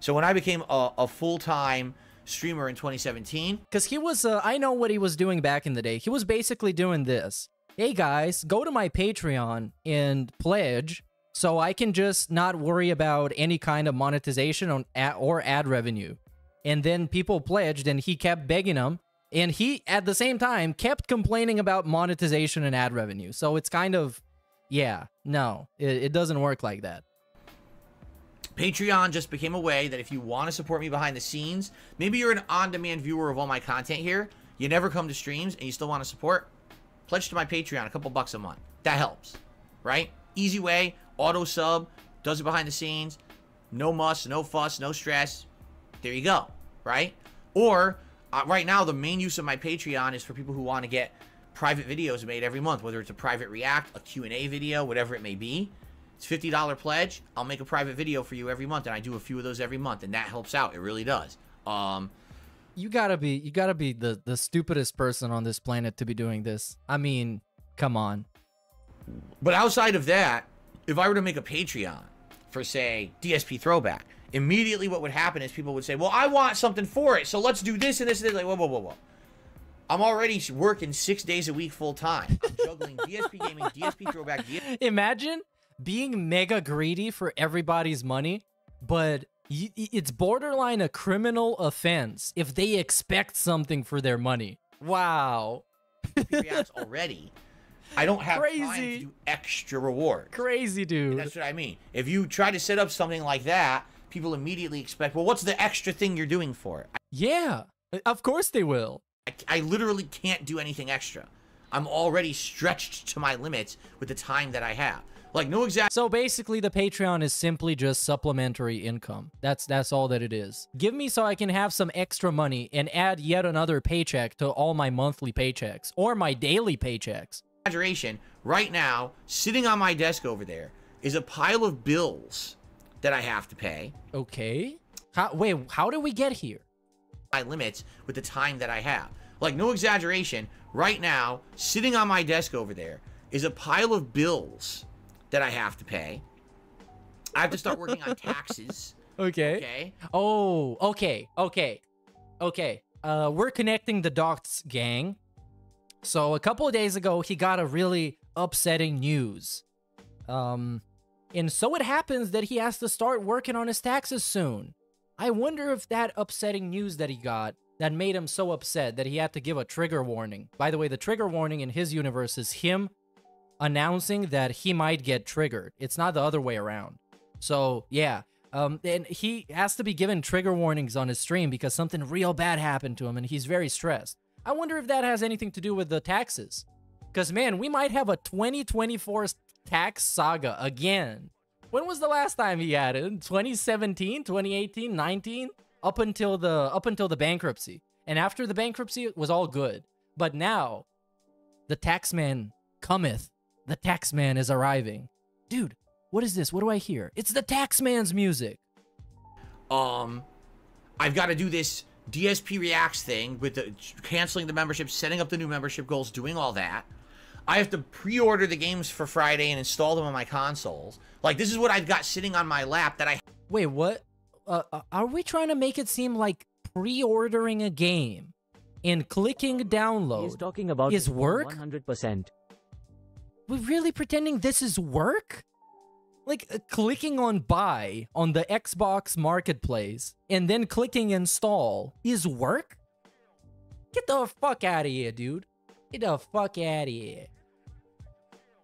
So when I became a, a full time streamer in 2017, Because he was, uh, I know what he was doing back in the day. He was basically doing this. Hey guys, go to my Patreon and pledge so I can just not worry about any kind of monetization on ad, or ad revenue. and then people pledged, and he kept begging them. And he, at the same time, kept complaining about monetization and ad revenue. So it's kind of, yeah, no, it, it doesn't work like that. Patreon just became a way that if you want to support me behind the scenes, maybe you're an on-demand viewer of all my content here, you never come to streams and you still want to support, pledge to my Patreon, a couple bucks a month. That helps, right? Easy way, auto sub, does it behind the scenes, no muss, no fuss, no stress. There you go, right? Or uh, right now, the main use of my Patreon is for people who want to get private videos made every month, whether it's a private react, a Q&A video, whatever it may be. It's $50 pledge. I'll make a private video for you every month, and I do a few of those every month, and that helps out. It really does. Um, you gotta be you gotta be the the stupidest person on this planet to be doing this. I mean, come on. But outside of that, if I were to make a Patreon for say DSP throwback, immediately what would happen is people would say, "Well, I want something for it, so let's do this and this and this." Like, whoa, whoa, whoa, whoa. I'm already working six days a week full time. I'm juggling DSP gaming, DSP throwback. DSP Imagine being mega greedy for everybody's money, but it's borderline a criminal offense if they expect something for their money. Wow. already. I don't have Crazy. time to do extra rewards. Crazy, dude. And that's what I mean. If you try to set up something like that, people immediately expect, well, what's the extra thing you're doing for it? Yeah, of course they will. I, I literally can't do anything extra. I'm already stretched to my limits with the time that I have. Like no exact. So basically, the Patreon is simply just supplementary income. That's that's all that it is. Give me so I can have some extra money and add yet another paycheck to all my monthly paychecks or my daily paychecks. Exaggeration. Right now, sitting on my desk over there is a pile of bills that I have to pay. Okay. How, wait, how did we get here? My limits with the time that I have. Like no exaggeration. Right now, sitting on my desk over there is a pile of bills that I have to pay. I have to start working on taxes. Okay. Okay. Oh, okay. Okay. Okay. Uh, we're connecting the dots, gang. So a couple of days ago, he got a really upsetting news. Um, and so it happens that he has to start working on his taxes soon. I wonder if that upsetting news that he got that made him so upset that he had to give a trigger warning. By the way, the trigger warning in his universe is him announcing that he might get triggered. It's not the other way around. So, yeah. Um, and he has to be given trigger warnings on his stream because something real bad happened to him and he's very stressed. I wonder if that has anything to do with the taxes. Because, man, we might have a 2024 tax saga again. When was the last time he had it? 2017, 2018, 19? Up until the up until the bankruptcy. And after the bankruptcy, it was all good. But now, the taxman cometh the taxman is arriving. Dude, what is this? What do I hear? It's the taxman's music. Um, I've got to do this DSP Reacts thing with the canceling the membership, setting up the new membership goals, doing all that. I have to pre-order the games for Friday and install them on my consoles. Like this is what I've got sitting on my lap that I. Wait, what? Uh, uh are we trying to make it seem like pre-ordering a game and clicking download He's talking about is work? 100%. We really pretending this is work? Like uh, clicking on buy on the Xbox marketplace and then clicking install is work? Get the fuck out of here, dude. Get the fuck out of here.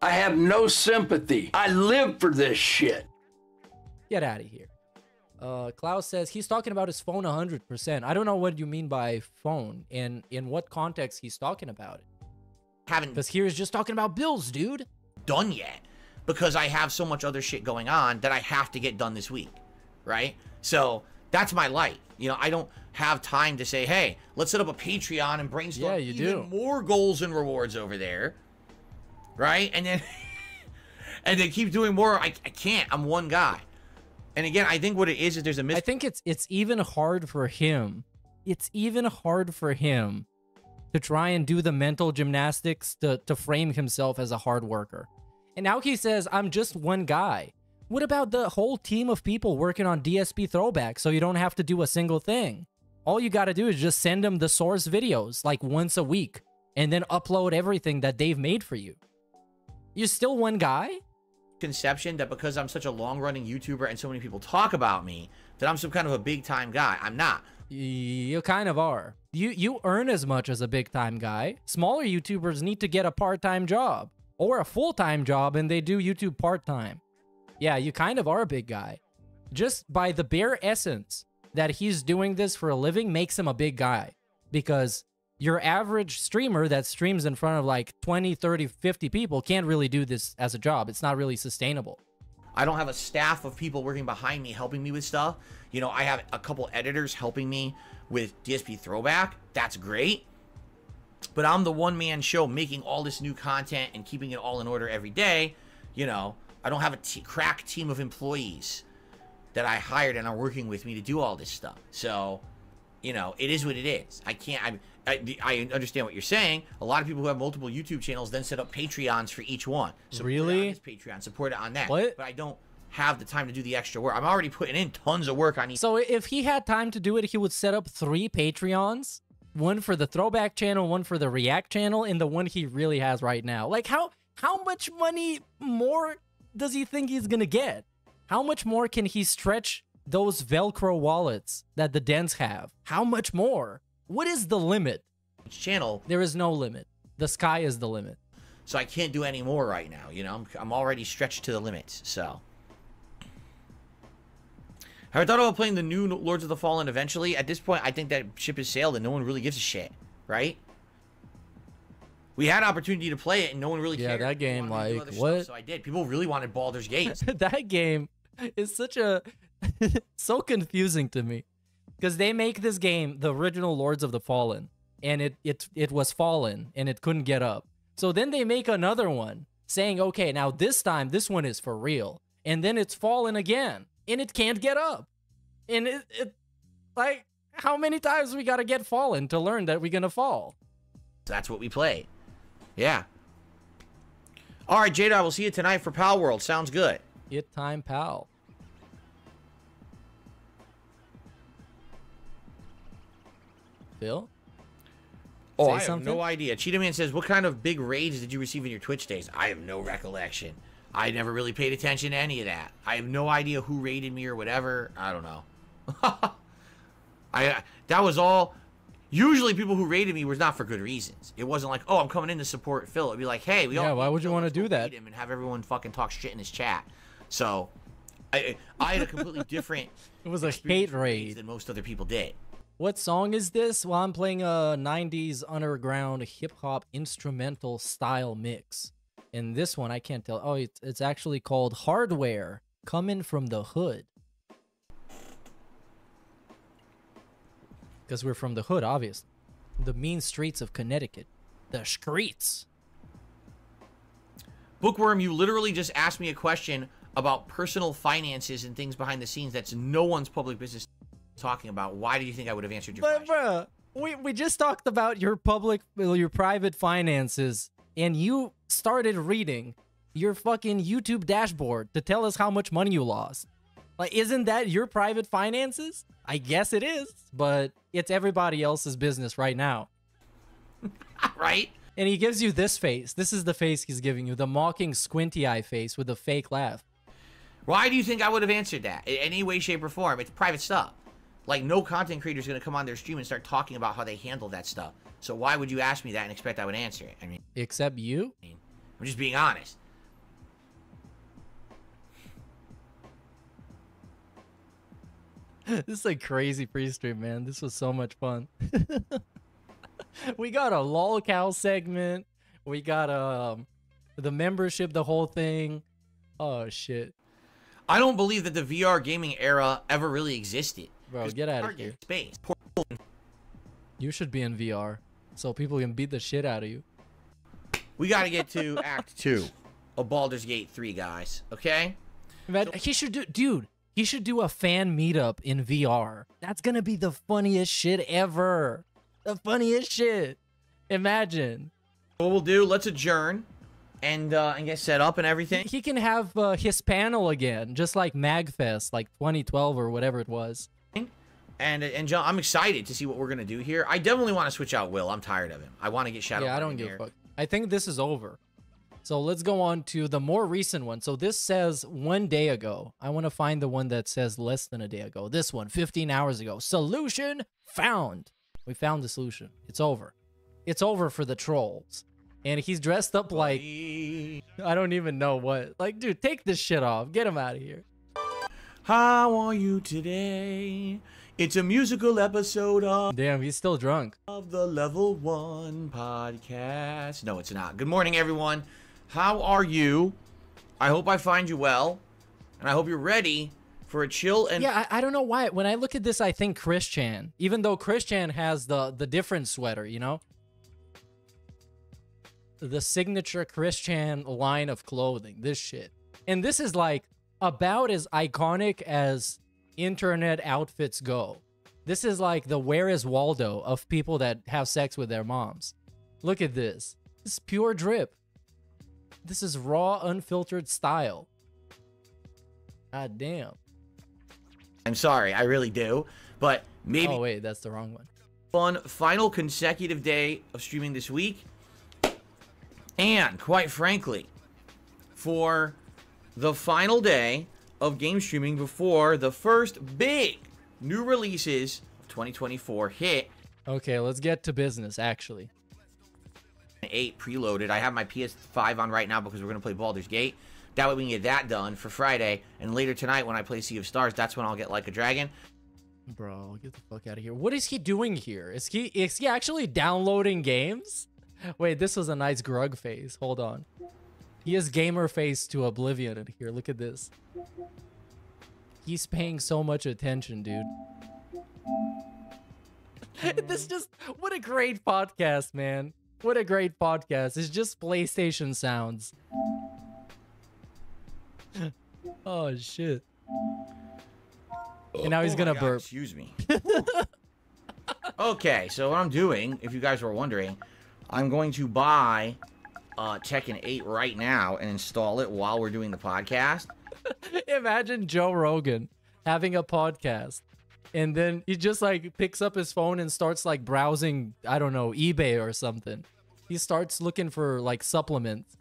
I have no sympathy. I live for this shit. Get out of here. Uh, Klaus says he's talking about his phone 100%. I don't know what you mean by phone and in what context he's talking about it haven't because here's just talking about bills, dude. Done yet because I have so much other shit going on that I have to get done this week, right? So that's my light. You know, I don't have time to say, hey, let's set up a Patreon and brainstorm yeah, you even do. more goals and rewards over there, right? And then and then keep doing more. I, I can't. I'm one guy. And again, I think what it is is there's a mis- I think it's it's even hard for him. It's even hard for him to try and do the mental gymnastics to, to frame himself as a hard worker. And now he says, I'm just one guy. What about the whole team of people working on DSP throwback so you don't have to do a single thing? All you got to do is just send them the source videos like once a week and then upload everything that they've made for you. You're still one guy? conception that because I'm such a long running YouTuber and so many people talk about me, that I'm some kind of a big time guy. I'm not. You kind of are. You you earn as much as a big time guy. Smaller YouTubers need to get a part time job or a full time job, and they do YouTube part time. Yeah, you kind of are a big guy. Just by the bare essence that he's doing this for a living makes him a big guy because your average streamer that streams in front of like 20, 30, 50 people can't really do this as a job. It's not really sustainable. I don't have a staff of people working behind me helping me with stuff. You know, I have a couple editors helping me with DSP Throwback. That's great. But I'm the one man show making all this new content and keeping it all in order every day. You know, I don't have a t- crack team of employees that I hired and are working with me to do all this stuff. So, you know, it is what it is. I can't. I, I, I understand what you're saying. A lot of people who have multiple YouTube channels then set up Patreons for each one. So really? Patreon, support it on that. What? But I don't have the time to do the extra work. I'm already putting in tons of work on each. So if he had time to do it, he would set up three Patreons, one for the throwback channel, one for the react channel, and the one he really has right now. Like how how much money more does he think he's gonna get? How much more can he stretch those Velcro wallets that the Dens have? How much more? What is the limit? Channel. There is no limit. The sky is the limit. So I can't do any more right now. You know, I'm, I'm already stretched to the limits. So. Have I thought about playing the new Lords of the Fallen eventually? At this point, I think that ship has sailed and no one really gives a shit, right? We had opportunity to play it and no one really yeah, cared. that game, like, Stuff, what? so I did. People really wanted Baldur's Gate. that game is such a so confusing to me because they make this game the original Lords of the Fallen, and it it it was fallen and it couldn't get up. So then they make another one saying, okay, now this time this one is for real, and then it's fallen again and it can't get up, and it, it like how many times we gotta get fallen to learn that we're gonna fall? That's what we play. Yeah. All right, Jada, we'll see you tonight for Palworld. Sounds good. It time, pal. Phil? Oh, Say I have no idea. Cheetah Man says, "What kind of big raids did you receive in your Twitch days?" I have no recollection. I never really paid attention to any of that. I have no idea who raided me or whatever. I don't know. I that was all. Usually, people who raided me was not for good reasons. It wasn't like, "Oh, I'm coming in to support Phil." It'd be like, "Hey, we Yeah, all why would you want to do that? him and have everyone fucking talk shit in his chat." So, I I had a completely different. It was a hate raid. than most other people did. What song is this? Well, I'm playing a 90s underground hip hop instrumental style mix. And this one, I can't tell. Oh, it's, it's actually called Hardware Coming from the Hood. Because we're from the hood, obviously. The mean streets of Connecticut. The streets. Bookworm, you literally just asked me a question about personal finances and things behind the scenes that's no one's public business talking about. Why do you think I would have answered your But, question? bruh, we, we just talked about your public, your private finances, and you started reading your fucking YouTube dashboard to tell us how much money you lost. Like, isn't that your private finances? I guess it is, but it's everybody else's business right now. right? And he gives you this face. This is the face he's giving you the mocking, squinty eye face with a fake laugh. Why do you think I would have answered that in any way, shape, or form? It's private stuff. Like, no content creator is going to come on their stream and start talking about how they handle that stuff. So why would you ask me that and expect I would answer it? I mean, Except you? I'm just being honest. this is a crazy pre-stream, man. This was so much fun. we got a lolcow segment. We got um the membership, the whole thing. Oh shit, I don't believe that the VR gaming era ever really existed. Bro, get out of here. Space. You should be in VR so people can beat the shit out of you. We got to get to Act Two of Baldur's Gate 3, guys. Okay? Man, he should do, dude. He should do a fan meetup in VR. That's gonna be the funniest shit ever. The funniest shit. Imagine. What we'll do? Let's adjourn and uh, and get set up and everything. He can have uh, his panel again, just like Magfest, like 2012 or whatever it was. And and John, I'm excited to see what we're gonna do here. I definitely want to switch out Will. I'm tired of him. I want to get Shadow. yeah, I don't give a fuck. I think this is over. So let's go on to the more recent one. So this says one day ago. I want to find the one that says less than a day ago. This one, 15 hours ago. Solution found. We found the solution. It's over. It's over for the trolls. And he's dressed up like I don't even know what. Like, dude, take this shit off. Get him out of here. How are you today? It's a musical episode of Damn, he's still drunk. of the Level 1 podcast. No, it's not. Good morning, everyone. How are you? I hope I find you well. And I hope you're ready for a chill and Yeah, I, I don't know why. When I look at this, I think Christian. Even though Christian has the the different sweater, you know, the signature Christian line of clothing. This shit, and this is like about as iconic as internet outfits go. This is like the Where is Waldo of people that have sex with their moms. Look at this. This is pure drip. This is raw, unfiltered style. God damn. I'm sorry, I really do. But maybe Oh wait, that's the wrong one. fun final consecutive day of streaming this week. And quite frankly, for the final day of game streaming before the first big new releases of 2024 hit. Okay, let's get to business. Actually, 8 preloaded. I have my PS5 on right now because we're going to play Baldur's Gate. That way we can get that done for Friday. And later tonight when I play Sea of Stars, that's when I'll get Like a Dragon. bro, get the fuck out of here. What is he doing here? Is he is he actually downloading games? Wait, this was a nice grug phase. Hold on. He is gamer face to oblivion in here. Look at this. He's paying so much attention, dude. this just what a great podcast, man. What a great podcast. It's just PlayStation sounds. oh shit. And now he's Oh gonna God, burp. Excuse me. okay, so what I'm doing, if you guys were wondering, I'm going to buy uh, Tekken 8 right now and install it while we're doing the podcast. Imagine Joe Rogan having a podcast and then he just like picks up his phone and starts like browsing, I don't know, eBay or something. He starts looking for like supplements.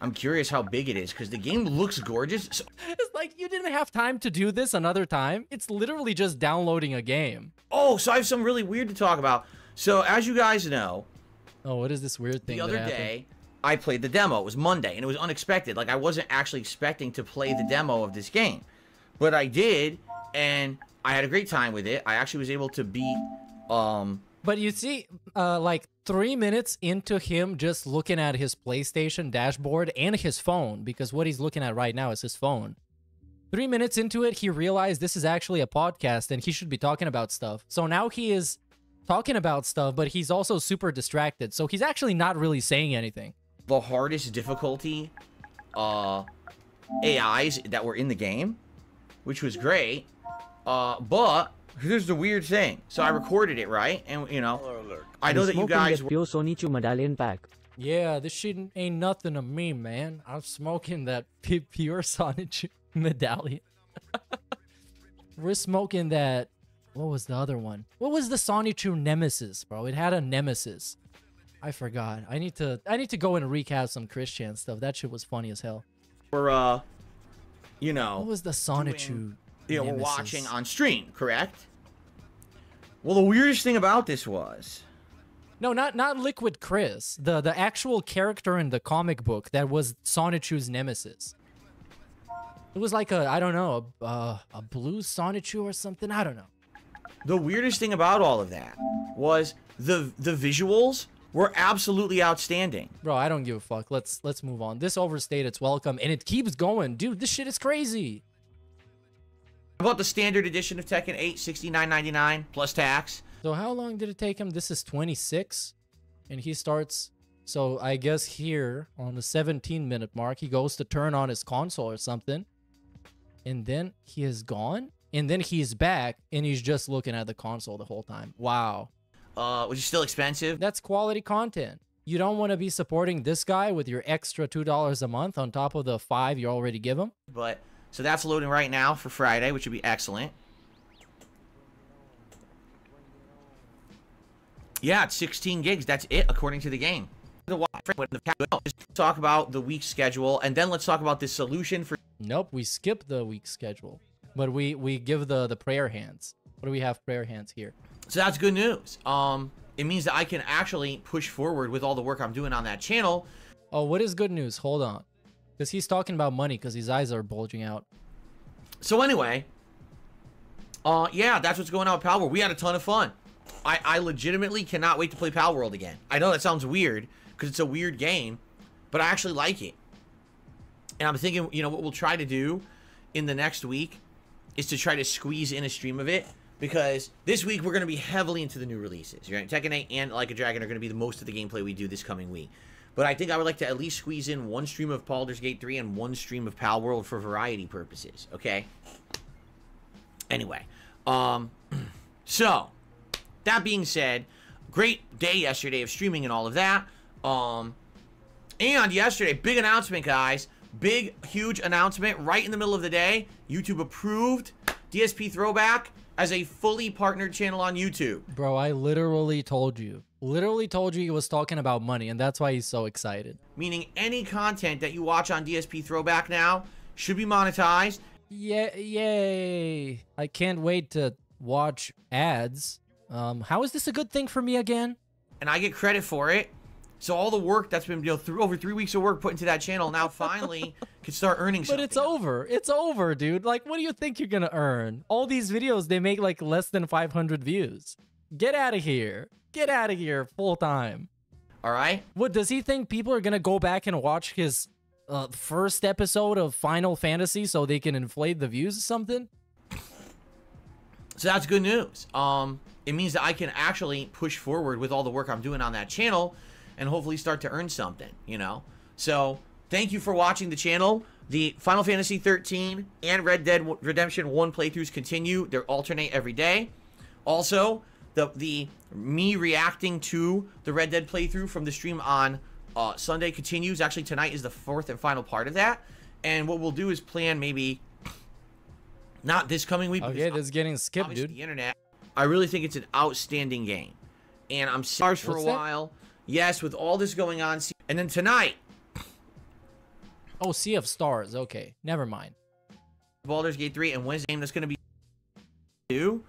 I'm curious how big it is because the game looks gorgeous. So, It's like you didn't have time to do this another time. It's literally just downloading a game. oh, so I have some really weird to talk about. So, as you guys know, Oh, what is this weird thing? the other day I played the demo. It was Monday, and it was unexpected. Like I wasn't actually expecting to play the demo of this game, but I did, and I had a great time with it. I actually was able to beat. Um, But you see, uh, like three minutes into him just looking at his PlayStation dashboard and his phone, because what he's looking at right now is his phone. Three minutes into it, he realized this is actually a podcast and he should be talking about stuff. So now he is talking about stuff, but he's also super distracted. So he's actually not really saying anything. the hardest difficulty uh AIs that were in the game, which was great. Uh, but here's the weird thing. So I recorded it, right? And you know, I know I'm that you smoking guys that pure Sonichu medallion pack. Yeah, this shit ain't nothing to me, man. I'm smoking that pu- pure Sonic medallion. We're smoking that. What was the other one? What was the Sonichu Nemesis, bro? It had a Nemesis. I forgot. I need to. I need to go and recap some Christian stuff. That shit was funny as hell. were uh, you know, What was the Sonichu? know, we're watching on stream, correct? Well, the weirdest thing about this was No, not not Liquid Chris. The the actual character in the comic book that was Sonichu's nemesis. It was like a I don't know a uh, a blue Sonichu or something. I don't know. The weirdest thing about all of that was the the visuals were absolutely outstanding. Bro, I don't give a fuck. Let's let's move on. This overstayed its welcome, and it keeps going, dude. This shit is crazy. How about the standard edition of Tekken 8, 69.99 plus tax? So how long did it take him? This is 26, and he starts. So I guess here on the 17 minute mark, he goes to turn on his console or something, and then he is gone, and then he's back, and he's just looking at the console the whole time. Wow, Uh, which is still expensive. that's quality content. You don't want to be supporting this guy with your extra two dollars a month on top of the five you already give him. But so that's loading right now for Friday, which would be excellent. Yeah, it's 16 gigs. That's it according to the game. Let's talk about the week schedule, and then let's talk about the solution for. Nope, we skip the week schedule, but we we give the the prayer hands. What do we have prayer hands here? So that's good news. Um, it means that I can actually push forward with all the work I'm doing on that channel. Oh, what is good news? Hold on, because he's talking about money because his eyes are bulging out. So anyway, uh, yeah, that's what's going on with Palworld. We had a ton of fun. I, I legitimately cannot wait to play Palworld again. I know that sounds weird because it's a weird game, but I actually like it. And I'm thinking, you know, what we'll try to do in the next week is to try to squeeze in a stream of it because this week we're going to be heavily into the new releases. Right? Tekken 8 and Like a Dragon are going to be the most of the gameplay we do this coming week. But I think I would like to at least squeeze in one stream of Baldur's Gate 3 and one stream of Palworld for variety purposes, okay? Anyway, um, so that being said, great day yesterday of streaming and all of that. Um, and yesterday, big announcement, guys. Big, huge announcement right in the middle of the day. YouTube approved DSP Throwback as a fully partnered channel on YouTube. Bro, I literally told you. Literally told you he was talking about money, and that's why he's so excited. Meaning any content that you watch on DSP Throwback now should be monetized. Yeah, yay. I can't wait to watch ads. Um, how is this a good thing for me again? And I get credit for it. So all the work that's been you know through over three weeks of work put into that channel now finally can start earning. But something. it's over. It's over, dude. Like, what do you think you're gonna earn? All these videos they make like less than 500 views. Get out of here. Get out of here full time. All right. What does he think people are gonna go back and watch his uh, first episode of Final Fantasy so they can inflate the views or something? So that's good news. Um, it means that I can actually push forward with all the work I'm doing on that channel and hopefully start to earn something, you know? So thank you for watching the channel. The Final Fantasy 13 and Red Dead Redemption 1 playthroughs continue. They're alternate every day. Also, the the me reacting to the Red Dead playthrough from the stream on uh, Sunday continues. Actually, tonight is the fourth and final part of that. And what we'll do is plan maybe not this coming week. Okay, this is getting skipped, dude. The internet. I really think it's an outstanding game, and I'm stars for What's a that? While. Yes, with all this going on, and then tonight, Oh, Sea of Stars. Okay, never mind. Baldur's Gate 3, and Wednesday game that's going to be two.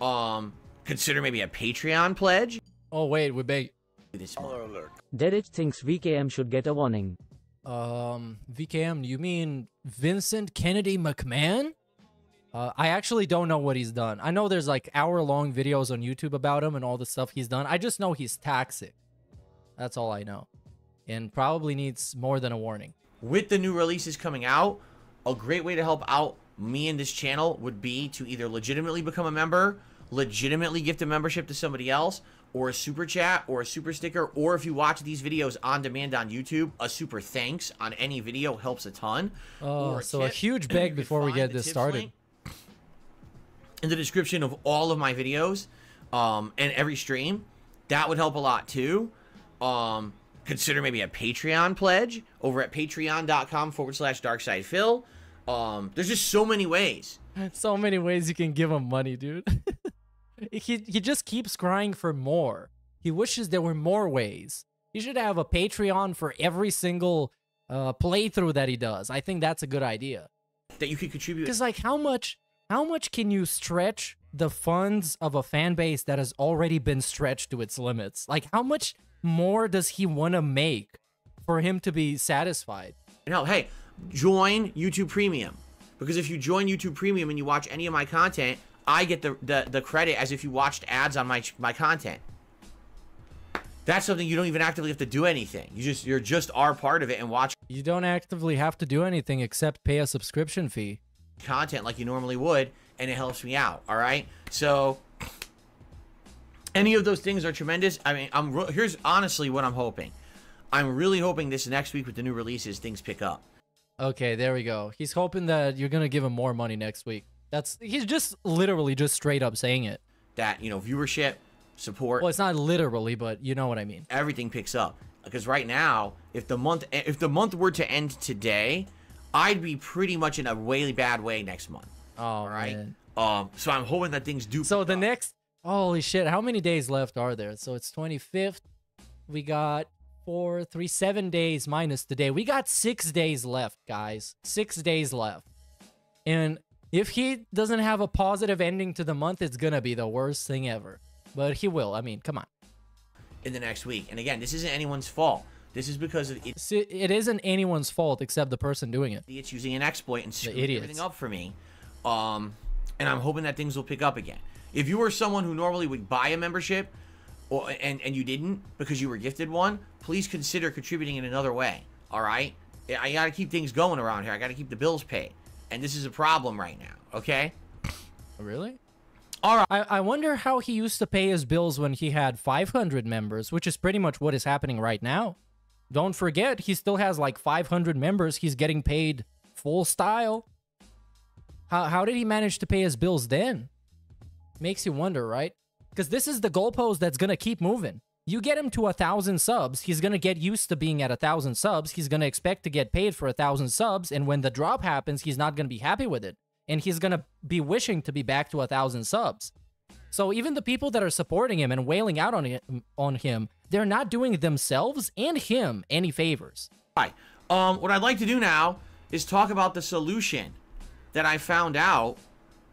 Um, consider maybe a Patreon pledge. Oh wait, we beg. This month. Derek thinks VKM should get a warning. Um, VKM, you mean Vincent Kennedy McMahon? Uh, I actually don't know what he's done. I know there's like hour long videos on YouTube about him and all the stuff he's done. I just know he's toxic. That's all I know. And probably needs more than a warning. with the new releases coming out, a great way to help out me and this channel would be to either legitimately become a member, legitimately gift a membership to somebody else, or a super chat, or a super sticker, or if you watch these videos on demand on YouTube, a super thanks on any video helps a ton. Oh, Or so a huge beg before we get this started. In the description of all of my videos, um, and every stream, that would help a lot too. Um, consider maybe a Patreon pledge over at patreon.com forward slash darksydephil. Um, there's just so many ways. So many ways you can give him money, dude. he he just keeps crying for more. He wishes there were more ways. He should have a Patreon for every single uh, playthrough that he does. I think that's a good idea. that you could contribute. Because like, how much how much can you stretch the funds of a fan base that has already been stretched to its limits? Like, how much more does he want to make for him to be satisfied? Now, hey, join YouTube Premium because if you join YouTube Premium and you watch any of my content, I get the the, the credit as if you watched ads on my my content. That's something you don't even actively have to do anything. You just you're just are part of it and watch You don't actively have to do anything except pay a subscription fee. content like you normally would, and it helps me out. All right, so any of those things are tremendous. I mean, I'm re- here's honestly what I'm hoping. I'm really hoping this next week with the new releases, things pick up. Okay, there we go. He's hoping that you're gonna give him more money next week. That's he's just literally just straight up saying it. That you know, viewership, support, Well, it's not literally, but you know what I mean. everything picks up. Because right now, if the month if the month were to end today, I'd be pretty much in a really bad way next month. Oh, All right. man. Um. So I'm hoping that things do. So the up. next, holy shit, how many days left are there? So it's 25th. We got four, three, seven days minus today. We got six days left, guys. Six days left. And if he doesn't have a positive ending to the month, it's gonna be the worst thing ever. But he will. I mean, come on. In the next week. And again, this isn't anyone's fault. This is because of it, See, it isn't anyone's fault except the person doing it. idiots using an exploit and screwing everything up for me. Um, and I'm hoping that things will pick up again. If you were someone who normally would buy a membership, or and and you didn't because you were gifted one, please consider contributing in another way. All right, I I gotta keep things going around here. I gotta keep the bills paid, and this is a problem right now. Okay. Oh, really? All right. I, I wonder how he used to pay his bills when he had 500 members, which is pretty much what is happening right now. Don't forget, he still has like 500 members. He's getting paid full style. How, how did he manage to pay his bills then? Makes you wonder, right? Because this is the goalpost that's going to keep moving. You get him to a thousand subs, he's going to get used to being at a thousand subs. He's going to expect to get paid for a thousand subs. And when the drop happens, he's not going to be happy with it. And he's going to be wishing to be back to a thousand subs. So even the people that are supporting him and wailing out on him, on him, they're not doing themselves and him any favors. Hi. Um, what I'd like to do now is talk about the solution that I found out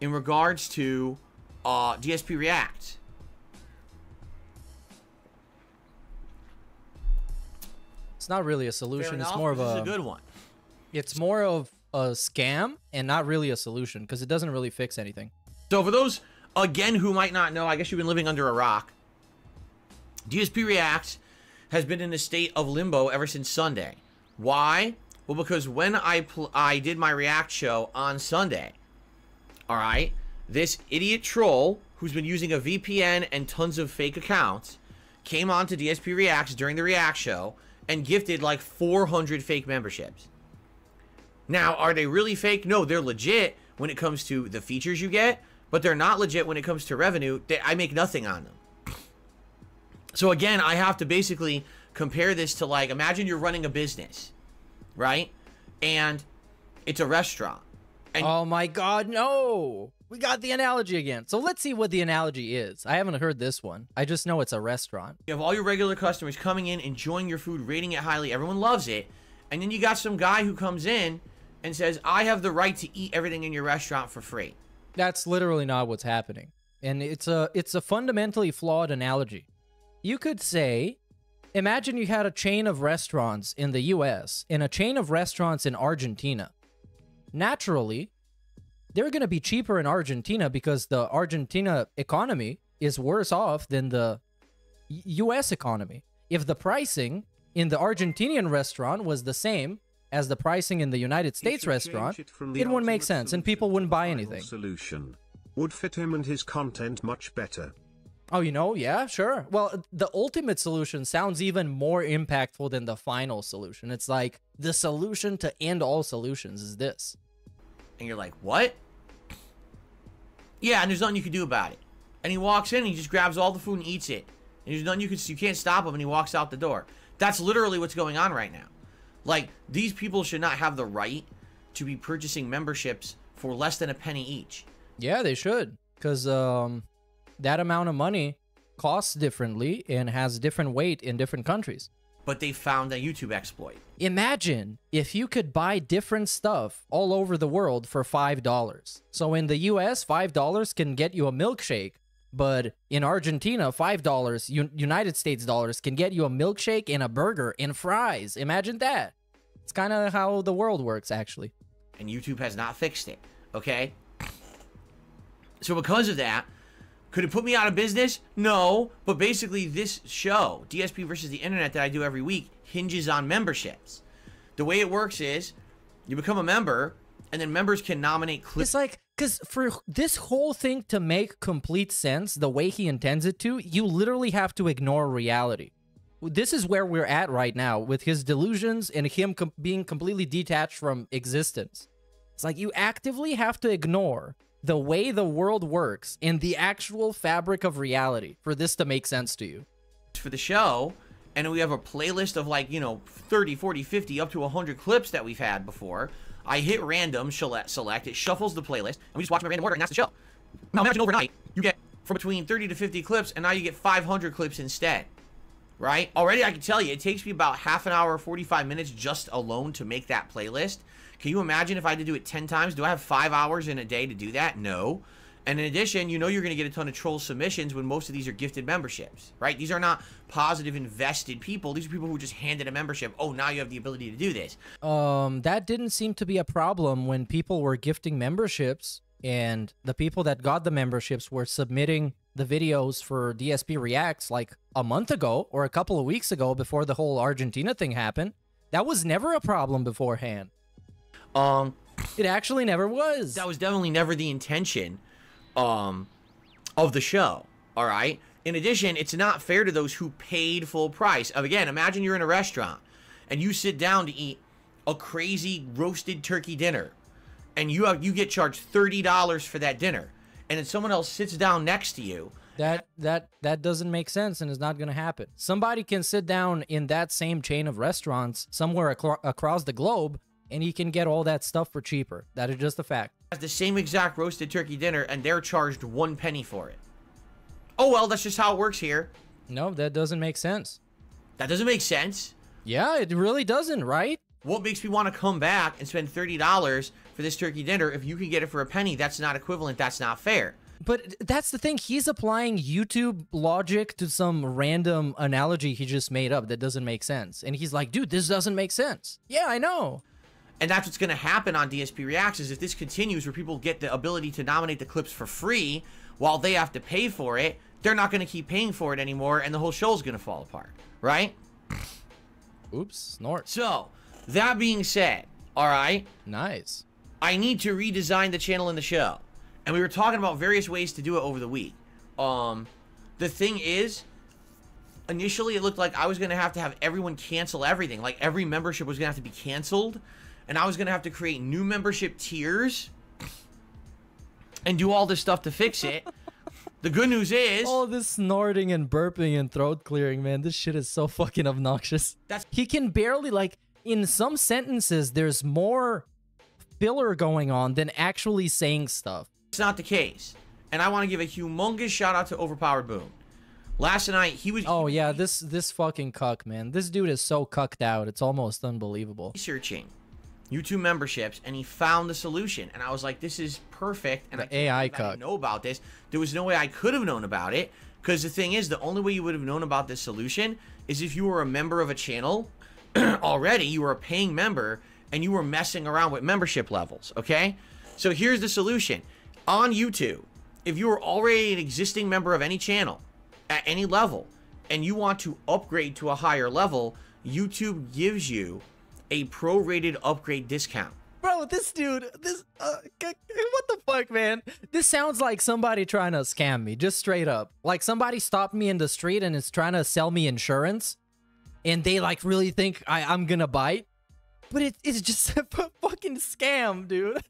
in regards to uh, DSP React. It's not really a solution. It's more of a, a good one. It's more of a scam and not really a solution because it doesn't really fix anything. So for those again who might not know, I guess you've been living under a rock. DSP React has been in a state of limbo ever since Sunday. Why? Well, because when I pl- I did my React show on Sunday, all right, this idiot troll who's been using a VPN and tons of fake accounts came on to DSP Reacts during the React show and gifted like 400 fake memberships. Now, are they really fake? No, they're legit when it comes to the features you get, but they're not legit when it comes to revenue. They, I make nothing on them. So again, I have to basically compare this to like imagine you're running a business, right? And it's a restaurant. And oh my god, no! We got the analogy again. So let's see what the analogy is. I haven't heard this one. I just know it's a restaurant. You have all your regular customers coming in, enjoying your food, rating it highly. Everyone loves it. And then you got some guy who comes in and says, I have the right to eat everything in your restaurant for free. That's literally not what's happening. And it's a it's a fundamentally flawed analogy. You could say imagine you had a chain of restaurants in the US and a chain of restaurants in Argentina. Naturally, they're going to be cheaper in Argentina because the Argentina economy is worse off than the US economy. If the pricing in the Argentinian restaurant was the same as the pricing in the United States restaurant, from it wouldn't make sense and people wouldn't buy anything. Solution would fit him and his content much better. Oh, you know, yeah, sure. Well, the ultimate solution sounds even more impactful than the final solution. It's like the solution to end all solutions is this. And you're like, what? Yeah, and there's nothing you can do about it. And he walks in and he just grabs all the food and eats it. And there's nothing you can you can't stop him and he walks out the door. That's literally what's going on right now. Like these people should not have the right to be purchasing memberships for less than a penny each. Yeah, they should, because um, that amount of money costs differently and has different weight in different countries. But they found a YouTube exploit. Imagine if you could buy different stuff all over the world for $5. So in the US, $5 can get you a milkshake, but in Argentina, $5 U- United States dollars can get you a milkshake and a burger and fries. Imagine that. It's kind of how the world works actually. and YouTube has not fixed it. Okay? So because of that, could it put me out of business? No, but basically this show, DSP versus the internet that I do every week, hinges on memberships. The way it works is you become a member and then members can nominate clips. It's like cuz for this whole thing to make complete sense the way he intends it to, you literally have to ignore reality. This is where we're at right now with his delusions and him com- being completely detached from existence. It's like you actively have to ignore the way the world works and the actual fabric of reality for this to make sense to you. for the show and we have a playlist of like you know 30 40 50 up to 100 clips that we've had before i hit random select it shuffles the playlist and we just watch them in random order and that's the show now imagine overnight you get from between 30 to 50 clips and now you get 500 clips instead right? Already I can tell you, it takes me about half an hour, 45 minutes just alone to make that playlist. Can you imagine if I had to do it 10 times? Do I have five hours in a day to do that? No. And in addition, you know you're going to get a ton of troll submissions when most of these are gifted memberships, right? These are not positive, invested people. These are people who just handed a membership. Oh, now you have the ability to do this. Um, that didn't seem to be a problem when people were gifting memberships and the people that got the memberships were submitting the videos for DSP Reacts like a month ago or a couple of weeks ago before the whole Argentina thing happened. That was never a problem beforehand. Um, it actually never was. That was definitely never the intention um of the show. All right. In addition, it's not fair to those who paid full price. Of again, imagine you're in a restaurant and you sit down to eat a crazy roasted turkey dinner, and you have you get charged thirty dollars for that dinner, and then someone else sits down next to you. That that that doesn't make sense and is not going to happen. Somebody can sit down in that same chain of restaurants somewhere acro- across the globe and he can get all that stuff for cheaper. That is just a fact. Has the same exact roasted turkey dinner, and they're charged one penny for it. Oh well, that's just how it works here. No, that doesn't make sense. That doesn't make sense. Yeah, it really doesn't, right? What makes me want to come back and spend thirty dollars for this turkey dinner if you can get it for a penny? That's not equivalent. That's not fair. But that's the thing. He's applying YouTube logic to some random analogy he just made up that doesn't make sense. And he's like, dude, this doesn't make sense. Yeah, I know. And that's what's going to happen on DSP Reacts is if this continues where people get the ability to nominate the clips for free while they have to pay for it, they're not going to keep paying for it anymore and the whole show's going to fall apart, right? Oops, snort. So, that being said, all right? Nice. I need to redesign the channel and the show. And we were talking about various ways to do it over the week. Um, the thing is, initially it looked like I was going to have to have everyone cancel everything. Like every membership was going to have to be canceled and I was gonna have to create new membership tiers and do all this stuff to fix it. the good news is all this snorting and burping and throat clearing, man. This shit is so fucking obnoxious. That's he can barely like in some sentences. There's more filler going on than actually saying stuff. It's not the case, and I want to give a humongous shout out to Overpowered Boom. Last night he was. Oh yeah, this this fucking cuck man. This dude is so cucked out. It's almost unbelievable. Researching YouTube memberships, and he found the solution. And I was like, this is perfect. And the I AI cut. know about this. There was no way I could have known about it. Because the thing is, the only way you would have known about this solution is if you were a member of a channel already, you were a paying member, and you were messing around with membership levels, okay? So here's the solution. On YouTube, if you are already an existing member of any channel at any level, and you want to upgrade to a higher level, YouTube gives you a prorated upgrade discount. Bro, this dude, this, uh, what the fuck, man? This sounds like somebody trying to scam me, just straight up. Like somebody stopped me in the street and is trying to sell me insurance, and they like really think I, I'm gonna bite. But it, it's just a fucking scam, dude.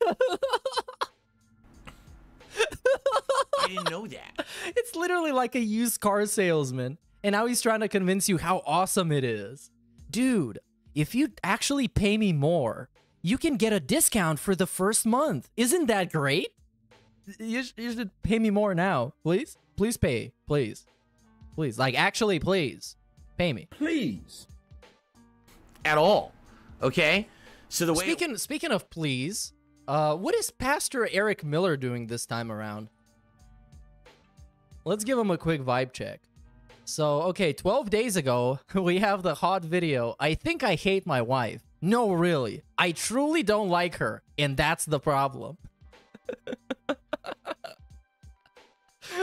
I didn't know that. It's literally like a used car salesman, and now he's trying to convince you how awesome it is. Dude, if you actually pay me more, you can get a discount for the first month. Isn't that great? You, you should pay me more now, please. Please pay, please. Please, like actually, please. Pay me. Please. At all. Okay? So the way Speaking speaking of please, uh what is Pastor Eric Miller doing this time around? Let's give him a quick vibe check. So, okay, 12 days ago, we have the hot video. I think I hate my wife. No, really. I truly don't like her, and that's the problem.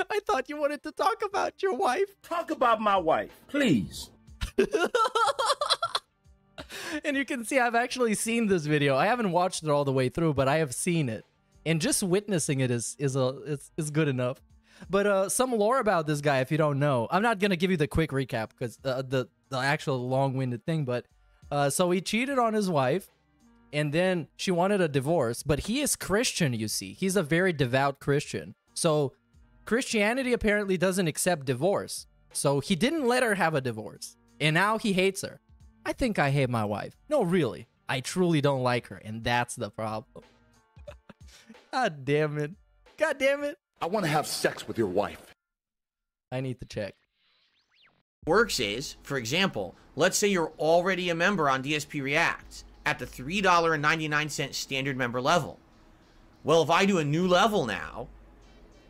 I thought you wanted to talk about your wife. Talk about my wife, please. and you can see I've actually seen this video. I haven't watched it all the way through, but I have seen it. And just witnessing it is is a is, is good enough. But uh, some lore about this guy, if you don't know, I'm not gonna give you the quick recap because uh, the the actual long-winded thing. But uh, so he cheated on his wife, and then she wanted a divorce. But he is Christian, you see. He's a very devout Christian. So Christianity apparently doesn't accept divorce. So he didn't let her have a divorce, and now he hates her. I think I hate my wife. No, really, I truly don't like her, and that's the problem. God damn it. God damn it. I want to have sex with your wife. I need to check. works is, for example, let's say you're already a member on DSP React at the $3.99 standard member level. Well, if I do a new level now,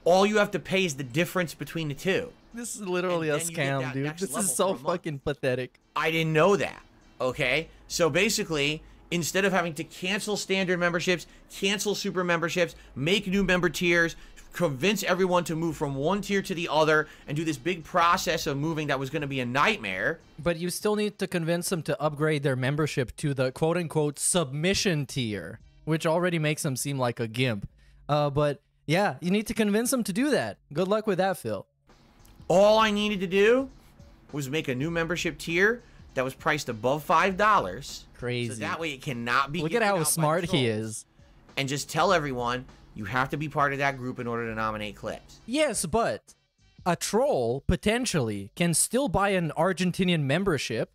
all you have to pay is the difference between the two. This is literally a then you get scam, dude. This is so for a month. fucking pathetic. I didn't know that. Okay? So basically, instead of having to cancel standard memberships, cancel super memberships, make new member tiers, convince everyone to move from one tier to the other, and do this big process of moving that was going to be a nightmare. But you still need to convince them to upgrade their membership to the quote unquote submission tier, which already makes them seem like a gimp. Uh, but yeah, you need to convince them to do that. Good luck with that, Phil. All I needed to do was make a new membership tier that was priced above $5. Crazy. So that way it cannot be Look at how smart he is. And just tell everyone you have to be part of that group in order to nominate clips. Yes, but a troll potentially can still buy an Argentinian membership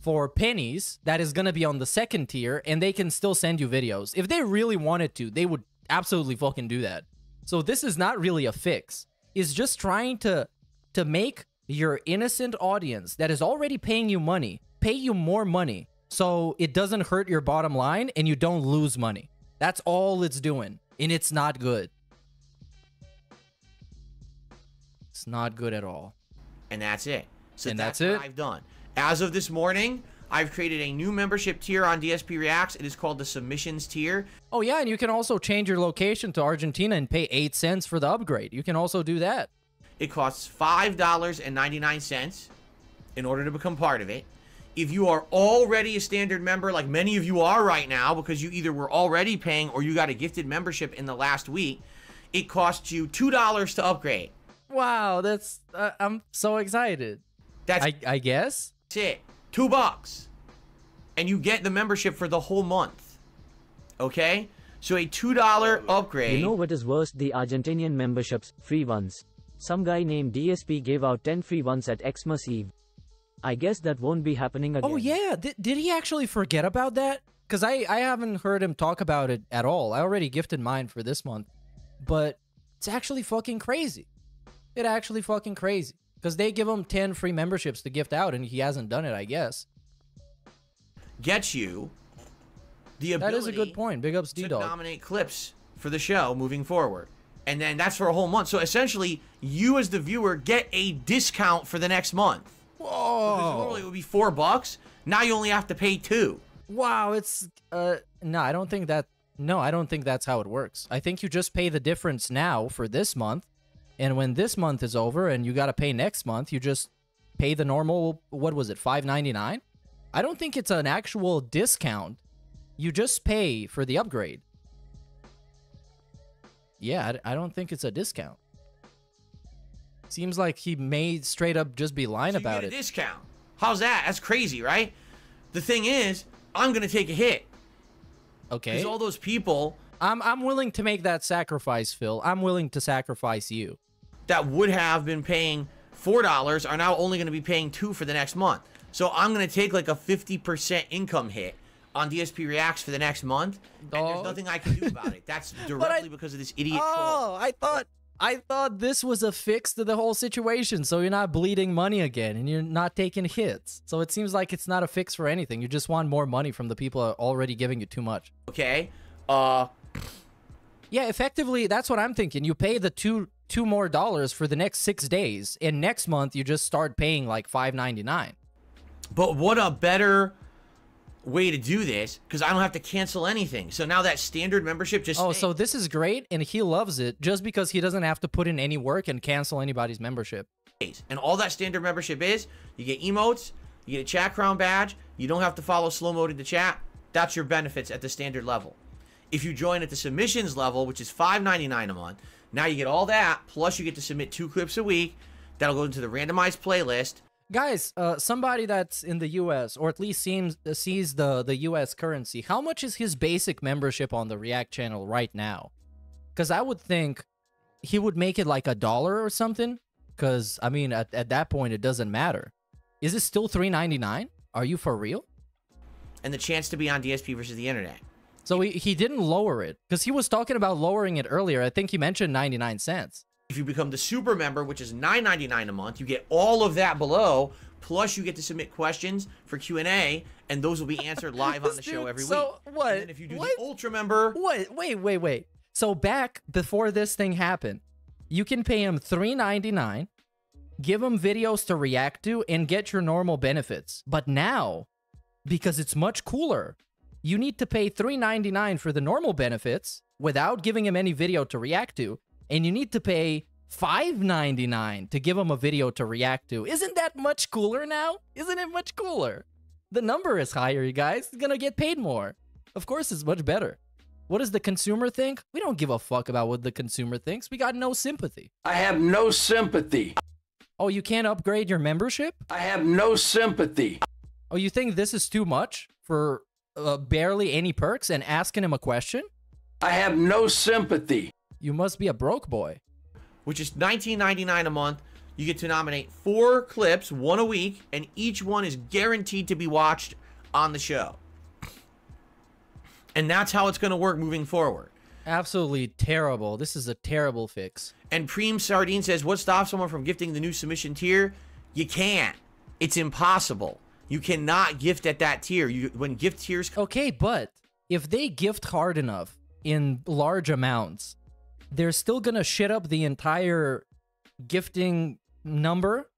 for pennies that is going to be on the second tier and they can still send you videos. If they really wanted to, they would absolutely fucking do that. So this is not really a fix. It's just trying to to make your innocent audience that is already paying you money pay you more money so it doesn't hurt your bottom line and you don't lose money. That's all it's doing. And it's not good. It's not good at all. and that's it. So And that's, that's it? I've done. As of this morning, I've created a new membership tier on DSP Reacts. It is called the Submissions tier. Oh yeah, and you can also change your location to Argentina and pay 8 cents for the upgrade. You can also do that. It costs five dollars and ninety nine cents in order to become part of it. If you are already a standard member, like many of you are right now, because you either were already paying or you got a gifted membership in the last week, it costs you two dollars to upgrade. Wow, that's uh, I'm so excited. That's I I guess. it. Two bucks. And you get the membership for the whole month. Okay? So a $2 upgrade. You know what is worse? The Argentinian memberships, free ones. Some guy named DSP gave out 10 free ones at Xmas Eve. I guess that won't be happening oh, again. Oh yeah, did, did he actually forget about that? Cuz I I haven't heard him talk about it at all. I already gifted mine for this month. But it's actually fucking crazy. It actually fucking crazy. Cuz they give him 10 free memberships to gift out and he hasn't done it, I guess. gets you the ability is a good point. Big ups to D-Dog. To nominate clips for the show moving forward. And then that's for a whole month. So essentially, you as the viewer get a discount for the next month. Because normally it would be four bucks. Now you only have to pay two. Wow, it's uh no, I don't think that no, I don't think that's how it works. I think you just pay the difference now for this month, and when this month is over and you got to pay next month, you just pay the normal what was it, 5.99? I don't think it's an actual discount. You just pay for the upgrade. Yeah, I, I don't think it's a discount. Seems like he may straight up just be lying So you about get a it. discount. How's that? That's crazy, right? The thing is, I'm gonna take a hit. Okay. Because all those people I'm I'm willing to make that sacrifice, Phil. I'm willing to sacrifice you. that would have been paying four dollars are now only going to be paying two for the next month. So I'm going to take like a fifty percent income hit on DSP Reacts for the next month, and there's nothing I can do about it. That's directly because of this idiot troll. Oh, I thought I thought this was a fix to the whole situation, so you're not bleeding money again and you're not taking hits. So it seems like it's not a fix for anything. You just want more money from the people are already giving you too much. Okay, uh, Yeah, effectively, that's what I'm thinking. You pay the two two more dollars for the next six days, and next month you just start paying like five ninety nine. but what a better way to do this because I don't have to cancel anything. So now that standard membership just Oh, stays. so this is great, and he loves it just because he doesn't have to put in any work and cancel anybody's membership. And all that standard membership is, you get emotes, you get a chat crown badge, you don't have to follow slow mode in the chat. That's your benefits at the standard level. If you join at the submissions level, which is $5.99 a month, now you get all that, plus you get to submit two clips a week. That'll go into the randomized playlist. Guys, uh, somebody that's in the U.S. or at least seems uh, sees the the U.S. currency. How much is his basic membership on the React channel right now? Because I would think he would make it like a dollar or something. Because I mean, at, at that point, it doesn't matter. Is it still three ninety nine? Are you for real? And the chance to be on DSP versus the internet. So he, he didn't lower it because he was talking about lowering it earlier. I think he mentioned ninety nine cents. If you become the super member, which is $9.99 a month, you get all of that below. Plus, you get to submit questions for Q and A, and those will be answered live on the show Dude, every so week. what? And then if you do What? the Ultra member, What? Wait, wait, wait. So back before this thing happened, you can pay him three ninety nine, give him videos to react to, and get your normal benefits. But now, because it's much cooler, you need to pay three ninety nine for the normal benefits without giving him any video to react to, and you need to pay five ninety nine to give them a video to react to. Isn't that much cooler now? Isn't it much cooler? The number is higher, you guys. He's gonna get paid more. Of course, it's much better. What does the consumer think? We don't give a fuck about what the consumer thinks. We got no sympathy. I have no sympathy. Oh, you can't upgrade your membership? I have no sympathy. Oh, you think this is too much for uh, barely any perks and asking him a question? I have no sympathy. You must be a broke boy. which is $19.99 a month, you get to nominate four clips, one a week, and each one is guaranteed to be watched on the show. And that's how it's going to work moving forward. Absolutely terrible. This is a terrible fix. And Preem Sardine says, What stops someone from gifting the new submission tier? You can't. It's impossible. You cannot gift at that tier. You when gift tiers Okay, but if they gift hard enough in large amounts, they're still gonna shit up the entire gifting number.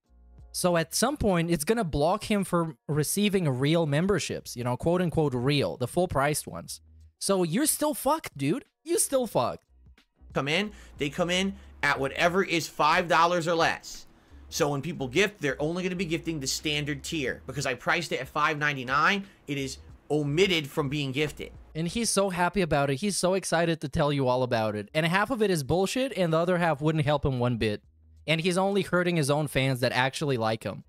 So at some point, it's gonna block him from receiving real memberships, you know, quote unquote real, the full priced ones. So you're still fucked, dude. You still fucked. come in, they come in at whatever is $5 or less. So when people gift, they're only going to be gifting the standard tier because I priced it at $5.99. It is omitted from being gifted. And he's so happy about it. He's so excited to tell you all about it. And half of it is bullshit, and the other half wouldn't help him one bit. And he's only hurting his own fans that actually like him.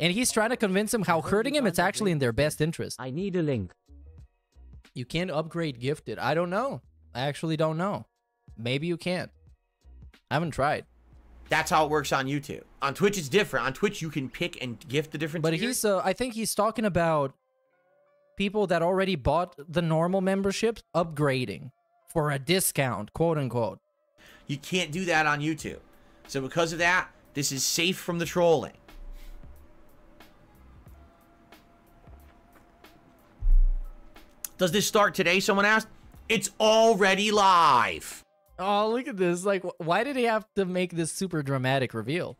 And he's trying to convince him how hurting him it's actually in their best interest. I need a link. You can't upgrade gifted. I don't know. I actually don't know. Maybe you can't. I haven't tried. That's how it works on YouTube. On Twitch, it's different. On Twitch, you can pick and gift the different But tiers. he's uh, I think he's talking about people that already bought the normal memberships upgrading for a discount, quote unquote. You can't do that on YouTube. So because of that, this is safe from the trolling. Does this start today? Someone asked. It's already live. Oh, look at this. Like, why did he have to make this super dramatic reveal?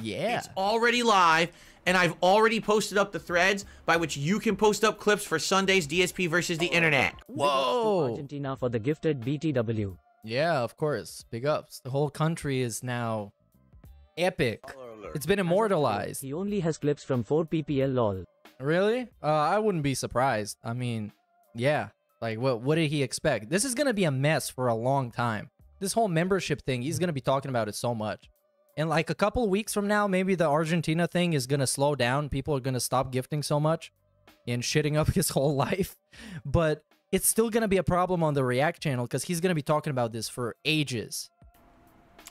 Yeah. It's already live, and I've already posted up the threads by which you can post up clips for Sunday's DSP versus the internet. Whoa. Argentina for the gifted BTW. Yeah, of course. Big ups. The whole country is now epic. It's been immortalized. He only has clips from 4PPL lol. Really? Uh, I wouldn't be surprised. I mean, yeah. Like, what? What did he expect? This is gonna be a mess for a long time. This whole membership thing, he's gonna be talking about it so much. And like a couple of weeks from now, maybe the Argentina thing is gonna slow down. People are gonna stop gifting so much and shitting up his whole life. But it's still gonna be a problem on the React channel because he's gonna be talking about this for ages.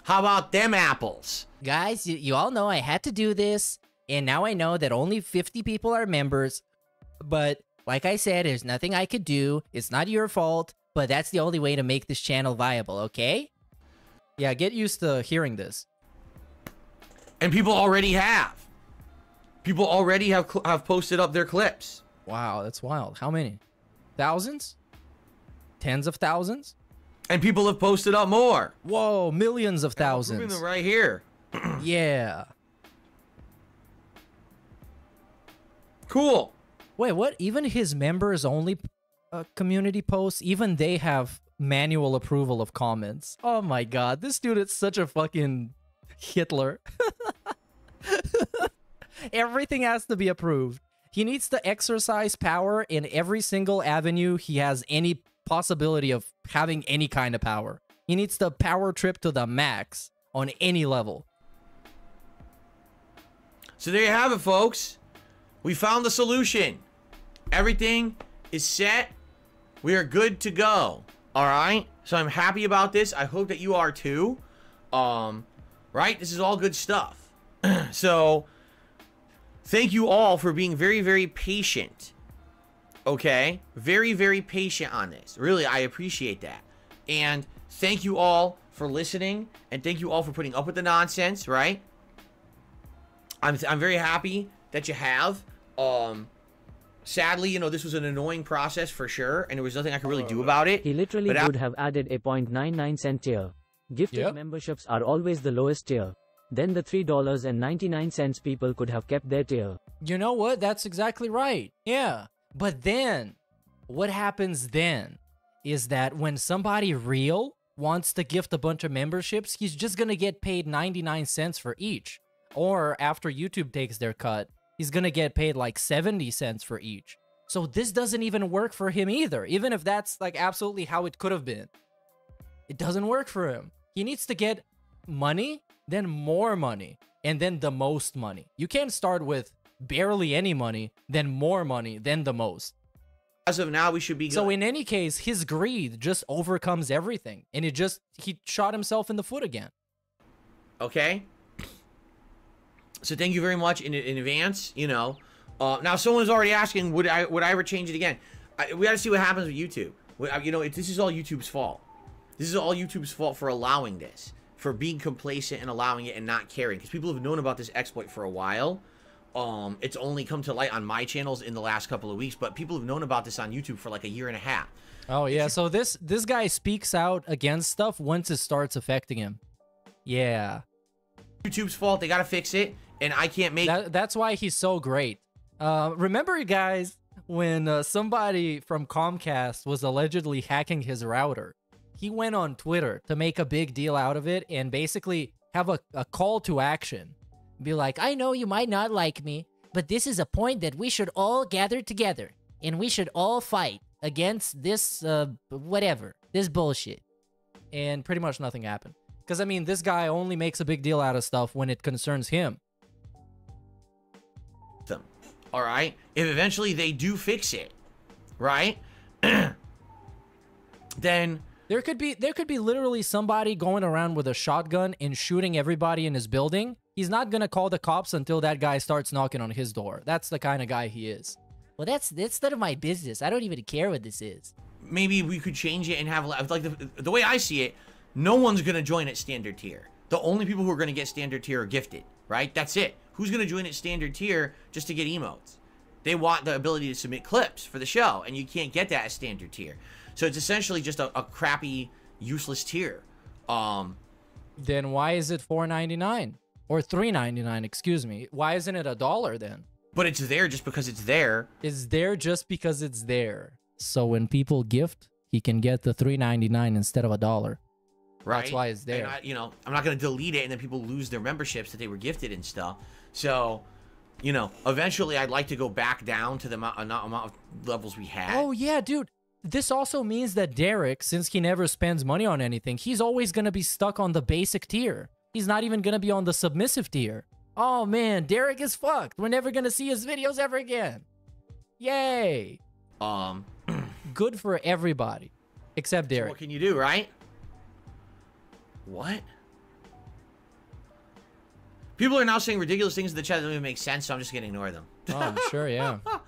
How about them apples? Guys, you, you all know I had to do this, and now I know that only 50 people are members. But like I said, there's nothing I could do. It's not your fault, but that's the only way to make this channel viable, okay? Yeah, get used to hearing this. And people already have. People already have have posted up their clips. Wow, that's wild. How many? Thousands? Tens of thousands? And people have posted up more. Whoa, millions of thousands. right here. Yeah. Cool. Wait, what? Even his members only uh, community posts, even they have manual approval of comments. Oh my god, this dude is such a fucking Hitler. Everything has to be approved. He needs to exercise power in every single avenue he has any possibility of having any kind of power. He needs the power trip to the max on any level. So there you have it, folks. We found the solution. Everything is set. We are good to go. All right. So I'm happy about this. I hope that you are too. Um, right? This is all good stuff. so thank you all for being very, very patient. Okay? Very, very patient on this. Really, I appreciate that. And thank you all for listening, and thank you all for putting up with the nonsense. Right? I'm I'm very happy that you have. Um, sadly, you know, this was an annoying process for sure, and there was nothing I could really do about it. He literally would have added a 0.99 cent tier. Gifted Yep. memberships are always the lowest tier. Then the $3.99 people could have kept their tier. You know what? That's exactly right. Yeah. But then, what happens then is that when somebody real wants to gift a bunch of memberships, he's just going to get paid 99 cents for each. Or after YouTube takes their cut, he's going to get paid like 70 cents for each. So this doesn't even work for him either, even if that's like absolutely how it could have been. It doesn't work for him. He needs to get money, then more money, and then the most money. You can't start with barely any money, then more money, then the most. as of now, we should be. So in any case, his greed just overcomes everything, and it just he shot himself in the foot again. Okay. So thank you very much in, in advance. You know, uh, now someone's already asking, would I would I ever change it again? I, we got to see what happens with YouTube. Uh, You know, it, this is all YouTube's fault. This is all YouTube's fault for allowing this, for being complacent and allowing it and not caring. Because people have known about this exploit for a while. Um, it's only come to light on my channels in the last couple of weeks, but people have known about this on YouTube for like a year and a half. Oh yeah, so this this guy speaks out against stuff once it starts affecting him. Yeah. YouTube's fault. They got to fix it, and I can't make. That, that's why he's so great. Uh, remember, guys, when uh, somebody from Comcast was allegedly hacking his router, he went on Twitter to make a big deal out of it and basically have a, a call to action. Be like, I know you might not like me, but this is a point that we should all gather together and we should all fight against this, uh, whatever, this bullshit. And pretty much nothing happened. Because, I mean, this guy only makes a big deal out of stuff when it concerns him. them. All right. If eventually they do fix it, right? then There could be there could be literally somebody going around with a shotgun and shooting everybody in his building. He's not gonna call the cops until that guy starts knocking on his door. That's the kind of guy he is. Well, that's that's none of my business. I don't even care what this is. maybe we could change it and have like the, the way I see it, no one's gonna join at standard tier. The only people who are gonna get standard tier are gifted, right? That's it. Who's gonna join at standard tier just to get emotes? They want the ability to submit clips for the show, and you can't get that at standard tier. So it's essentially just a, a crappy, useless tier. Um, Then why is it four ninety nine or three ninety nine? Excuse me. Why isn't it a dollar then? but it's there just because it's there. It's there just because it's there. So when people gift, he can get the three ninety nine instead of a dollar. right? That's why it's there. I, you know, I'm not gonna delete it, and then people lose their memberships that they were gifted and stuff. So, you know, eventually, I'd like to go back down to the amount, amount amount of levels we had. Oh yeah, dude. This also means that Derek, since he never spends money on anything, he's always gonna be stuck on the basic tier. He's not even gonna be on the submissive tier. Oh man, Derek is fucked. We're never gonna see his videos ever again. Yay! Um, Good for everybody, except so Derek. what can you do, right? What? People are now saying ridiculous things in the chat that don't even make sense, so I'm just gonna ignore them. oh, I'm sure, yeah.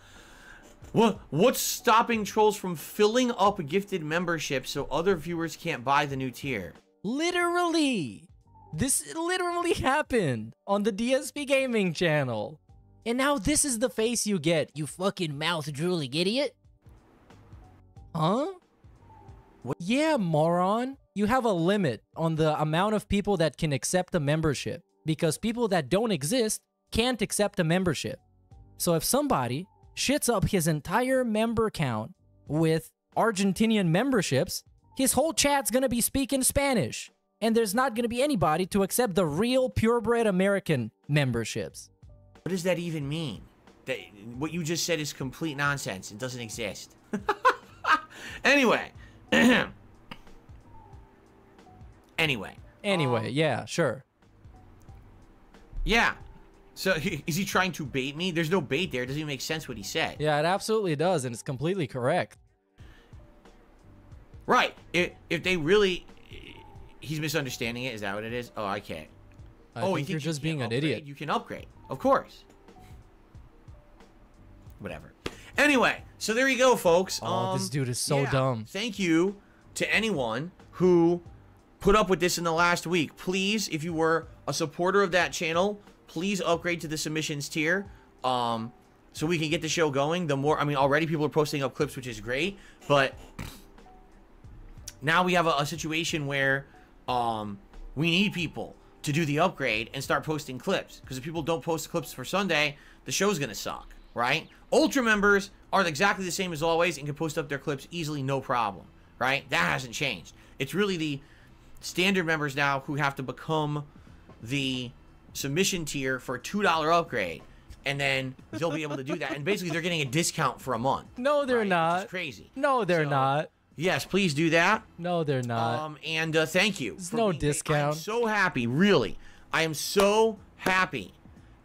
What what's stopping trolls from filling up gifted memberships so other viewers can't buy the new tier? Literally! This literally happened on the DSP Gaming channel. And now this is the face you get, you fucking mouth drooling idiot. Huh? Yeah, moron. You have a limit on the amount of people that can accept a membership because people that don't exist can't accept a membership. So if somebody shits up his entire member count with Argentinian memberships, his whole chat's gonna be speaking Spanish. And there's not gonna be anybody to accept the real purebred American memberships. What does that even mean? That what you just said is complete nonsense. It doesn't exist. anyway. anyway. Anyway, yeah, sure. Yeah. So is he trying to bait me? There's no bait there. It doesn't even make sense what he said. Yeah, it absolutely does, and it's completely correct. Right. If, if they really he's misunderstanding it, is that what it is? Oh, I can't. I oh, think you you're think you just being can't an idiot. You can upgrade. Of course. Whatever. Anyway, so there you go, folks. Oh, this Um, dude is so yeah, dumb. Thank you to anyone who put up with this in the last week. Please, if you were a supporter of that channel, please upgrade to the submissions tier. Um, so we can get the show going. The more, I mean, already people are posting up clips, which is great, but now we have a, a situation where um, we need people to do the upgrade and start posting clips. Because if people don't post clips for Sunday, the show's gonna suck, right? Ultra members are exactly the same as always and can post up their clips easily, no problem, right? That hasn't changed. It's really the standard members now who have to become the submission tier for a $2 upgrade. And then they'll be able to do that. And basically, they're getting a discount for a month. No, they're not. It's crazy. No, they're So, not. Yes, please do that. No, they're not. Um, and uh, thank you. There's no being- I am discount. so happy, really. I am so happy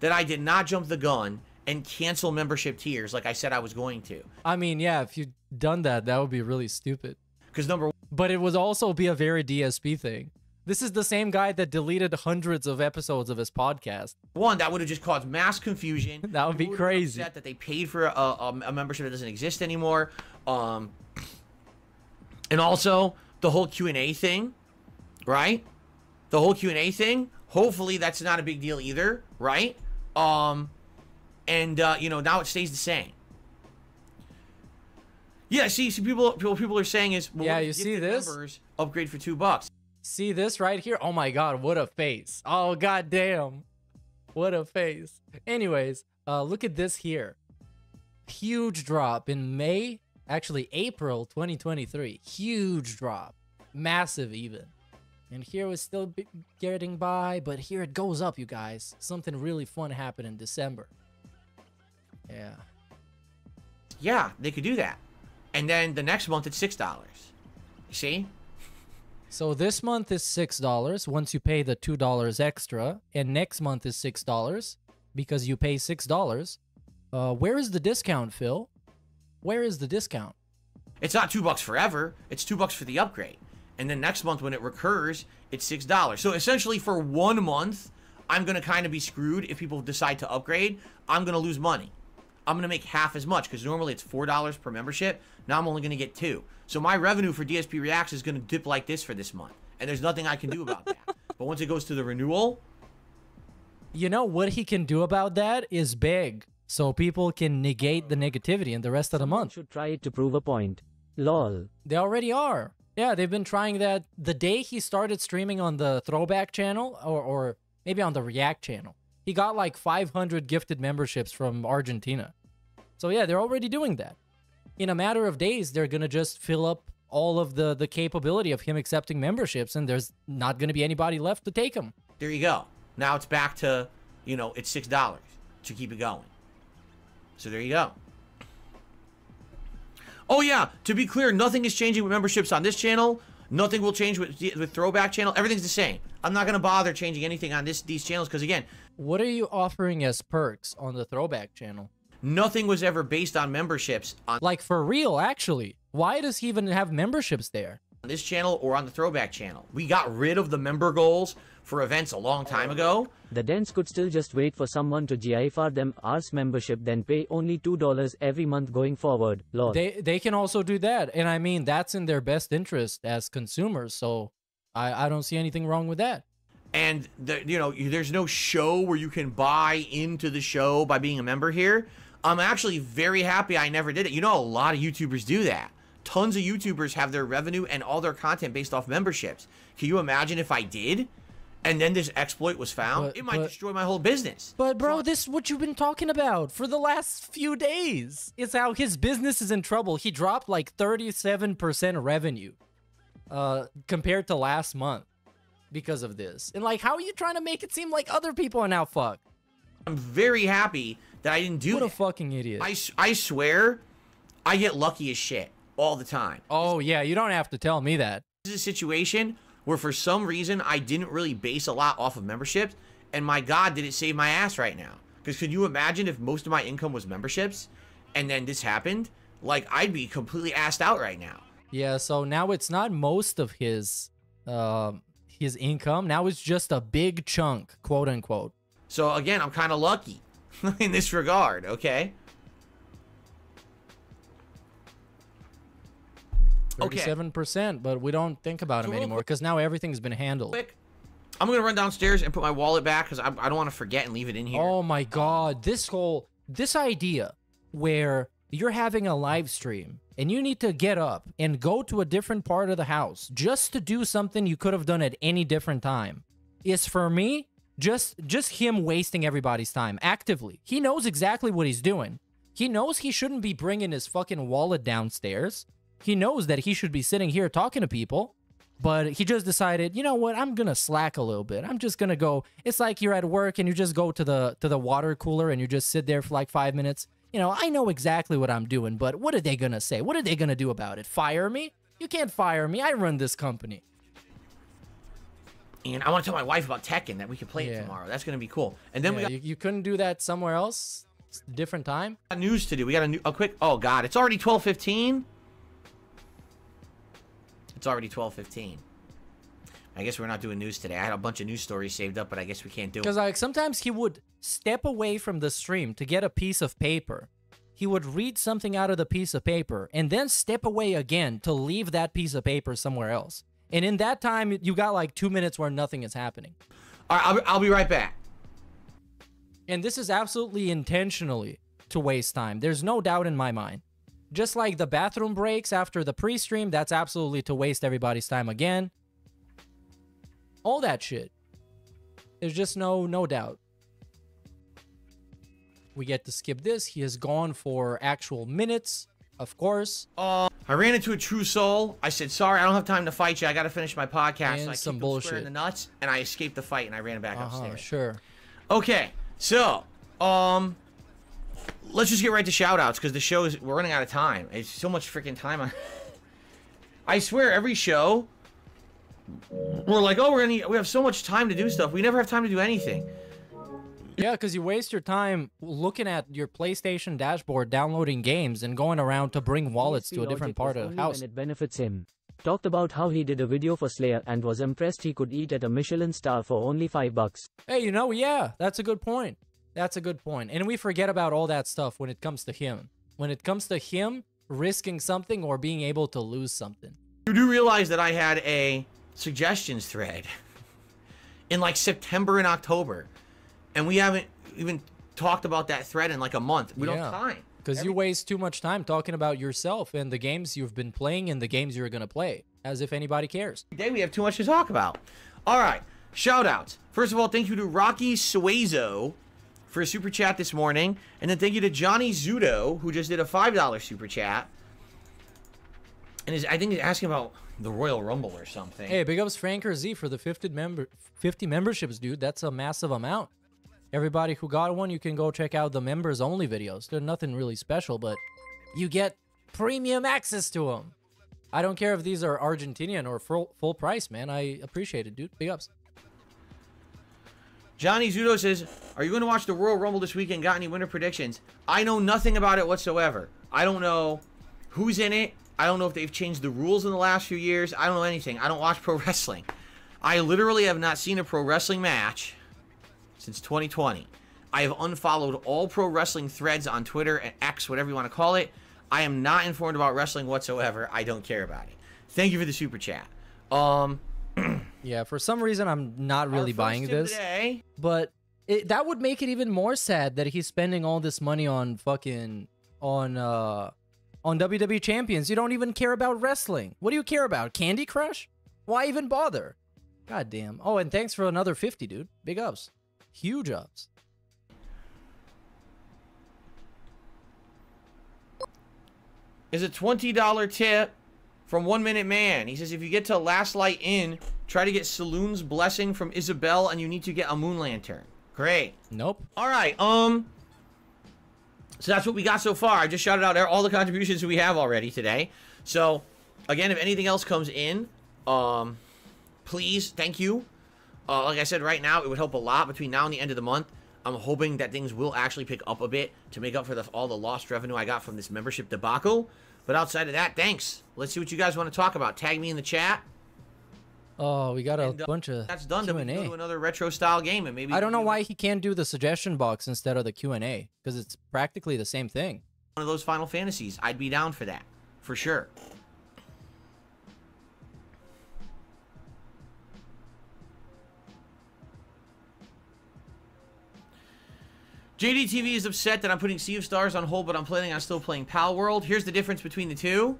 that I did not jump the gun and cancel membership tiers like I said I was going to. I mean, yeah, if you'd done that, that would be really stupid. Because number But it would also be a very DSP thing. This is the same guy that deleted hundreds of episodes of his podcast. one, that would have just caused mass confusion. That would be People crazy. upset That they paid for a, a, a membership that doesn't exist anymore. Um, and also the whole Q and A thing, right? The whole Q and A thing. Hopefully that's not a big deal either, right? Um, and uh, you know now it stays the same. Yeah, see, see people, people, people are saying is, well, Yeah, you see this? members upgrade for two bucks. See this right here? Oh my god, what a face. Oh god damn. What a face. Anyways, uh look at this here. Huge drop in May, actually April 2023. Huge drop. Massive even. And here we're still getting by, but here it goes up, you guys. Something really fun happened in December. Yeah. Yeah, they could do that. And then the next month it's six dollars. You see? So this month is six dollars once you pay the two dollars extra, and next month is six dollars because you pay six dollars. Uh, where is the discount, Phil? Where is the discount? It's not two bucks forever. It's two bucks for the upgrade. And then next month when it recurs, it's six dollars. So essentially for one month, I'm gonna kind of be screwed if people decide to upgrade. I'm gonna lose money. I'm gonna make half as much because normally it's four dollars per membership. Now I'm only gonna get two. So my revenue for DSP Reacts is gonna dip like this for this month. And there's nothing I can do about that. but once it goes to the renewal, You know what he can do about that is big, so people can negate the negativity in the rest of the month. Should try it to prove a point. Lol. They already are. Yeah, they've been trying that the day he started streaming on the throwback channel or, or maybe on the React channel. He got like 500 gifted memberships from Argentina. So yeah, they're already doing that. In a matter of days, they're going to just fill up all of the the capability of him accepting memberships and there's not going to be anybody left to take them. there you go. Now it's back to, you know, it's six dollars to keep it going. So there you go. Oh yeah, to be clear, nothing is changing with memberships on this channel. Nothing will change with with Throwback channel. Everything's the same. I'm not gonna bother changing anything on this these channels because again, What are you offering as perks on the throwback channel? nothing was ever based on memberships on Like for real, actually. Why does he even have memberships there? On this channel or on the Throwback channel. We got rid of the member goals for events a long time ago. The Dents could still just wait for someone to GIFR them Ars membership then pay only $2 every month going forward. Lol. They they can also do that, and I mean that's in their best interest as consumers. So I I don't see anything wrong with that. And the, you know there's no show where you can buy into the show by being a member here. I'm actually very happy i never did it. You know a lot of youtubers do that. Tons of youtubers have their revenue and all their content based off memberships. Can you imagine if i did and then this exploit was found? But- it might but- destroy my whole business. But bro, this is what you've been talking about for the last few days. It's how his business is in trouble. He dropped like 37% revenue uh compared to last month because of this. And like how are you trying to make it seem like other people are now fucked? i'm very happy that i didn't do What a that. fucking idiot. I, I swear i get lucky as shit all the time oh yeah, you don't have to tell me that. This is a situation where for some reason I didn't really base a lot off of memberships, and my God, did it save my ass right now? Because could you imagine if most of my income was memberships, and then this happened? Like I'd be completely assed out right now. Yeah, so now it's not most of his um his income. Now it's just a big chunk, quote unquote. So again, I'm kind of lucky in this regard. Okay. Okay. 37%, but we don't think about him anymore because now everything's been handled. Quick, I'm gonna run downstairs and put my wallet back because I, I don't want to forget and leave it in here. Oh my god, this whole this idea where you're having a live stream and you need to get up and go to a different part of the house just to do something you could have done at any different time is for me just just him wasting everybody's time actively. He knows exactly what he's doing. He knows he shouldn't be bringing his fucking wallet downstairs. He knows that he should be sitting here talking to people. But he just decided, you know what? I'm gonna slack a little bit. I'm just gonna go. It's like you're at work and you just go to the to the water cooler and you just sit there for like five minutes. You know, I know exactly what I'm doing, but what are they gonna say? What are they gonna do about it? Fire me? You can't fire me. I run this company. And I want to tell my wife about Tekken that we can play it tomorrow. That's gonna be cool. And then we got- you, you couldn't do that somewhere else, different time. news to do. We got a, new, a quick. Oh God, it's already 12:15. It's already 12:15. I guess we're not doing news today. I had a bunch of news stories saved up, but I guess we can't do it. Because like sometimes he would step away from the stream to get a piece of paper. He would read something out of the piece of paper and then step away again to leave that piece of paper somewhere else. And in that time, you got like two minutes where nothing is happening. All right, I'll, be- I'll be right back. And this is absolutely intentionally to waste time. There's no doubt in my mind. Just like the bathroom breaks after the pre stream, that's absolutely to waste everybody's time again. All that shit. There's just no no doubt. We get to skip this. He has gone for actual minutes, of course. Uh, I ran into a true soul. I said, "Sorry, I don't have time to fight you. I got to finish my podcast." And so I some square in bullshit. the nuts, and I escaped the fight, and I ran back Uh-huh, upstairs. sure. Okay, so um, let's just get right to shoutouts because the show is we're running out of time. It's so much freaking time. I swear, every show we're like, oh, we're gonna we have so much time to do stuff. We never have time to do anything. Yeah, because you waste your time looking at your PlayStation dashboard, downloading games, and going around to bring wallets to a different part of the house. When it benefits him. Talked about how he did a video for Slayer and was impressed he could eat at a Michelin star for only 5 bucks. Hey, you know, yeah, that's a good point. That's a good point. And we forget about all that stuff when it comes to him. When it comes to him risking something or being able to lose something. You do realize that I had a suggestions thread in like September and October, and we haven't even talked about that thread in like a month. We don't have time. Because you waste too much time talking about yourself and the games you've been playing and the games you're going to play, as if anybody cares. Today we have too much to talk about. All right, shout outs. First of all, thank you to Rocky Suezo for a super chat this morning. And then thank you to Johnny Zudo, who just did a $5 super chat. And is, I think he's asking about the Royal Rumble or something. Hey, big ups Franker Z for the 50 member 50 memberships, dude. That's a massive amount. Everybody who got one, you can go check out the members only videos. They're nothing really special, but you get premium access to them. I don't care if these are Argentinian or full, full price, man. I appreciate it, dude. Big ups. Johnny Zudo says, Are you going to watch the Royal Rumble this weekend? Got any winner predictions? I know nothing about it whatsoever. I don't know who's in it. I don't know if they've changed the rules in the last few years. I don't know anything. I don't watch pro wrestling. I literally have not seen a pro wrestling match since 2020. I have unfollowed all pro wrestling threads on Twitter and X, whatever you want to call it. I am not informed about wrestling whatsoever. I don't care about it. Thank you for the super chat. Um, Yeah, for some reason I'm not really buying this. today- But it, that would make it even more sad that he's spending all this money on fucking on uh on WWE champions. You don't even care about wrestling. What do you care about? Candy Crush? Why even bother? God damn. Oh, and thanks for another 50, dude. Big ups. Huge ups. is a $20 tip from One Minute Man. He says, if you get to Last Light Inn, try to get Selûne's blessing from Isobel, and you need to get a moon lantern. Great. Nope. All right. Um. So that's what we got so far. I just shouted out all the contributions we have already today. So, again, if anything else comes in, um, please, thank you. Uh, like I said, right now it would help a lot between now and the end of the month. I'm hoping that things will actually pick up a bit to make up for the, all the lost revenue I got from this membership debacle. But outside of that, thanks. Let's see what you guys want to talk about. Tag me in the chat. Oh, we got a and, uh, bunch of that's done. Q and A. another retro style game, and maybe I don't know why he can't do the suggestion box instead of the Q and A because it's practically the same thing. One of those Final Fantasies, I'd be down for that for sure. JDTV is upset that I'm putting Sea of Stars on hold, but I'm planning on still playing Palworld. Here's the difference between the two.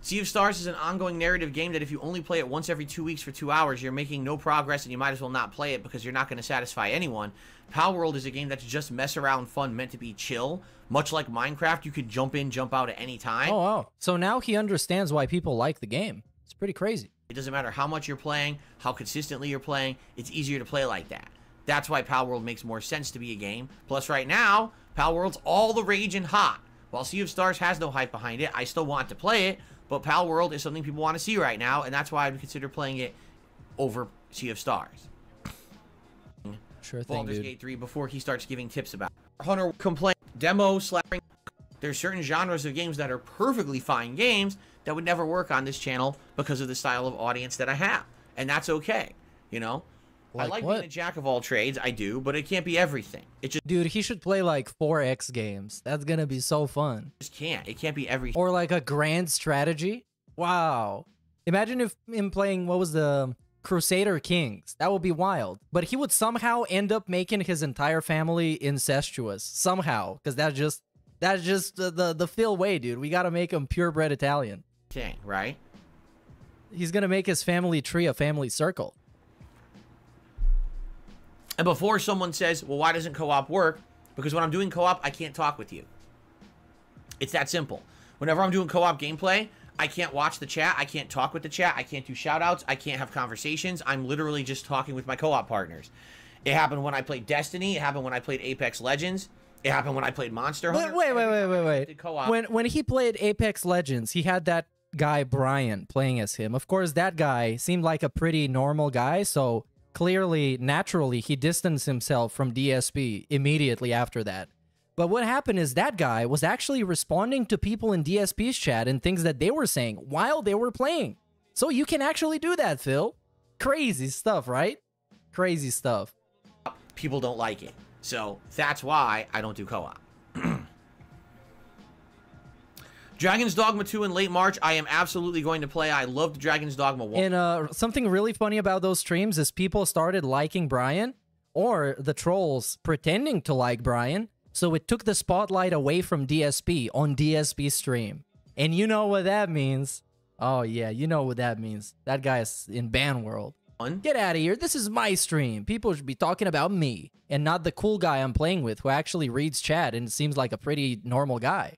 Sea of Stars is an ongoing narrative game that if you only play it once every two weeks for two hours, you're making no progress and you might as well not play it because you're not going to satisfy anyone. Palworld is a game that's just mess around fun, meant to be chill. Much like Minecraft, you could jump in, jump out at any time. Oh, wow. So now he understands why people like the game. It's pretty crazy. It doesn't matter how much you're playing, how consistently you're playing, it's easier to play like that. That's why Palworld makes more sense to be a game. Plus, right now, Palworld's all the rage and hot. While Sea of Stars has no hype behind it, I still want to play it, but Palworld is something people want to see right now, and that's why I would consider playing it over Sea of Stars. Sure thing, Baldur's dude. Gate 3 before he starts giving tips about it. Hunter complain demo slapping. There's certain genres of games that are perfectly fine games that would never work on this channel because of the style of audience that I have. And that's okay. You know? I Like like what? being a jack of all trades, I do, but it can't be everything. It just, Dude, he should play like 4X games. That's gonna be so fun. just can't. It can't be everything. Or like a grand strategy. Wow. Imagine if him playing what was the um, Crusader Kings. That would be wild. But he would somehow end up making his entire family incestuous. Somehow. Because that's just that's just the, the the Phil way, dude. We gotta make him purebred Italian. thing, right? He's gonna make his family tree a family circle. And before someone says, well, why doesn't co op work? Because when I'm doing co op, I can't talk with you. It's that simple. Whenever I'm doing co op gameplay, I can't watch the chat. I can't talk with the chat. I can't do shout outs. I can't have conversations. I'm literally just talking with my co op partners. It happened when I played Destiny. It happened when I played Apex Legends. It happened when I played Monster Hunter. wait, wait, wait, wait, wait. co-op. When when he played Apex Legends, he had that guy Brian playing as him. Of course, that guy seemed like a pretty normal guy, so clearly, naturally, he distanced himself from DSP immediately after that. But what happened is that guy was actually responding to people in DSP's chat and things that they were saying while they were playing. So you can actually do that, Phil. Crazy stuff, right? Crazy stuff. People don't like it. So that's why I don't do co Dragon's Dogma 2 in late March, I am absolutely going to play. I loved Dragon's Dogma 1. And uh, something really funny about those streams is people started liking Brian, or the trolls pretending to like Brian. So it took the spotlight away from DSP on DSP stream. And you know what that means. Oh yeah, you know what that means. That guy's in ban world. Get out of here. This is my stream. People should be talking about me and not the cool guy I'm playing with who actually reads chat and seems like a pretty normal guy.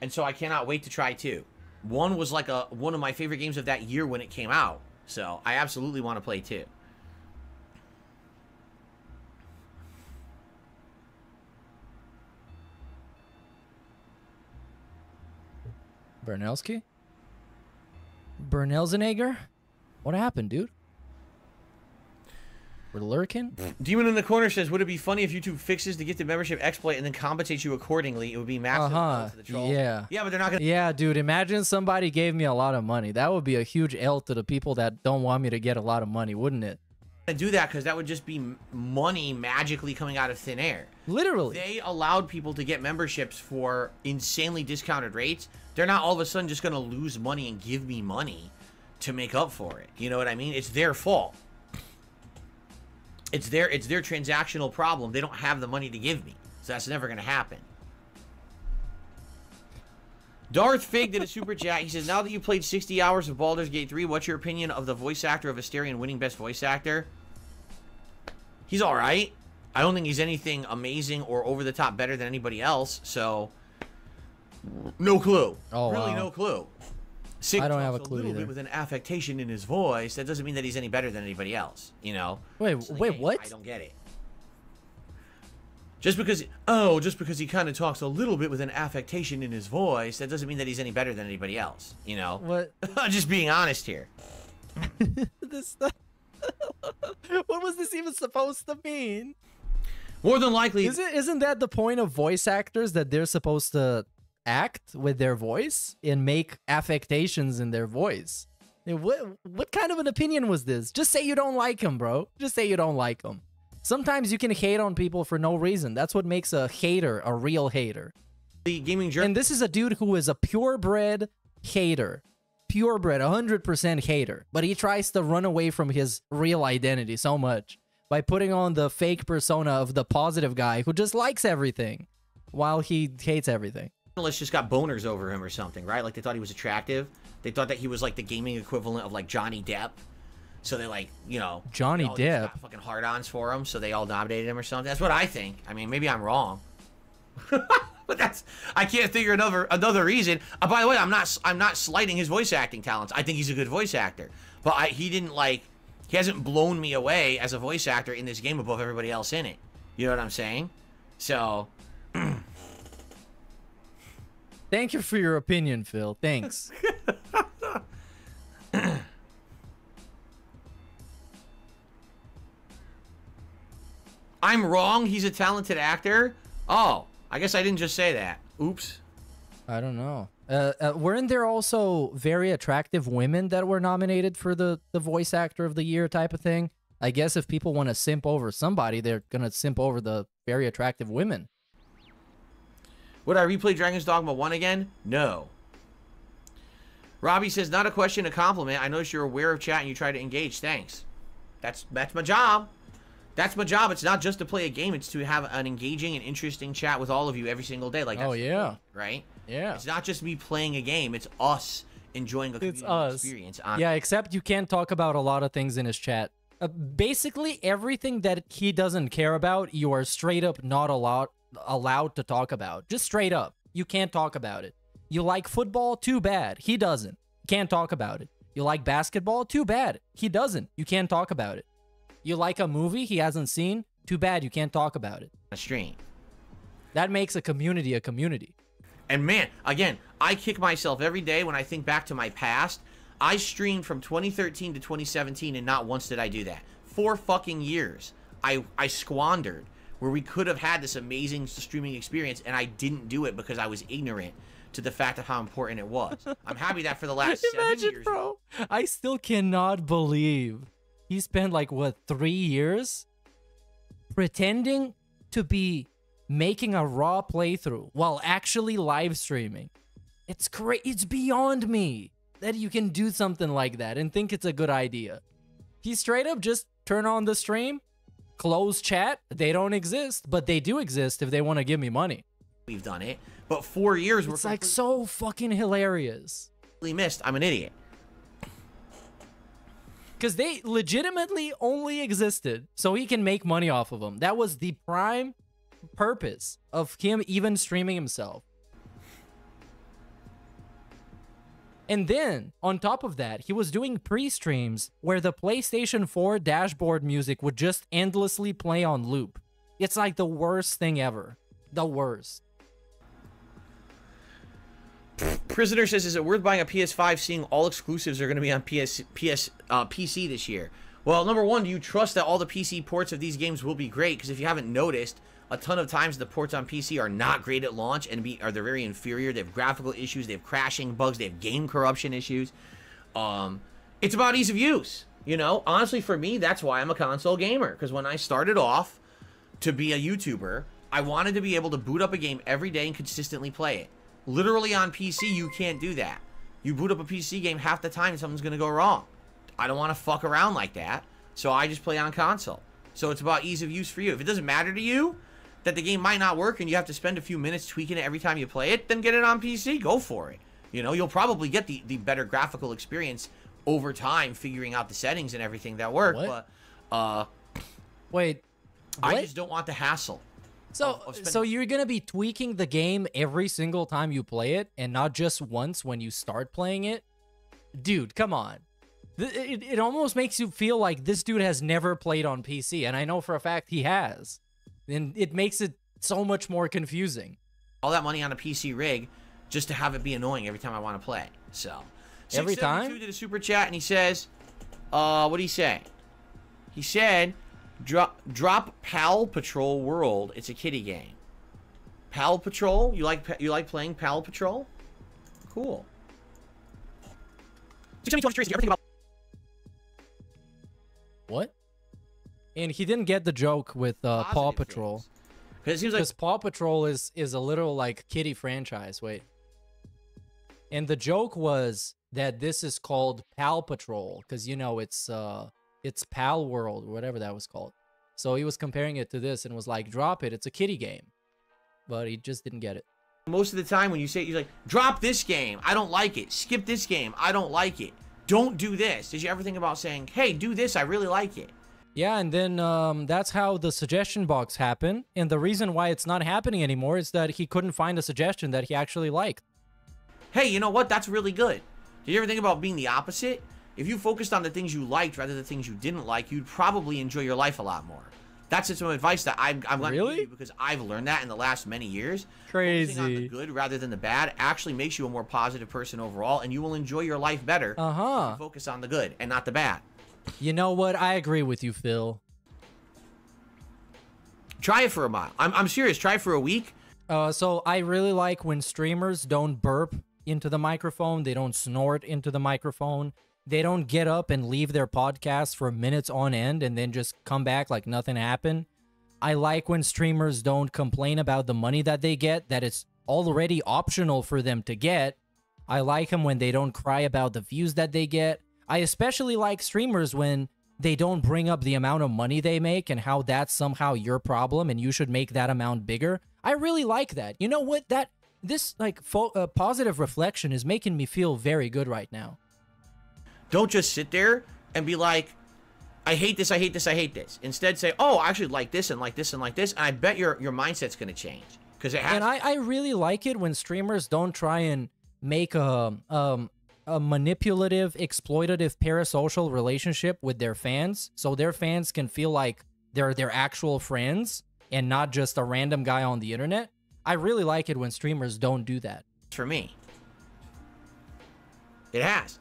And so I cannot wait to try two. One was like a one of my favorite games of that year when it came out. So I absolutely want to play two. Bernelsky? Bernelzenegger? What happened, dude? We're lurking? Demon in the corner says, "Would it be funny if YouTube fixes to get the gifted membership exploit and then compensates you accordingly? It would be massive uh-huh. the troll." Yeah. yeah, but they're not gonna. Yeah, dude, imagine somebody gave me a lot of money. That would be a huge L to the people that don't want me to get a lot of money, wouldn't it? do that because that would just be money magically coming out of thin air. Literally. They allowed people to get memberships for insanely discounted rates. They're not all of a sudden just going to lose money and give me money to make up for it. You know what I mean? It's their fault. It's their it's their transactional problem. They don't have the money to give me. So that's never going to happen. Darth Fig did a super chat. He says, "Now that you played 60 hours of Baldur's Gate 3, what's your opinion of the voice actor of Astarion winning Best Voice Actor?" He's all right. I don't think he's anything amazing or over the top better than anybody else. So, no clue. Oh, really, wow. no clue. Sig I don't have a clue little either. bit with an affectation in his voice. That doesn't mean that he's any better than anybody else. You know. Wait, So, wait, yeah, what? I don't get it. Just because, oh, just because he kind of talks a little bit with an affectation in his voice, that doesn't mean that he's any better than anybody else. You know. What? I'm just being honest here. this What was this even supposed to mean? More than likely, Is it isn't that the point of voice actors that they're supposed to act with their voice and make affectations in their voice? What what kind of an opinion was this? Just say you don't like him, bro. Just say you don't like him. Sometimes you can hate on people for no reason. That's what makes a hater a real hater. the gaming journal. And this is a dude who is a purebred hater. Purebred, 100% hater. But he tries to run away from his real identity so much. by putting on the fake persona of the positive guy who just likes everything while he hates everything. Journalists just got boners over him or something, right? Like they thought he was attractive. They thought that he was like the gaming equivalent of like Johnny Depp. So they like, you know, Johnny all just Depp. got fucking hard-ons for him. So they all nominated him or something. That's what I think. I mean, maybe I'm wrong. but that's I can't figure another another reason. Uh, by the way, I'm not I'm not slighting his voice acting talents. I think he's a good voice actor, but I, he didn't like he hasn't blown me away as a voice actor in this game above everybody else in it. You know what I'm saying? So Thank you for your opinion, Phil. Thanks. I'm wrong. He's a talented actor. Oh, I guess I didn't just say that. Oops. I don't know. Uh, uh, weren't there also very attractive women that were nominated for the, the voice actor of the year type of thing? I guess if people want to simp over somebody, they're going to simp over the very attractive women. Would I replay Dragon's Dogma 1 again? No. Robbie says, not a question, a compliment. I notice you're aware of chat and you try to engage. Thanks. That's that's my job. That's my job. It's not just to play a game. It's to have an engaging and interesting chat with all of you every single day. Like, Oh, yeah. right? Yeah. It's not just me playing a game. It's us enjoying a It's community us. experience. On Yeah, except you can't talk about a lot of things in his chat. Uh, basically, everything that he doesn't care about, you are straight up not allowed allowed to talk about. Just straight up, you can't talk about it. You like football? Too bad. He doesn't. Can't talk about it. You like basketball? Too bad. He doesn't. You can't talk about it. You like a movie he hasn't seen? Too bad. You can't talk about it. a stream. That makes a community a community. And man, again, I kick myself every day when I think back to my past. I streamed from 2013 to 2017, and not once did I do that. Four fucking years I I squandered where we could have had this amazing streaming experience, and I didn't do it because I was ignorant to the fact of how important it was. I'm happy that for the last seven years, bro. I still cannot believe he spent like what three years pretending to be making a raw playthrough while actually live streaming. It's crazy. It's beyond me that you can do something like that and think it's a good idea. He straight up just turn on the stream, close chat. They don't exist, but they do exist if they want to give me money. we've done it. But four years were It's like so fucking hilarious. missed. I'm an idiot. Because they legitimately only existed so he can make money off of them. That was the prime purpose of him even streaming himself. And then, on top of that, he was doing pre streams where the PlayStation 4 dashboard music would just endlessly play on loop. It's like the worst thing ever. The worst. Prisoner says, "Is it worth buying a PS5, seeing all exclusives are going to be on PS, PS, uh, PC this year?" Well, number one, do you trust that all the PC ports of these games will be great? Because if you haven't noticed, a ton of times the ports on PC are not great at launch and be are they're very inferior. They have graphical issues, they have crashing bugs, they have game corruption issues. Um, it's about ease of use. You know, honestly, for me, that's why I'm a console gamer. Because when I started off to be a YouTuber, I wanted to be able to boot up a game every day and consistently play it. Literally on PC, you can't do that. You boot up a PC game half the time, something's gonna go wrong. I don't want to fuck around like that, so I just play on console. So it's about ease of use for you. If it doesn't matter to you that the game might not work and you have to spend a few minutes tweaking it every time you play it, then get it on PC. Go for it. You know, you'll probably get the, the better graphical experience over time, figuring out the settings and everything that work. What? But uh, Wait. I just don't want the hassle. So, so you're gonna be tweaking the game every single time you play it, and not just once when you start playing it, dude. Come on, Th- it, it almost makes you feel like this dude has never played on PC, and I know for a fact he has, and it makes it so much more confusing. all that money on a PC rig just to have it be annoying every time I want to play. So Every 672 time? did a super chat and he says, uh, what did he say? He said, drop drop Pal Patrol World. It's a kitty game. Pal Patrol. You like you like playing Pal Patrol? Cool. 672 Tracy, you about What? And he didn't get the joke with uh, Paw Patrol. Because it seems like Paw Patrol is is a little like kitty franchise. Wait. And the joke was that this is called Pal Patrol because you know it's uh it's Palworld or whatever that was called. So he was comparing it to this and was like, drop it. It's a kitty game. But he just didn't get it. Most of the time when you say, you're like, drop this game. I don't like it. Skip this game. I don't like it. Don't do this. Did you ever think about saying, hey, do this. I really like it. Yeah, and then um, that's how the suggestion box happened. And the reason why it's not happening anymore is that he couldn't find a suggestion that he actually liked. Hey, you know what? That's really good. Did you ever think about being the opposite? If you focused on the things you liked rather than the things you didn't like, you'd probably enjoy your life a lot more. That's just some advice that I'm, I'm going to Really? give you because I've learned that in the last many years. Crazy. Focusing on the good rather than the bad actually makes you a more positive person overall, and you will enjoy your life better. Uh huh. Focus on the good and not the bad. You know what? I agree with you, Phil. Try it for a mile. I'm, I'm serious. Try it for a week. Uh, so I really like when streamers don't burp into the microphone. They don't snort into the microphone. They don't get up and leave their podcast for minutes on end and then just come back like nothing happened. I like when streamers don't complain about the money that they get, that it's already optional for them to get. I like them when they don't cry about the views that they get. I especially like streamers when they don't bring up the amount of money they make and how that's somehow your problem and you should make that amount bigger. I really like that. You know what? That this like fo- uh, positive reflection is making me feel very good right now. Don't just sit there and be like, I hate this, I hate this, I hate this. Instead, say, oh, I actually like this and like this and like this. And I bet your, your mindset's going to change. Because it has. And I, I really like it when streamers don't try and make a um a manipulative, exploitative parasocial relationship with their fans, so their fans can feel like they're their actual friends and not just a random guy on the internet. I really like it when streamers don't do that. for me. It has.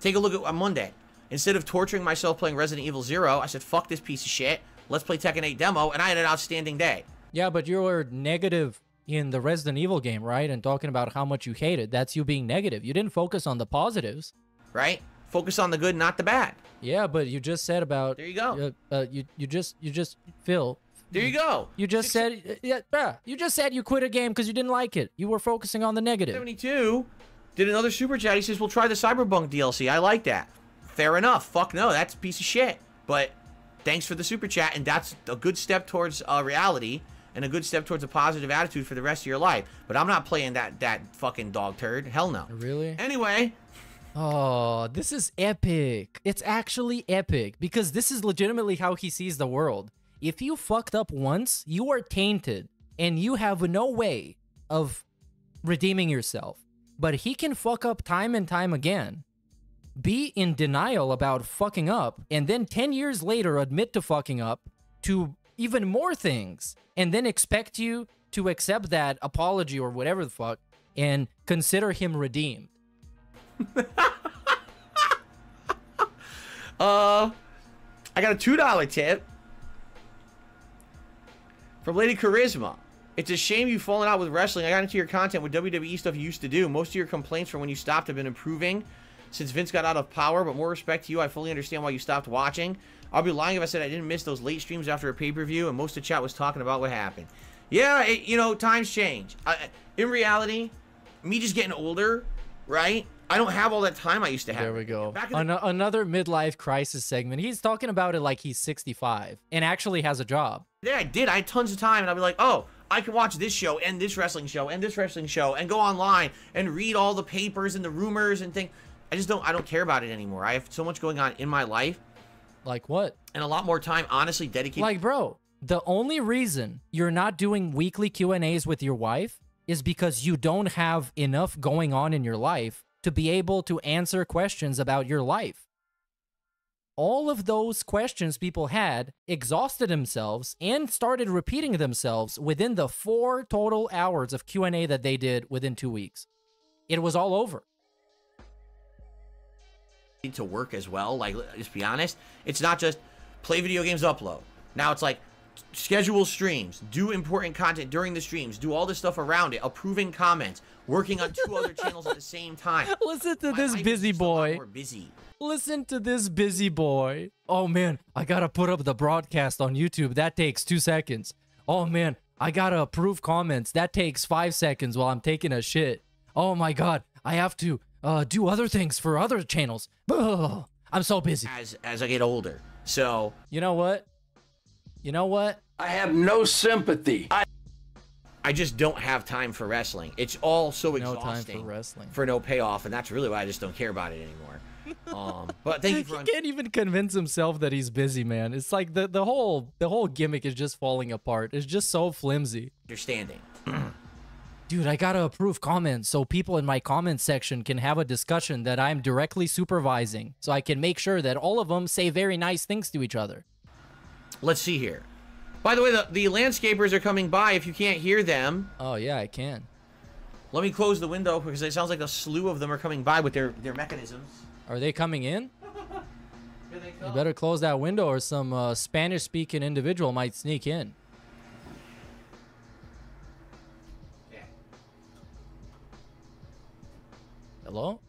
Take a look at on Monday. Instead of torturing myself playing Resident Evil Zero, I said, fuck this piece of shit. Let's play Tekken 8 demo, and I had an outstanding day. Yeah, but you were negative in the Resident Evil game, right? And talking about how much you hated. That's you being negative. You didn't focus on the positives. Right? Focus on the good, not the bad. Yeah, but you just said about There you go. Uh, uh, you you just you just Phil. There you go. You just said uh, yeah, bruh, you just said you quit a game because you didn't like it. You were focusing on the negative. 72 did another super chat. He says, we'll try the Cyberpunk DLC. I like that. Fair enough. Fuck no, that's a piece of shit. But thanks for the super chat, and that's a good step towards uh, reality and a good step towards a positive attitude for the rest of your life. But I'm not playing that that fucking dog turd. Hell no. Really? Anyway, Oh, this is epic. It's actually epic because this is legitimately how he sees the world. If you fucked up once, you are tainted and you have no way of redeeming yourself. But he can fuck up time and time again. Be in denial about fucking up and then 10 years later admit to fucking up to even more things and then expect you to accept that apology or whatever the fuck and consider him redeemed. uh, I got a two dollar tip from Lady Charisma. It's a shame you've fallen out with wrestling. I got into your content with WWE stuff you used to do. Most of your complaints from when you stopped have been improving since Vince got out of power, but more respect to you. I fully understand why you stopped watching. I'll be lying if I said I didn't miss those late streams after a pay-per-view, and most of the chat was talking about what happened. Yeah, it, you know, times change. I, in reality, me just getting older, right? I don't have all that time I used to have. There we go. Back An- another midlife crisis segment. He's talking about it like he's 65 and actually has a job. Yeah, I did. I had tons of time, and I'd be like, oh, I can watch this show and this wrestling show and this wrestling show and go online and read all the papers and the rumors and things. I just don't. I don't care about it anymore. I have so much going on in my life Like what? and a lot more time, honestly, dedicated. Like, bro, the only reason you're not doing weekly Q&As with your wife is because you don't have enough going on in your life to be able to answer questions about your life. All of those questions people had exhausted themselves and started repeating themselves within the 4 total hours of Q&A that they did within 2 weeks. It was all over. To work as well. Like, let's be honest, it's not just play video games, upload. Now it's like schedule streams, do important content during the streams, do all this stuff around it, approving comments, working on two other channels at the same time. Listen to My this busy just a lot boy. busy. Listen to this busy boy. Oh man, I gotta put up the broadcast on YouTube. That takes two seconds. Oh man, I gotta approve comments. That takes five seconds while I'm taking a shit. Oh my god, I have to uh, do other things for other channels. Ugh, I'm so busy. as as I get older. So You know what? You know what? I have no sympathy. I I just don't have time for wrestling. It's all so No time for wrestling. for no payoff, and that's really why I just don't care about it anymore. Um, but thank you for he can't even convince himself that he's busy, man. It's like the the whole the whole gimmick is just falling apart. It's just so flimsy. understanding. Dude, I gotta approve comments so people in my comment section can have a discussion that I'm directly supervising, so I can make sure that all of them say very nice things to each other. Let's see here. By the way, the, the landscapers are coming by. If you can't hear them, Oh yeah, I can. let me close the window because it sounds like a slew of them are coming by with their, their mechanisms. Are they coming in? They You better close that window or some uh, Spanish-speaking individual might sneak in. Hello?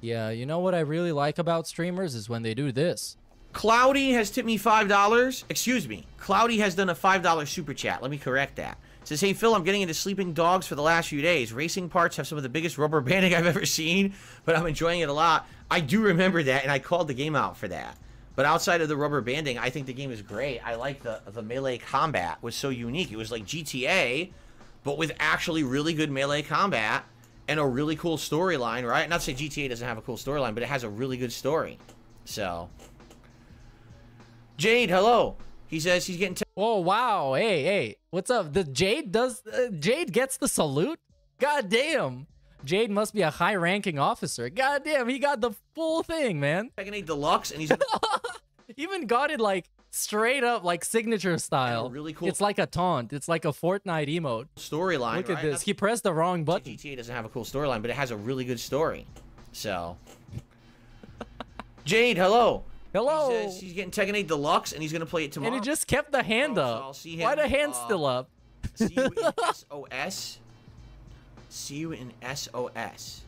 Yeah, you know what I really like about streamers is when they do this. Cloudy has tipped me five dollars. Excuse me. Cloudy has done a five dollar super chat. Let me correct that. It says, "Hey Phil, I'm getting into sleeping dogs for the last few days. Racing parts have some of the biggest rubber banding I've ever seen, but I'm enjoying it a lot. I do remember that, and I called the game out for that. But outside of the rubber banding, I think the game is great. I like the the melee combat was so unique. It was like GTA, but with actually really good melee combat and a really cool storyline. Right? Not to say GTA doesn't have a cool storyline, but it has a really good story. So Jade, hello. He says he's getting. T- Oh wow! Hey, hey, what's up? The Jade does uh, Jade gets the salute? God damn! Jade must be a high-ranking officer. God damn, he got the full thing, man. Tekken 8 Deluxe, and he's Even got it like straight up, like signature style. really cool- It's like a taunt. It's like a Fortnite emote. storyline. Look at right? this. He pressed the wrong button. GTA doesn't have a cool storyline, but it has a really good story. So, Jade, hello. Hello. He says he's getting Tekken 8 Deluxe, and he's gonna play it tomorrow. And he just kept the hand So up. I'll see Why the hand uh, still up? See you in SOS. See you in SOS.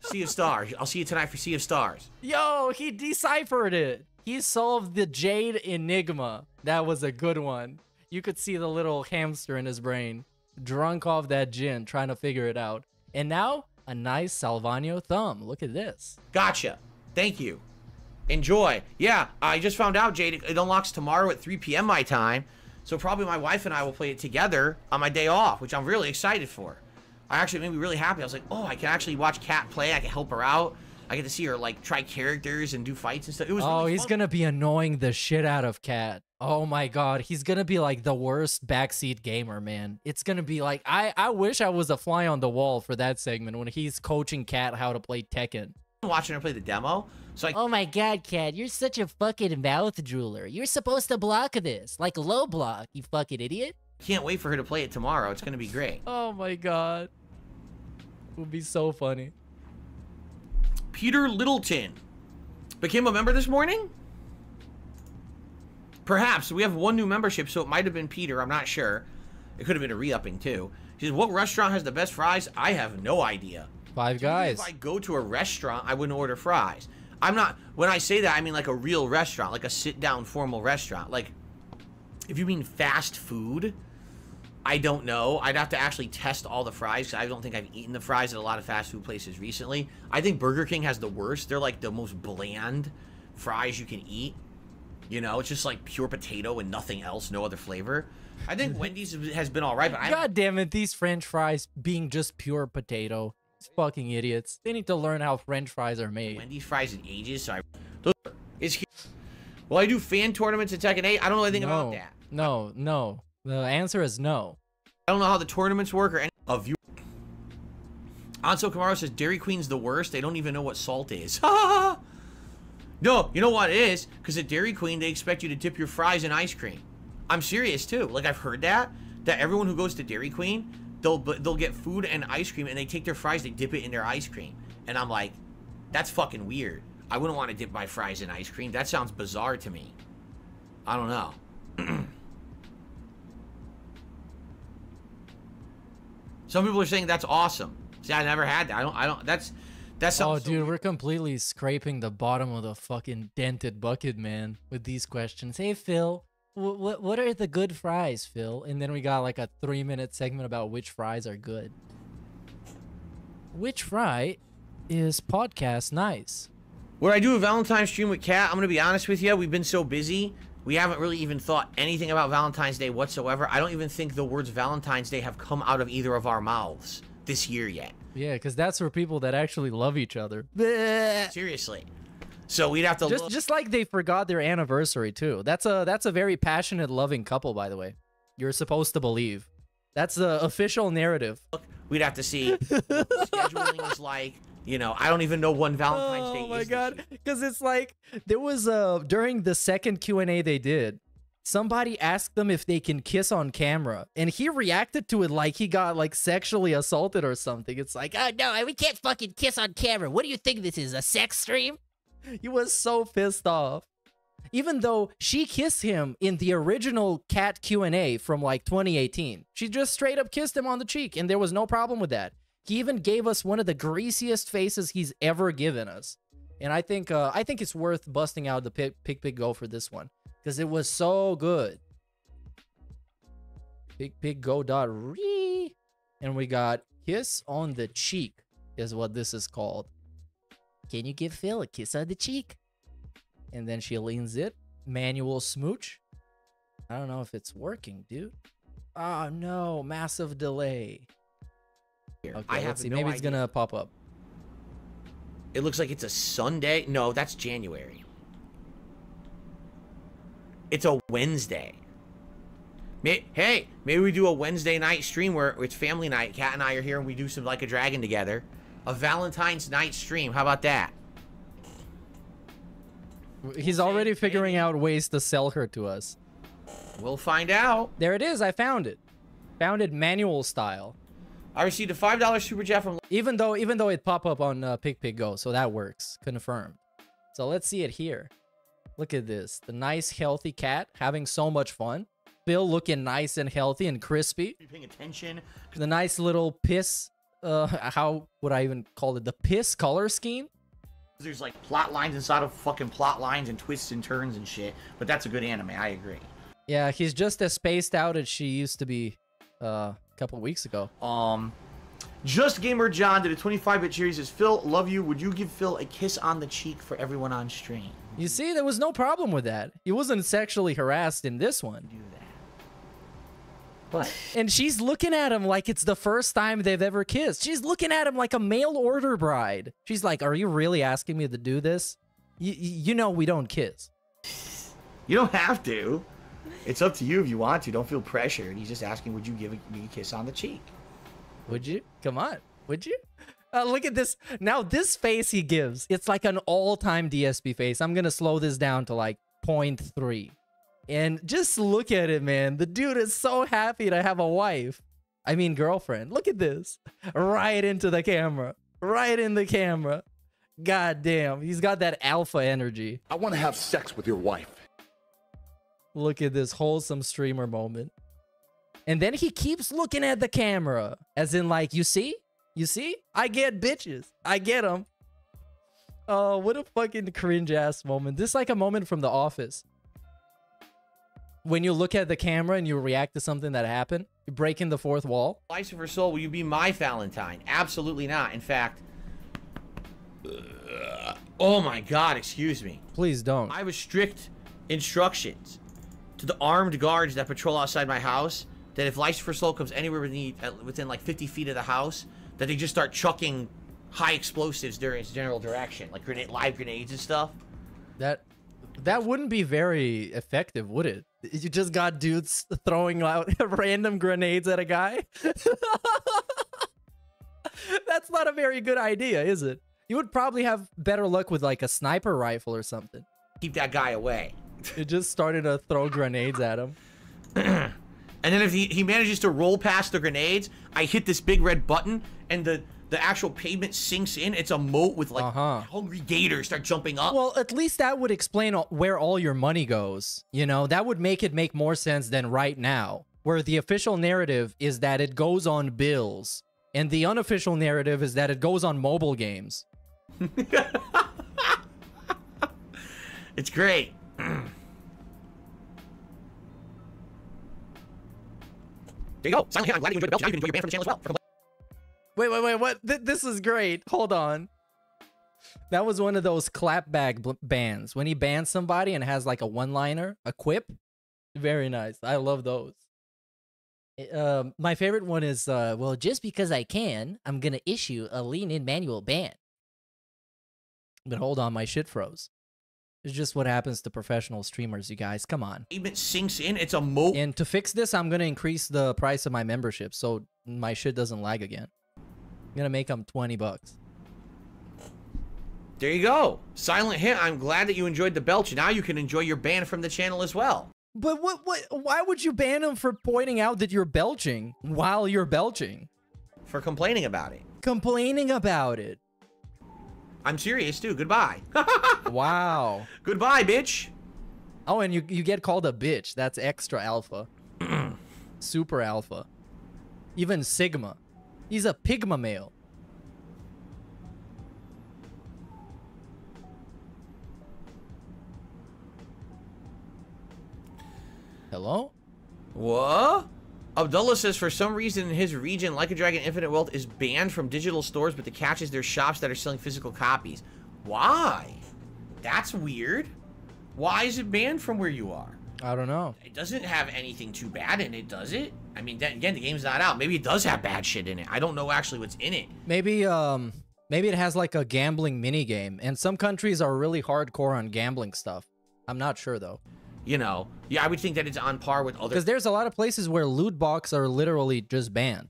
Sea of Stars. I'll see you tonight for Sea of Stars. Yo, he deciphered it. He solved the Jade Enigma. That was a good one. You could see the little hamster in his brain, drunk off that gin, trying to figure it out. And now, a nice Salvano thumb. Look at this. Gotcha. Thank you. Enjoy. Yeah, I just found out, Jade, it unlocks tomorrow at 3 p.m. my time. So probably my wife and I will play it together on my day off, which I'm really excited for. I actually made me really happy. I was like, oh, I can actually watch Cat play. I can help her out. I get to see her like try characters and do fights and stuff. It was Oh, really he's fun. gonna be annoying the shit out of Cat. Oh my god, he's gonna be like the worst backseat gamer, man. It's gonna be like I I wish I was a fly on the wall for that segment when he's coaching Cat how to play Tekken. watching her play the demo. So I Oh my god, Cat, you're such a fucking mouth drooler. You're supposed to block this, like low block, you fucking idiot. can't wait for her to play it tomorrow. It's gonna be great. Oh my god. Would be so funny. Peter Littleton became a member this morning? Perhaps. We have one new membership, so it might have been Peter. I'm not sure. It could have been a re-upping, too. He says, what restaurant has the best fries? I have no idea. Five guys. If I go to a restaurant, I wouldn't order fries. I'm not, when I say that, I mean like a real restaurant, like a sit-down formal restaurant. Like, if you mean fast food, I don't know. I'd have to actually test all the fries. I don't think I've eaten the fries at a lot of fast food places recently. I think Burger King has the worst. They're like the most bland fries you can eat. You know, it's just like pure potato and nothing else, no other flavor. I think mm-hmm. Wendy's has been all right, but I God damn it, these French fries being just pure potato. These fucking idiots. They need to learn how French fries are made. Wendy's fries in ages, so I those is here. Well, I do fan tournaments at Tekken 8. I don't know anything no, about that. No, no. The answer is no. I don't know how the tournaments work or any of you. Anso Kamaro says Dairy Queen's the worst. They don't even know what salt is. no, you know what it is? Because at Dairy Queen, they expect you to dip your fries in ice cream. I'm serious too. Like I've heard that that everyone who goes to Dairy Queen, they'll they'll get food and ice cream, and they take their fries, they dip it in their ice cream, and I'm like, that's fucking weird. I wouldn't want to dip my fries in ice cream. That sounds bizarre to me. I don't know. Some people are saying that's awesome. See, I never had that. I don't. I don't. That's that's. Oh, dude, we're completely scraping the bottom of the fucking dented bucket, man, with these questions. Hey, Phil, what what are the good fries, Phil? And then we got like a three minute segment about which fries are good. Which fry is podcast nice? Would I do a Valentine's stream with Cat, I'm gonna be honest with you. We've been so busy. We haven't really even thought anything about Valentine's Day whatsoever. I don't even think the words Valentine's Day have come out of either of our mouths this year yet. Yeah, because that's for people that actually love each other. Seriously. So we'd have to just look. just like they forgot their anniversary too. That's a that's a very passionate, loving couple, by the way. You're supposed to believe. That's the official narrative. We'd have to see what the scheduling is like. You know, I don't even know when Valentine's Day Oh my god, because it's like there was uh during the second Q and A they did. Somebody asked them if they can kiss on camera, and he reacted to it like he got like sexually assaulted or something. It's like, Oh no, we can't fucking kiss on camera. What do you think this is? A sex stream? He was so pissed off. Even though she kissed him in the original cat Q&A from like 2018. She just straight up kissed him on the cheek and there was no problem with that. He even gave us one of the greasiest faces he's ever given us. And I think uh, I think it's worth busting out the pick pick pick go for this one because it was so good. Pick pick go dot re and we got kiss on the cheek is what this is called. Can you give Phil a kiss on the cheek? and then she leans it. Manual smooch. I don't know if it's working, dude. Oh no, massive delay. Okay, I have see. no Maybe it's gonna pop up. It looks like it's a Sunday. No, that's January. It's a Wednesday. May- hey, maybe we do a Wednesday night stream where it's family night. Kat and I are here and we do some like a dragon together. A Valentine's night stream. How about that? He's already figuring out ways to sell her to us. We'll find out. There it is. I found it. Found it manual style. I received a five dollar super chat from. Even though even though it pop up on uh, Pig Pig Go, so that works. Confirmed. So let's see it here. Look at this. The nice healthy cat having so much fun. Bill looking nice and healthy and crispy. Paying attention. The nice little piss. Uh, how would I even call it? The piss color scheme. There's like plot lines inside of fucking plot lines and twists and turns and shit. But that's a good anime. I agree. Yeah, he's just as spaced out as she used to be uh, a couple weeks ago. Um, Just Gamer John did a 25-bit series. He says, "Phil, love you. Would you give Phil a kiss on the cheek for everyone on stream?" You see, there was no problem with that. He wasn't sexually harassed in this one. Do that. What? And she's looking at him like it's the first time they've ever kissed. She's looking at him like a mail order bride. She's like, "Are you really asking me to do this? You, you know we don't kiss." You don't have to. It's up to you if you want to. Don't feel pressured. He's just asking, "Would you give me a kiss on the cheek?" Would you? Come on. Would you? Uh, look at this. Now this face he gives. It's like an all-time DSP face. I'm gonna slow this down to like 0.3. And just look at it, man. The dude is so happy to have a wife. I mean, girlfriend. Look at this. Right into the camera. Right in the camera. God damn. He's got that alpha energy. I want to have sex with your wife. Look at this wholesome streamer moment. And then he keeps looking at the camera, as in, like, you see? You see? I get bitches. I get them. Oh, what a fucking cringe ass moment. This is like a moment from The Office. When you look at the camera and you react to something that happened, you're breaking the fourth wall. Slice of her soul, will you be my Valentine? Absolutely not. In fact, uh, oh my God, excuse me. Please don't. I have strict instructions to the armed guards that patrol outside my house that if Lucifer Soul comes anywhere within, within like 50 feet of the house, that they just start chucking high explosives during its general direction, like grenade, live grenades and stuff. That that wouldn't be very effective, would it? You just got dudes throwing out random grenades at a guy. That's not a very good idea, is it? You would probably have better luck with like a sniper rifle or something. Keep that guy away. It just started to throw grenades at him. And then if he, he manages to roll past the grenades, I hit this big red button, and the the actual pavement sinks in. It's a moat with like uh-huh. hungry gators start jumping up. Well, at least that would explain where all your money goes. You know, that would make it make more sense than right now, where the official narrative is that it goes on bills, and the unofficial narrative is that it goes on mobile games. It's great. There you go. Silent Hit, I'm glad you enjoyed the Belch. Now you can enjoy your band from the channel as well. Wait, wait, wait, what? Th- this is great. Hold on. that was one of those clapback bans when he bans somebody and has like a one-liner, a quip. Very nice. I love those. Um, my favorite one is, uh, well, just because I can, I'm gonna issue a lean-in manual ban. But hold on, my shit froze. It's just what happens to professional streamers, you guys. Come on. It sinks in. It's a mo. And to fix this, I'm gonna increase the price of my membership so my shit doesn't lag again. I'm gonna make them 20 bucks. There you go. Silent hit. I'm glad that you enjoyed the belch. Now you can enjoy your ban from the channel as well. But what what why would you ban him for pointing out that you're belching while you're belching? For complaining about it. Complaining about it. I'm serious too. Goodbye. wow. Goodbye, bitch. Oh, and you you get called a bitch. That's extra alpha. Super alpha. Even sigma. He's a pigma male. Hello? What? Abdullah says for some reason in his region, Like a Dragon Infinite Wealth is banned from digital stores, but the catch is there's shops that are selling physical copies. Why? That's weird. Why is it banned from where you are? I don't know. It doesn't have anything too bad in it, does it? I mean, then, again, the game's not out. Maybe it does have bad shit in it. I don't know actually what's in it. Maybe um maybe it has like a gambling mini game and some countries are really hardcore on gambling stuff. I'm not sure though. You know, yeah, I would think that it's on par with other. Because there's a lot of places where loot boxes are literally just banned.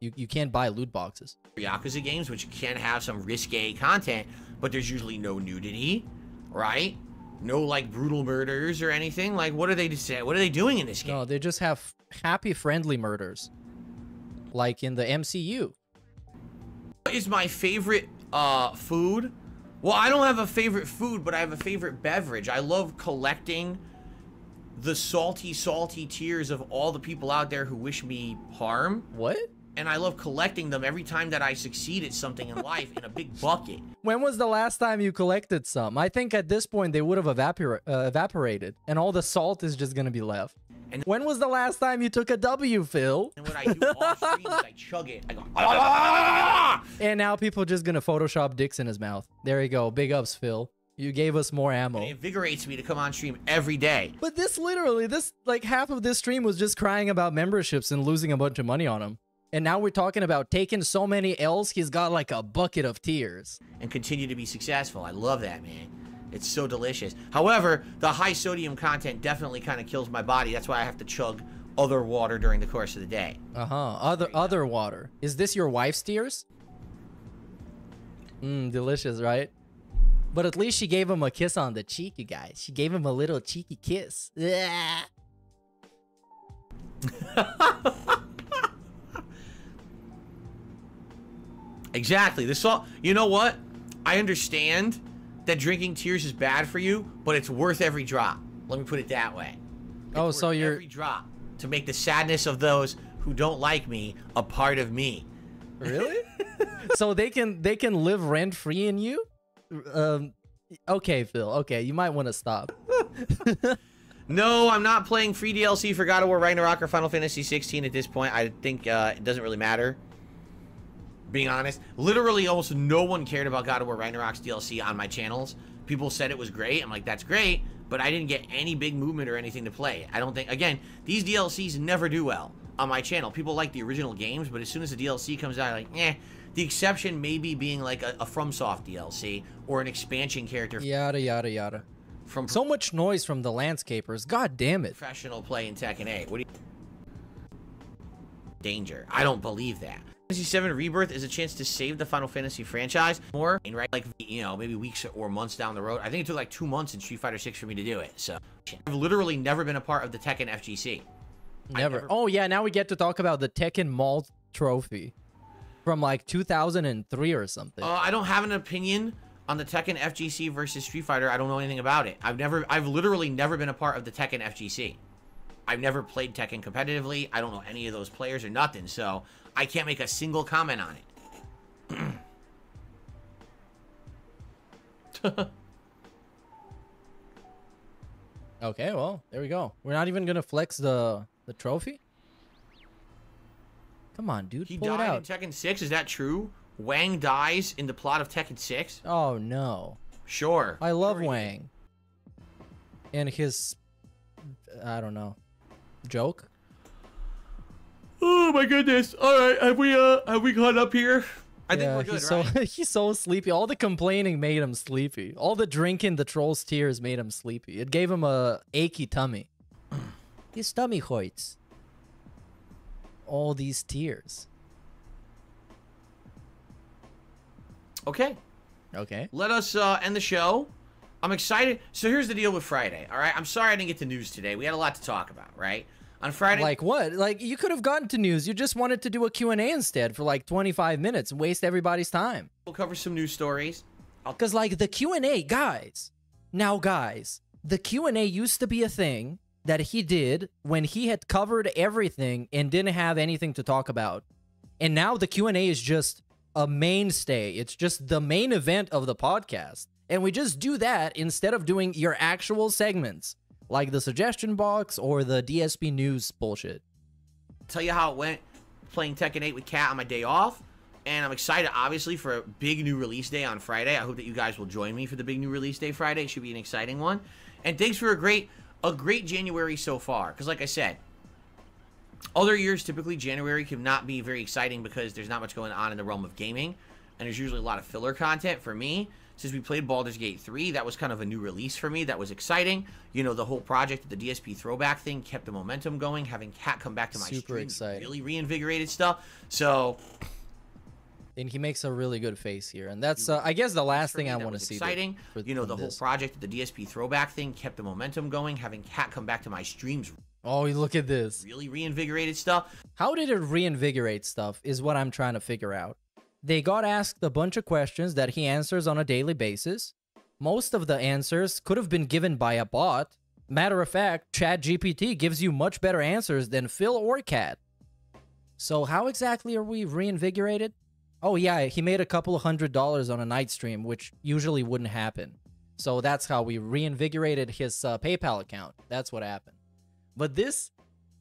You you can't buy loot boxes. Yakuza games, which can have some risque content, but there's usually no nudity, right? No like brutal murders or anything. Like, what are they to say? What are they doing in this game? No, they just have happy friendly murders. Like in the MCU. What is my favorite uh food? Well, I don't have a favorite food, but I have a favorite beverage. I love collecting the salty, salty tears of all the people out there who wish me harm. What? And I love collecting them every time that I succeed at something in life in a big bucket. When was the last time you collected some? I think at this point they would have evapor- uh, evaporated and all the salt is just going to be left. And when was the last time you took a W, Phil? And what I do off stream is I chug it. I go, "Ah!" ah, ah, ah and now people are just going to Photoshop dicks in his mouth. There you go. Big ups, Phil. You gave us more ammo. It invigorates me to come on stream every day. But this literally, this like half of this stream was just crying about memberships and losing a bunch of money on them. And now we're talking about taking so many L's, he's got like a bucket of tears. And continue to be successful. I love that, man. It's so delicious. However, the high sodium content definitely kind of kills my body. That's why I have to chug other water during the course of the day. Uh-huh. Other other water. Is this your wife's tears? Mmm, delicious, right? But at least she gave him a kiss on the cheek, you guys. She gave him a little cheeky kiss. Exactly. This all You know what? I understand that drinking tears is bad for you, but it's worth every drop. Let me put it that way. It's Oh, so worth you're- every drop to make the sadness of those who don't like me a part of me. Really? so they can they can live rent free in you? Um okay, Phil. Okay, you might want to stop. No, I'm not playing free DLC for God of War Ragnarok or Final Fantasy 16 at this point. I think uh, it doesn't really matter. Being honest, literally almost no one cared about God of War Ragnarok's DLC on my channels. People said it was great. I'm like, that's great, but I didn't get any big movement or anything to play. I don't think, again, these DLCs never do well on my channel. People like the original games, but as soon as the DLC comes out, like, eh. The exception maybe being like a, a FromSoft DLC or an expansion character Yada yada yada. from So much noise from the landscapers. God damn it. professional play in Tekken 8. What do you... Danger. I don't believe that. Fantasy 7 Rebirth is a chance to save the Final Fantasy franchise more, and right, like, you know, maybe weeks or months down the road. I think it took like two months in Street Fighter 6 for me to do it, so. I've literally never been a part of the Tekken FGC. Never. Oh yeah, now we get to talk about the Tekken Mall trophy from like 2003 or something. Uh, I don't have an opinion on the Tekken FGC versus Street Fighter. I don't know anything about it. I've never, I've literally never been a part of the Tekken FGC. I've never played Tekken competitively. I don't know any of those players or nothing, so I can't make a single comment on it. Okay, well, there we go. We're not even gonna flex the the trophy. Come on, dude, He pull died in. Tekken 6. Is that true? Wang dies in the plot of Tekken 6? Oh no. Sure. I love Wang. And his I don't know. Joke? Oh my goodness. All right, have we uh have we caught up here? I think we're good, he's right? so he's so sleepy. All the complaining made him sleepy. All the drinking, the troll's tears made him sleepy. It gave him a achy tummy. His tummy hurts. All these tears. Okay. Okay. Let us uh, end the show. I'm excited. So here's the deal with Friday. All right. I'm sorry I didn't get to news today. We had a lot to talk about, right? On Friday, Like what? Like you could have gotten to news. You just wanted to do a Q&A instead for like 25 minutes and waste everybody's time. we'll cover some news stories. Cuz like the Q&A, guys. Now guys, the Q&A used to be a thing that he did when he had covered everything and didn't have anything to talk about. And now the Q&A is just a mainstay. It's just the main event of the podcast. And we just do that instead of doing your actual segments like the suggestion box or the DSP news bullshit. Tell you how it went playing Tekken 8 with Cat on my day off. And I'm excited, obviously, for a big new release day on Friday. I hope that you guys will join me for the big new release day Friday. It should be an exciting one. And thanks for a great, a great January so far. Because, like I said, other years typically January can not be very exciting because there's not much going on in the realm of gaming, and there's usually a lot of filler content. For me, since we played Baldur's Gate 3, that was kind of a new release for me. That was exciting. You know, the whole project, the DSP throwback thing, kept the momentum going. Having Cat come back to my Super stream exciting. really reinvigorated stuff. So And he makes a really good face here. And that's, uh, I guess, the last thing I want to see. Exciting. for- you know, the whole this. project, the DSP throwback thing, kept the momentum going. Having Cat come back to my streams Oh, look at this. really reinvigorated stuff. How did it reinvigorate stuff is what I'm trying to figure out. They got asked a bunch of questions that he answers on a daily basis. Most of the answers could have been given by a bot. Matter of fact, ChatGPT gives you much better answers than Phil or Cat. So how exactly are we reinvigorated? Oh yeah, he made a couple of hundred dollars on a night stream, which usually wouldn't happen. So that's how we reinvigorated his uh, PayPal account. That's what happened. But this,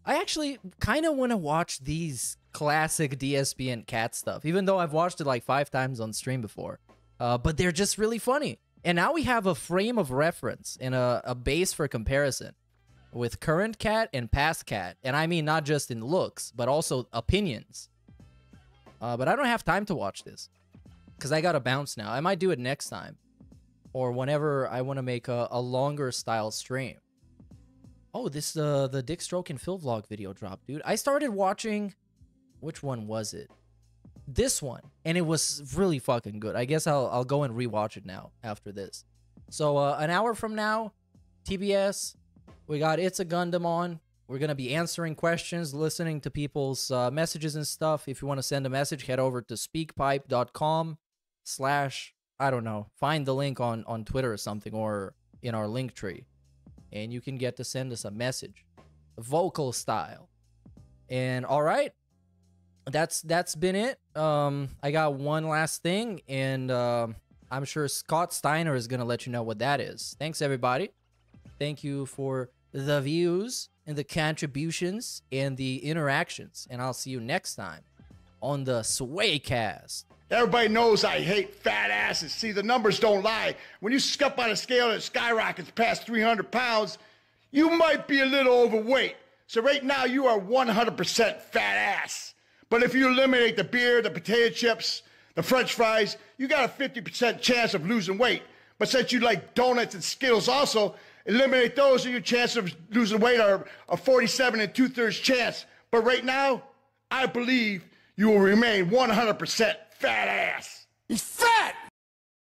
I actually kind of want to watch these classic DSP and cat stuff, even though I've watched it like five times on stream before. Uh, but they're just really funny. And now we have a frame of reference and a, a base for comparison with current cat and past cat. And I mean not just in looks, but also opinions. Uh, but I don't have time to watch this because I got to bounce now. I might do it next time or whenever I want to make a, a longer style stream. Oh, this uh the Dick Stroke and Phil vlog video dropped, dude. I started watching which one was it? This one, and it was really fucking good. I guess I'll I'll go and rewatch it now after this. So uh, an hour from now, TBS, we got It's a Gundam on. We're gonna be answering questions, listening to people's uh, messages and stuff. If you want to send a message, head over to speakpipe.com slash I don't know. Find the link on on Twitter or something or in our link tree and you can get to send us a message, vocal style. And all right, that's that's been it. Um, I got one last thing, and um I'm sure Scott Steiner is gonna let you know what that is. Thanks everybody. Thank you for the views and the contributions and the interactions, and I'll see you next time on the Swaycast. Everybody knows I hate fat asses. See, the numbers don't lie. When you scup on a scale that skyrockets past 300 pounds, you might be a little overweight. So right now, you are 100% fat ass. But if you eliminate the beer, the potato chips, the french fries, you got a 50% chance of losing weight. But since you like donuts and Skittles also, eliminate those and your chance of losing weight are a 47 and two thirds chance. But right now, I believe you will remain 100% fat ass. He's fat!